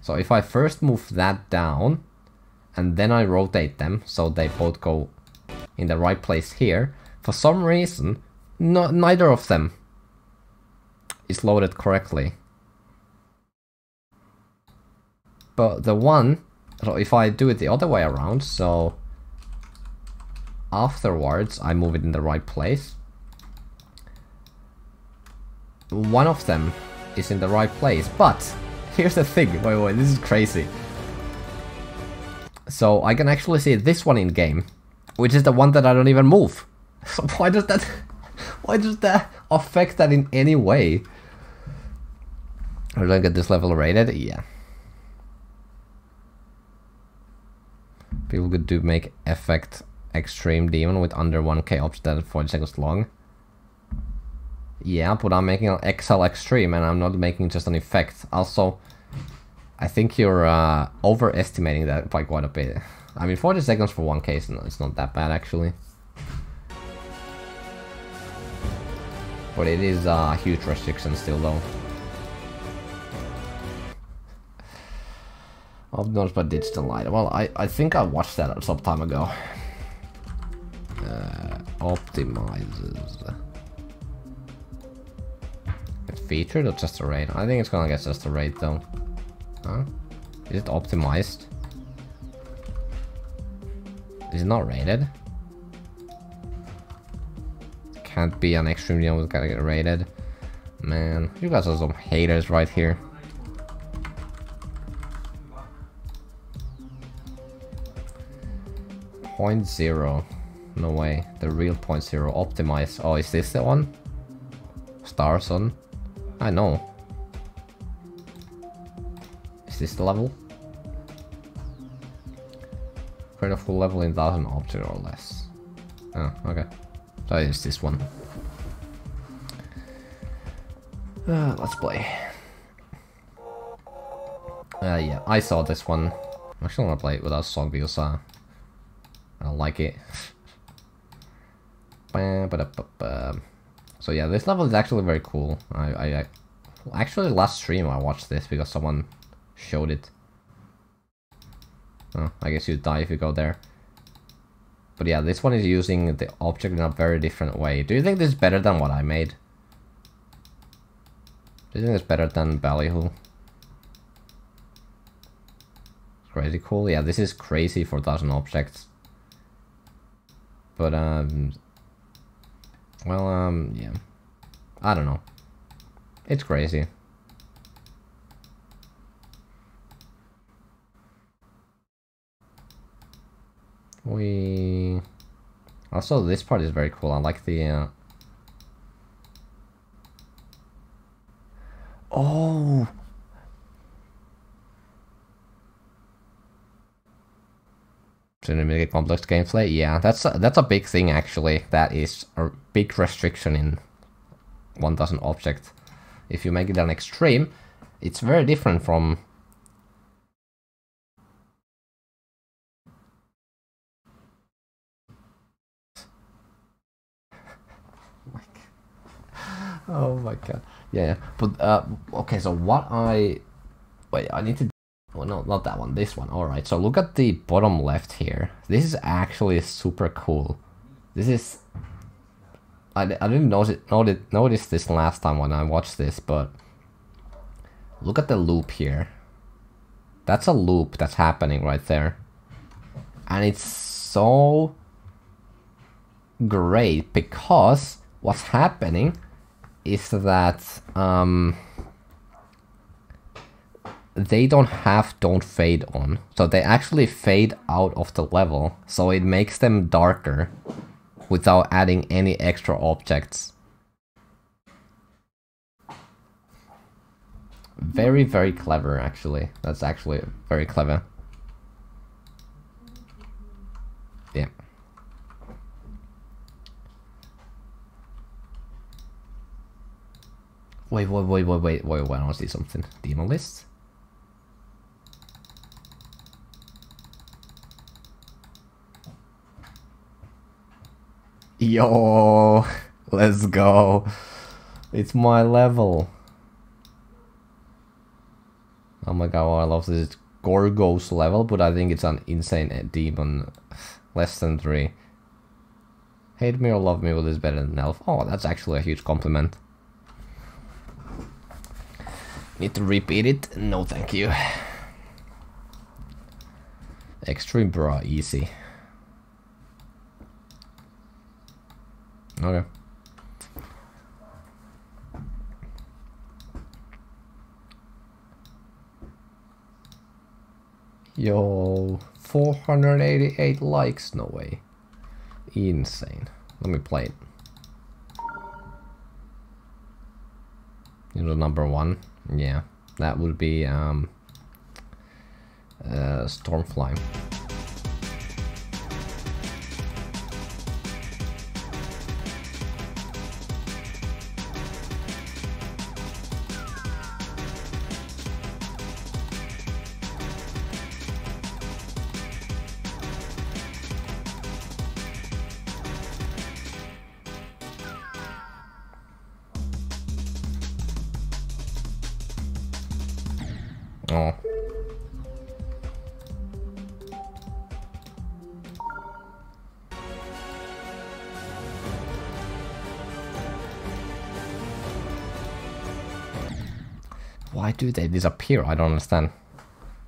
So if I first move that down, and then I rotate them so they both go in the right place here, for some reason, no, neither of them is loaded correctly. But the one, so if I do it the other way around, so afterwards I move it in the right place, one of them is in the right place, but here's the thing, wait, wait, this is crazy. So I can actually see this one in game, which is the one that I don't even move. So why does that, why does that affect that in any way? We gonna get this level rated? Yeah. People could do make effect extreme demon with under 1k object that is 40 seconds long. Yeah, but I'm making an XL extreme and I'm not making just an effect. Also, I think you're uh, overestimating that by quite a bit. I mean, 40 seconds for 1k is not, it's not that bad actually. But it is a uh, huge restriction still though. Obnoxious by Digital Light. Well, I, I think I watched that some time ago. Uh, optimizes. It's featured or just a rate? I think it's gonna get just a rate though. Huh? Is it optimized? Is it not rated? Can't be an extreme deal, gotta get rated. Man, you guys are some haters right here. Point zero. No way. The real point zero. Optimize. Oh, is this the one? Star Sun? I know. Is this the level? Create a full level in 1000 object or less. Oh, okay. So this one. Uh, let's play. Uh, yeah, I saw this one. I actually to play it without song because uh, I don't like it. so yeah, this level is actually very cool. I, I, I actually last stream I watched this because someone showed it. Oh, I guess you die if you go there. But yeah, this one is using the object in a very different way. Do you think this is better than what I made? Do you think it's better than Ballyhoo? Crazy cool. Yeah, this is crazy for 1000 objects. But, um... Well, um, yeah. I don't know. It's crazy. We... Also, this part is very cool. I like the... Uh... Oh! To a complex gameplay. Yeah, that's a, that's a big thing actually. That is a big restriction in 1000 object. If you make it an extreme, it's very different from oh my god. Yeah, yeah. But uh okay, so what I wait, I need to well, no, not that one. This one. All right. So look at the bottom left here. This is actually super cool. This is. I, I didn't notice, notice notice this last time when I watched this, but look at the loop here. That's a loop that's happening right there, and it's so great because what's happening is that um they don't have don't fade on. So they actually fade out of the level. So it makes them darker without adding any extra objects. Very, very clever, actually. That's actually very clever. Yeah. Wait, wait, wait, wait, wait, wait, wait, I want to see something. Demo list? Yo, let's go. It's my level. Oh my god, I love this Gorgos level, but I think it's an insane demon. Less than 3. Hate me or love me, but it's better than Elf. Oh, that's actually a huge compliment. Need to repeat it? No, thank you. Extreme bra, easy. Okay. Yo, 488 likes, no way. Insane. Let me play it. You know, number one? Yeah, that would be um, uh, Stormfly. They disappear? I don't understand.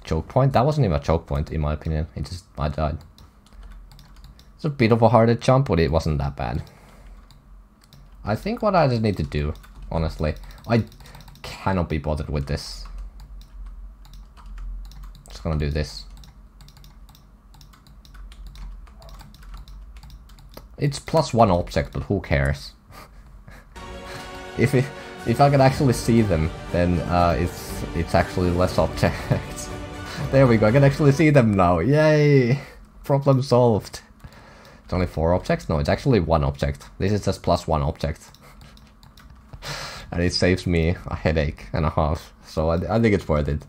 Choke point? That wasn't even a choke point in my opinion. It just, I died. It's a bit of a harder jump, but it wasn't that bad. I think what I just need to do, honestly, I cannot be bothered with this. Just gonna do this. It's plus one object, but who cares? if it, if I can actually see them, then uh, it's it's actually less objects. there we go, I can actually see them now. Yay! Problem solved. It's only four objects? No, it's actually one object. This is just plus one object. and it saves me a headache and a half. So I, I think it's worth it.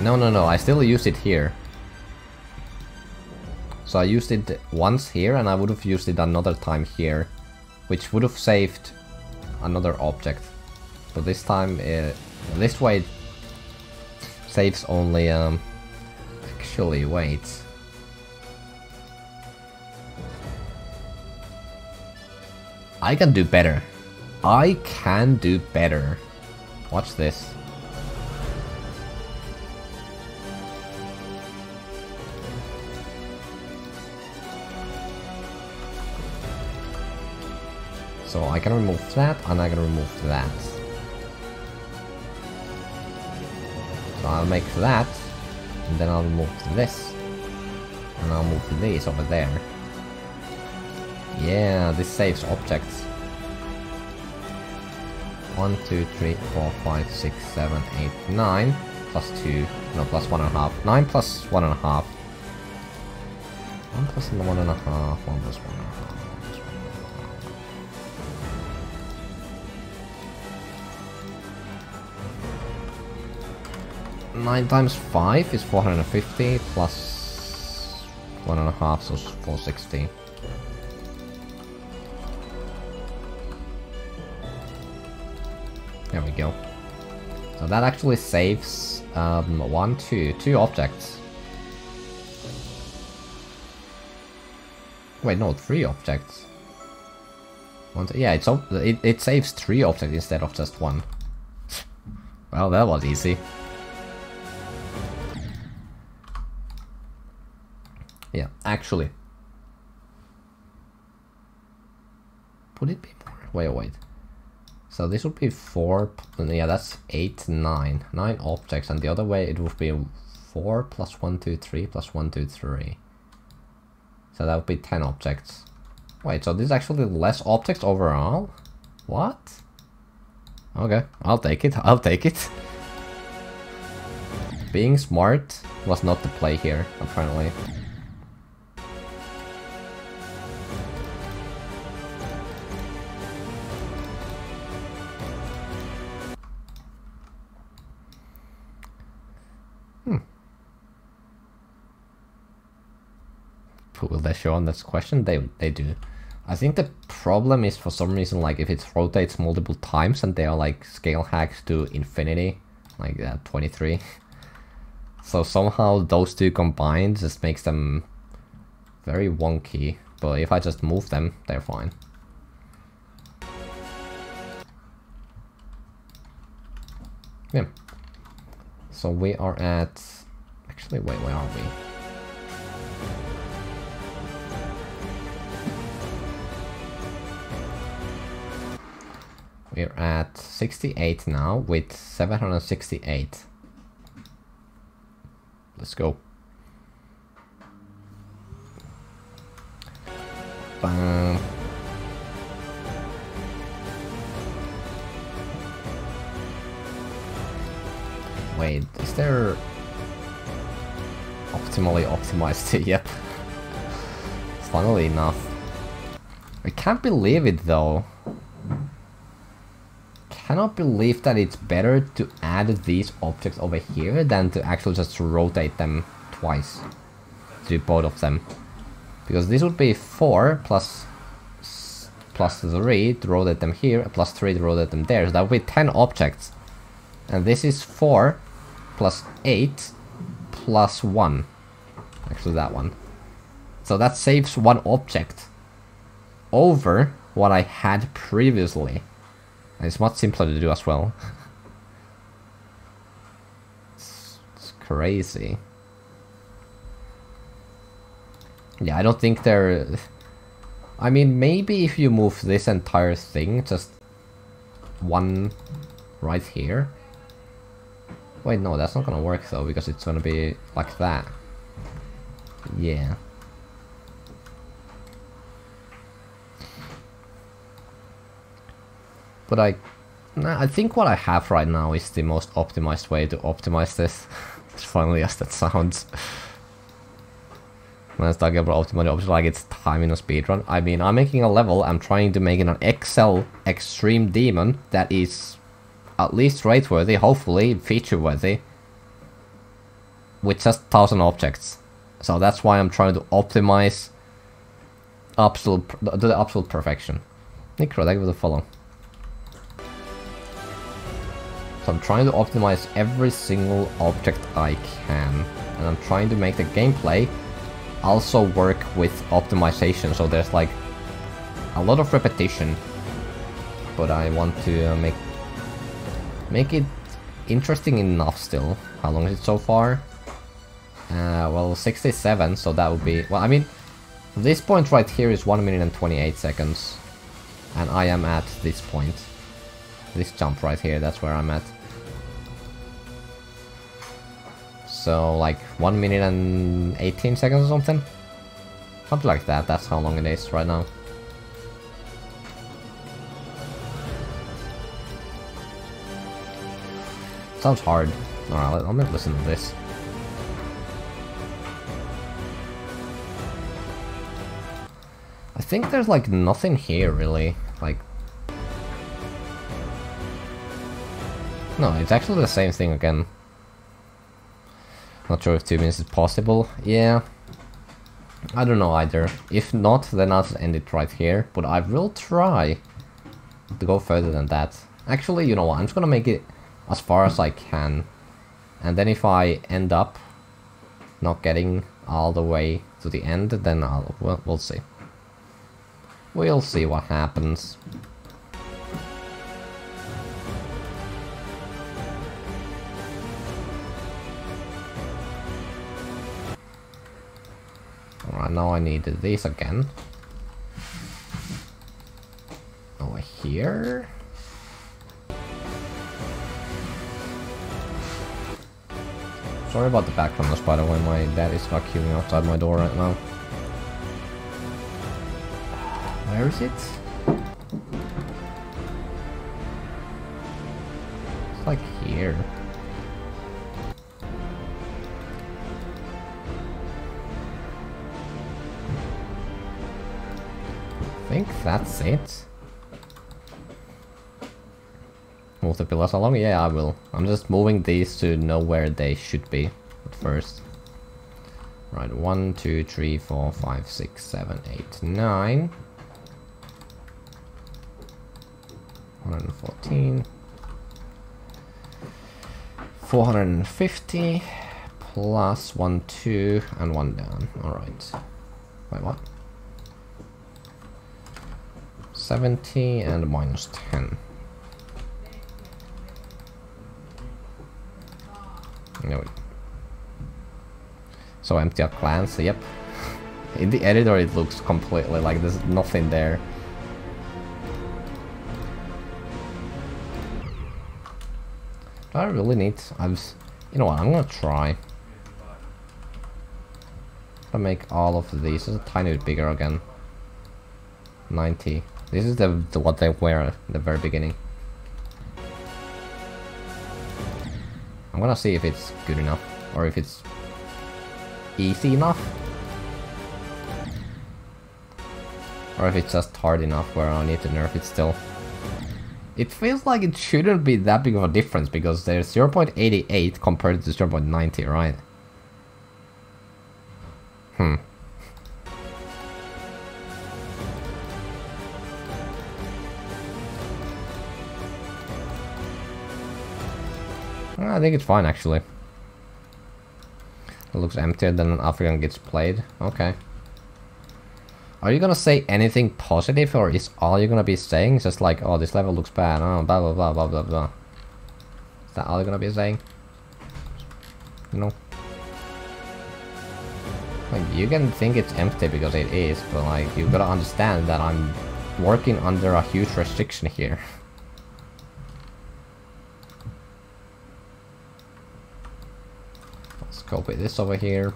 No, no, no, I still use it here. So I used it once here and I would have used it another time here. Which would have saved another object. But this time, uh, this way saves only, um, actually, wait. I can do better. I can do better. Watch this. So I can remove that and I can remove that. So I'll make that and then I'll move this and I'll move these over there. Yeah, this saves objects. 1, 2, 3, 4, 5, 6, 7, 8, 9 plus 2, no plus 1.5. 9 plus 1.5. 1 plus 1.5, 1 plus 1.5. 9 times 5 is 450 plus 1.5, so 460. There we go. So that actually saves um, one, two, two objects. Wait, no, three objects. One, yeah, it's it, it saves three objects instead of just one. well, that was easy. Yeah, actually. Would it be more? Wait, wait. So this would be 4, yeah, that's 8, 9. 9 objects, and the other way it would be 4 plus 1, 2, 3 plus 1, 2, 3. So that would be 10 objects. Wait, so this is actually less objects overall? What? Okay, I'll take it, I'll take it. Being smart was not the play here, apparently. Will they show on this question? They they do. I think the problem is for some reason like if it rotates multiple times and they are like scale hacks to infinity, like uh, 23. So somehow those two combined just makes them very wonky. But if I just move them, they're fine. Yeah. So we are at... Actually, wait, where are we? We're at 68 now with 768. Let's go. Bam. Wait, is there optimally optimized? yep. Funnily enough. I can't believe it though cannot believe that it's better to add these objects over here than to actually just rotate them twice. Do both of them. Because this would be 4 plus 3 to rotate them here, plus 3 to rotate them there. So that would be 10 objects. And this is 4 plus 8 plus 1. Actually, that one. So that saves one object over what I had previously. And it's much simpler to do as well. it's, it's crazy. Yeah, I don't think they're... I mean, maybe if you move this entire thing, just one right here. Wait, no, that's not gonna work though, because it's gonna be like that. Yeah. But I, nah, I think what I have right now is the most optimized way to optimize this. as funny as that sounds. when I talking about optimizing options like it's time in a speedrun. I mean, I'm making a level, I'm trying to make it an XL extreme demon that is at least rate worthy, hopefully feature worthy, with just 1000 objects. So that's why I'm trying to optimize absolute to the absolute perfection. Thank you for the follow. I'm trying to optimize every single object I can, and I'm trying to make the gameplay also work with optimization. So there's like a lot of repetition, but I want to uh, make make it interesting enough still. How long is it so far? Uh, well, 67, so that would be... Well, I mean, this point right here is 1 minute and 28 seconds. And I am at this point. This jump right here, that's where I'm at. So, like, 1 minute and 18 seconds or something? Something like that, that's how long it is right now. Sounds hard. Alright, let me listen to this. I think there's like nothing here really. Like No, it's actually the same thing again. Not sure if two minutes is possible. Yeah. I don't know either. If not, then I'll end it right here. But I will try to go further than that. Actually, you know what? I'm just gonna make it as far as I can. And then if I end up not getting all the way to the end, then I'll, we'll, we'll see. We'll see what happens. Alright, now I need this again. Over here. Sorry about the background noise, by the way. My dad is vacuuming outside my door right now. Where is it? It's like here. Think that's it. Move the pillars along? Yeah, I will. I'm just moving these to know where they should be at first. Right, one, two, three, four, five, six, seven, eight, nine. 114. 450 plus 1, 2, and 1 down. Alright. Wait, what? 70 and minus 10. No. So empty at glance, yep. In the editor it looks completely like there's nothing there. Do I really need... I was... You know what, I'm gonna try. i make all of these a tiny bit bigger again. 90. This is the, the what they wear at the very beginning. I'm gonna see if it's good enough, or if it's easy enough. Or if it's just hard enough where I need to nerf it still. It feels like it shouldn't be that big of a difference because there's 0.88 compared to 0.90, right? Hmm. I think it's fine actually. It looks emptier than an African gets played. Okay. Are you gonna say anything positive or is all you're gonna be saying just like, oh, this level looks bad, oh, blah blah blah blah blah blah. Is that all you're gonna be saying? No. Like, you can think it's empty because it is, but like, you've gotta understand that I'm working under a huge restriction here. Let's copy this over here.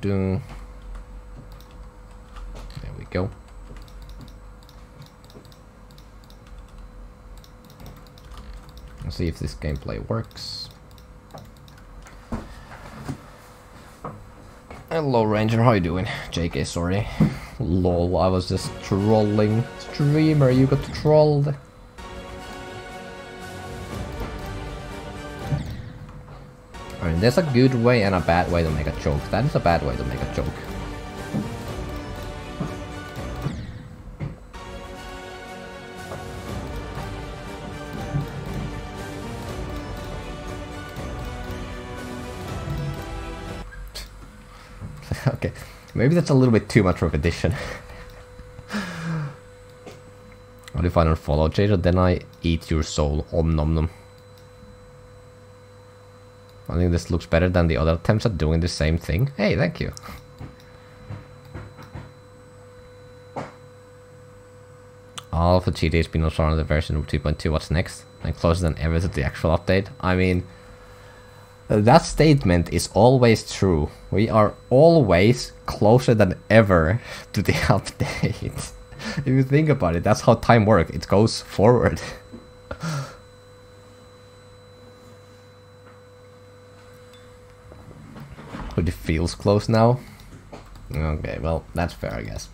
There we go. Let's see if this gameplay works. Hello Ranger, how you doing? JK, sorry. Lol, I was just trolling. Streamer, you got trolled. There's a good way and a bad way to make a joke. That is a bad way to make a joke. okay, maybe that's a little bit too much repetition. what if I don't follow Jada? Then I eat your soul. Om nom nom. I think this looks better than the other attempts at doing the same thing. Hey, thank you. All of the GTA has been on the version of 2.2. What's next? And closer than ever to the actual update. I mean, uh, that statement is always true. We are always closer than ever to the update. if you think about it, that's how time works. It goes forward. But it feels close now. Okay, well, that's fair, I guess.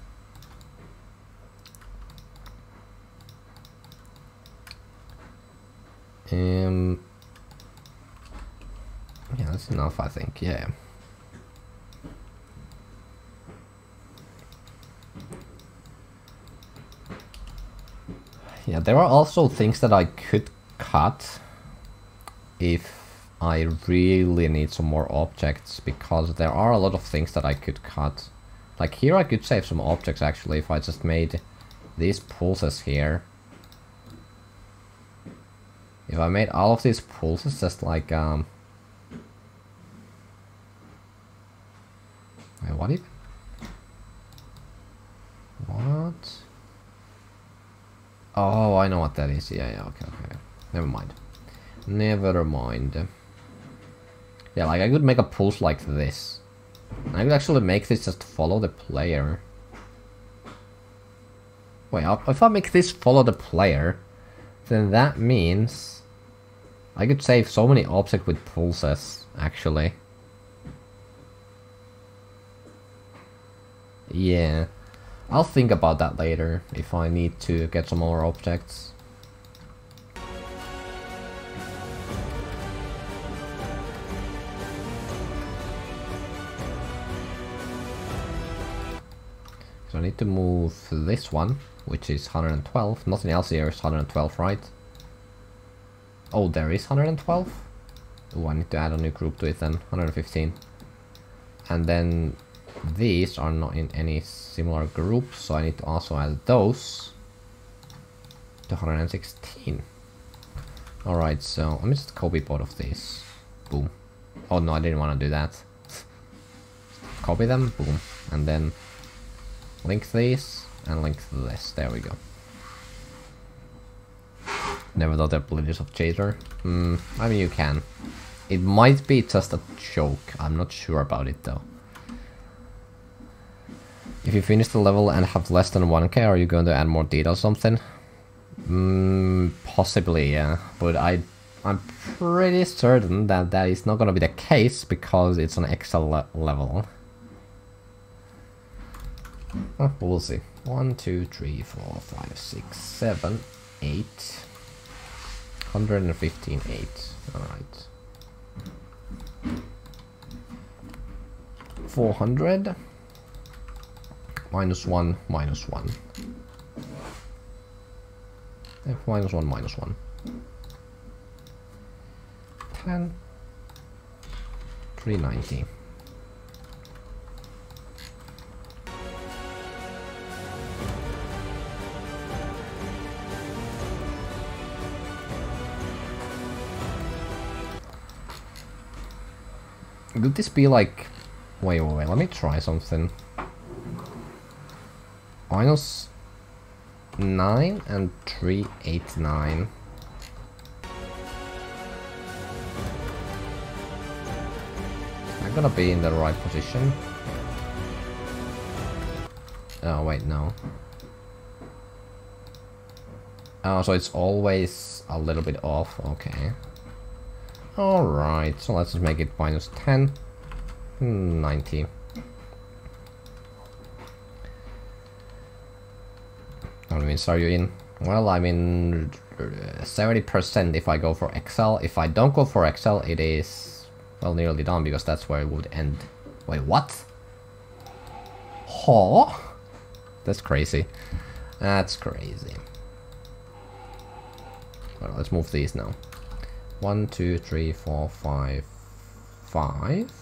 Um, yeah, that's enough, I think, yeah. Yeah, there are also things that I could cut if I really need some more objects because there are a lot of things that I could cut. Like here I could save some objects actually if I just made these pulses here. If I made all of these pulses just like um Wait, what even? What? Oh, I know what that is. Yeah, yeah, okay, okay. Never mind. Never mind. Yeah, like I could make a pulse like this. I could actually make this just follow the player. Wait, if I make this follow the player, then that means I could save so many objects with pulses, actually. Yeah. I'll think about that later, if I need to get some more objects. So I need to move this one, which is 112. Nothing else here is 112, right? Oh, there is 112? Oh, I need to add a new group to it then. 115. And then these are not in any similar group, so I need to also add those to 116. Alright, so let me just copy both of these. Boom. Oh no, I didn't want to do that. copy them, boom. And then Link these and link this. There we go. Never thought Blitz of Chaser. Hmm, I mean you can. It might be just a joke. I'm not sure about it though. If you finish the level and have less than 1k, are you going to add more data or something? Mm, possibly, yeah. But I, I'm pretty certain that that is not going to be the case because it's an XL le level. We'll see. One, two, three, four, five, six, seven, eight. 115, eight. Alright. 400. Minus one, minus one. Eh, minus 1, minus 1. 10. 390. Could this be like... Wait, wait, wait, let me try something. Minus 9 and 389. I'm gonna be in the right position. Oh, wait, no. Oh, so it's always a little bit off, okay. Alright, so let's just make it minus 10. Hmm, 90. How many minutes are you in? Well, I'm in 70% if I go for XL. If I don't go for XL, it is, well, nearly done because that's where it would end. Wait, what? Huh? That's crazy. That's crazy. Well, let's move these now. One, two, three, four, five, five.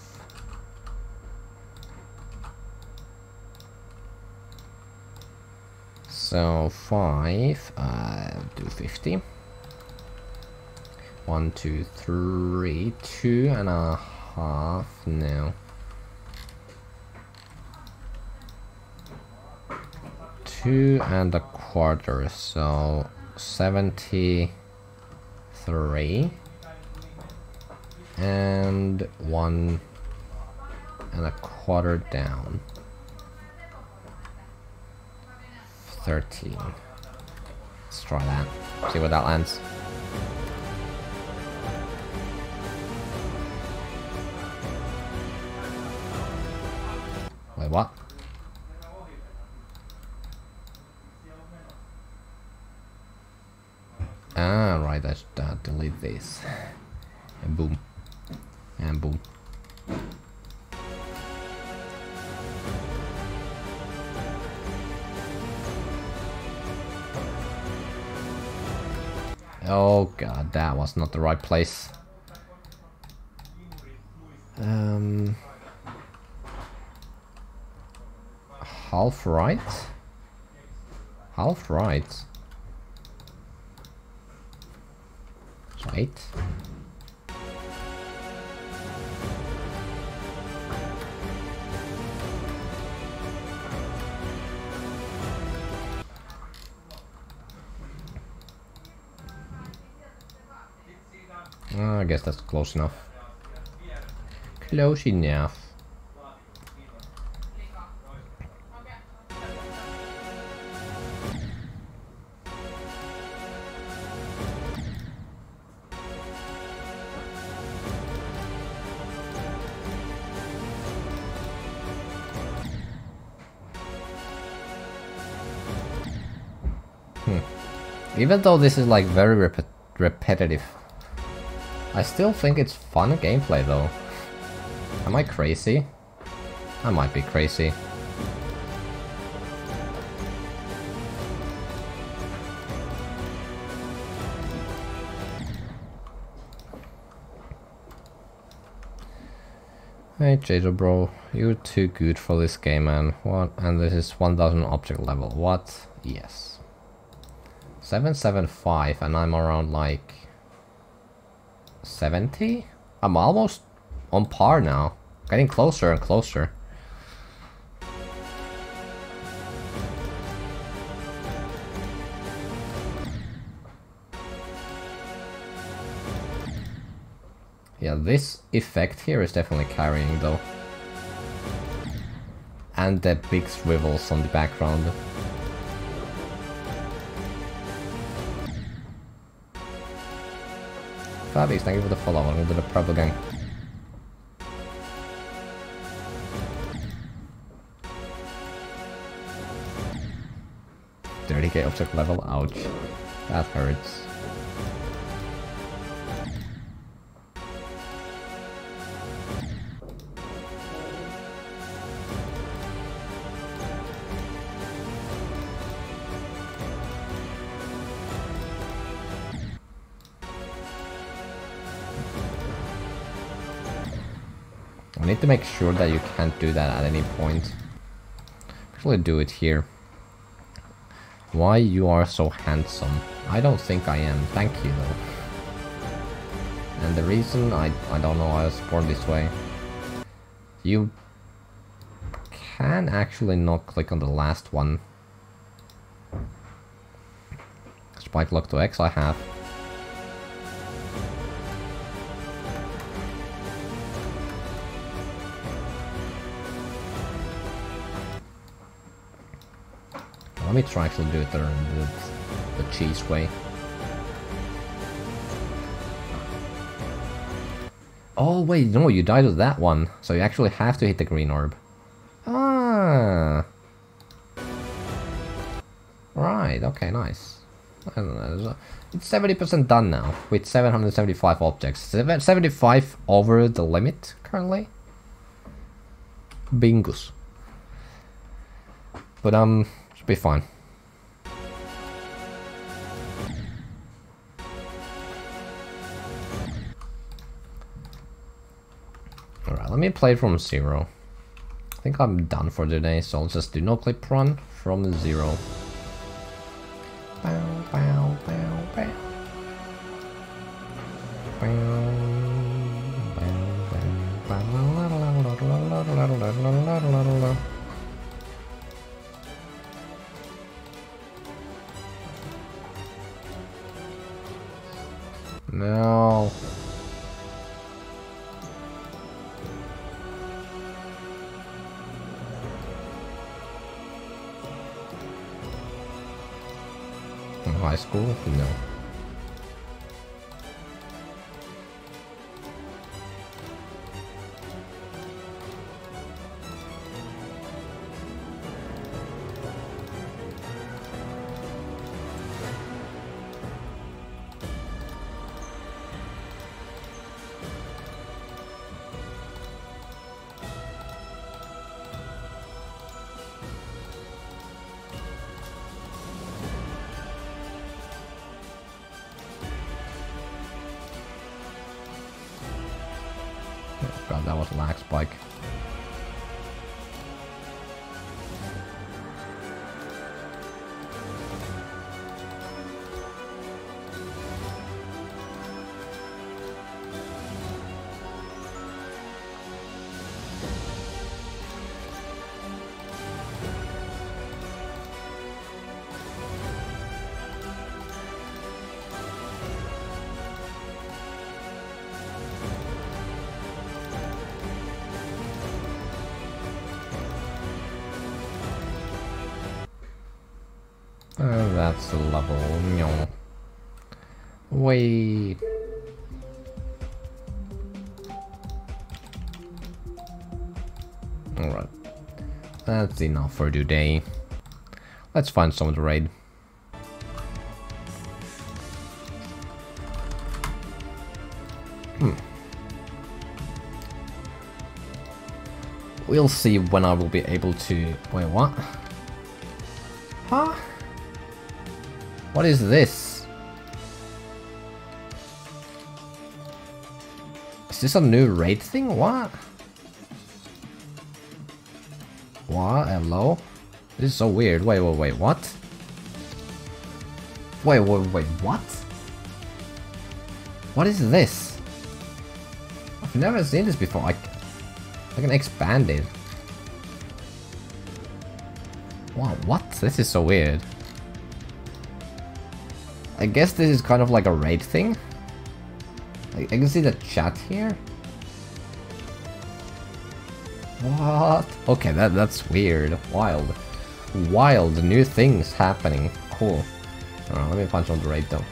So five, uh, do 50. One, two, three, two and a half now. Two and a quarter, so 73 and one and a quarter down. 13. Let's try that. See where that lands. Wait, what? Ah, right, I should uh, delete this. And boom. And boom. Oh god, that was not the right place. Um, half right? Half right? Right? Oh, I guess that's close enough. Close enough. Hmm. Even though this is like very rep repetitive I still think it's fun gameplay though. Am I crazy? I might be crazy. Hey Jader bro, you're too good for this game man. What? And this is 1000 object level. What? Yes. 775 and I'm around like 70? I'm almost on par now. Getting closer and closer. Yeah, this effect here is definitely carrying though. And the big swivels on the background. Fabies, thank you for the follow. I'm gonna do the purple gang. Thirty K object level, ouch. That hurts. To make sure that you can't do that at any point. Actually do it here. Why you are so handsome? I don't think I am. Thank you though. And the reason I I don't know I was born this way. You can actually not click on the last one. Spike lock to X I have. Let me try actually do it the, the, the cheese way. Oh wait, no, you died with that one. So you actually have to hit the green orb. Ah. Right, okay, nice. I don't know. It's 70% done now, with 775 objects. 75 over the limit currently. Bingus. But um, should be fine. Alright, let me play from zero. I think I'm done for today, so I'll just do no clip run from zero. Bow, bow, Alright. That's enough for today. Let's find someone to raid. Hmm. We'll see when I will be able to... Wait, what? Huh? What is this? This a new raid thing? What? What? Hello? This is so weird. Wait, wait, wait, what? Wait, wait, wait, what? What is this? I've never seen this before. I, I can expand it. Wow, what? This is so weird. I guess this is kind of like a raid thing. I, can see the chat here. What? Okay, that that's weird. Wild. Wild new things happening. Cool. Let me punch on the right though.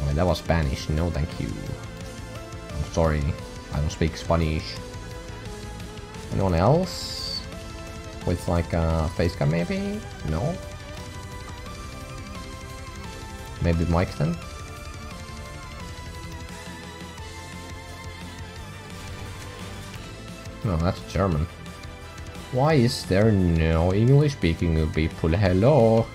Oh, that was Spanish. No, thank you. I'm sorry. I don't speak Spanish. Anyone else? With like a face cam maybe? No? Maybe Mike then? No, that's German. Why is there no English speaking people? Hello?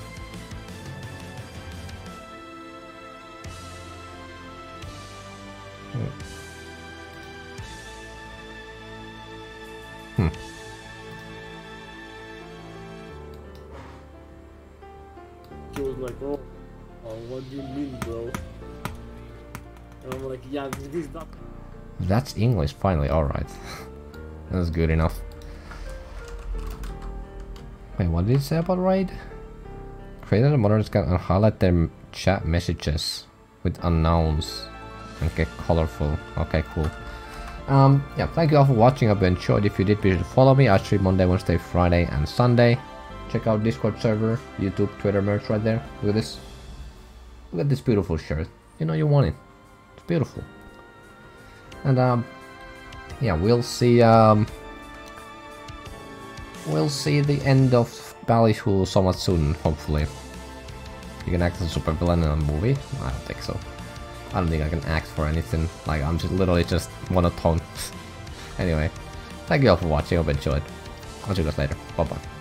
That's finally, alright. That's good enough. Wait, what did it say about raid? Creator moderators can highlight their chat messages with unknowns and get colorful. Okay, cool. Um, yeah, thank you all for watching. I've enjoyed. If you did, be sure to follow me. I stream Monday, Wednesday, Friday, and Sunday. Check out Discord server, YouTube, Twitter merch right there. Look at this. Look at this beautiful shirt. You know you want it. It's beautiful. And um, yeah, we'll see. Um, we'll see the end of Ballyhoo somewhat soon, hopefully. You can act as a supervillain in a movie? I don't think so. I don't think I can act for anything. Like, I'm just literally just monotone. anyway, thank you all for watching. I hope you enjoyed. I'll see you guys later. Bye bye.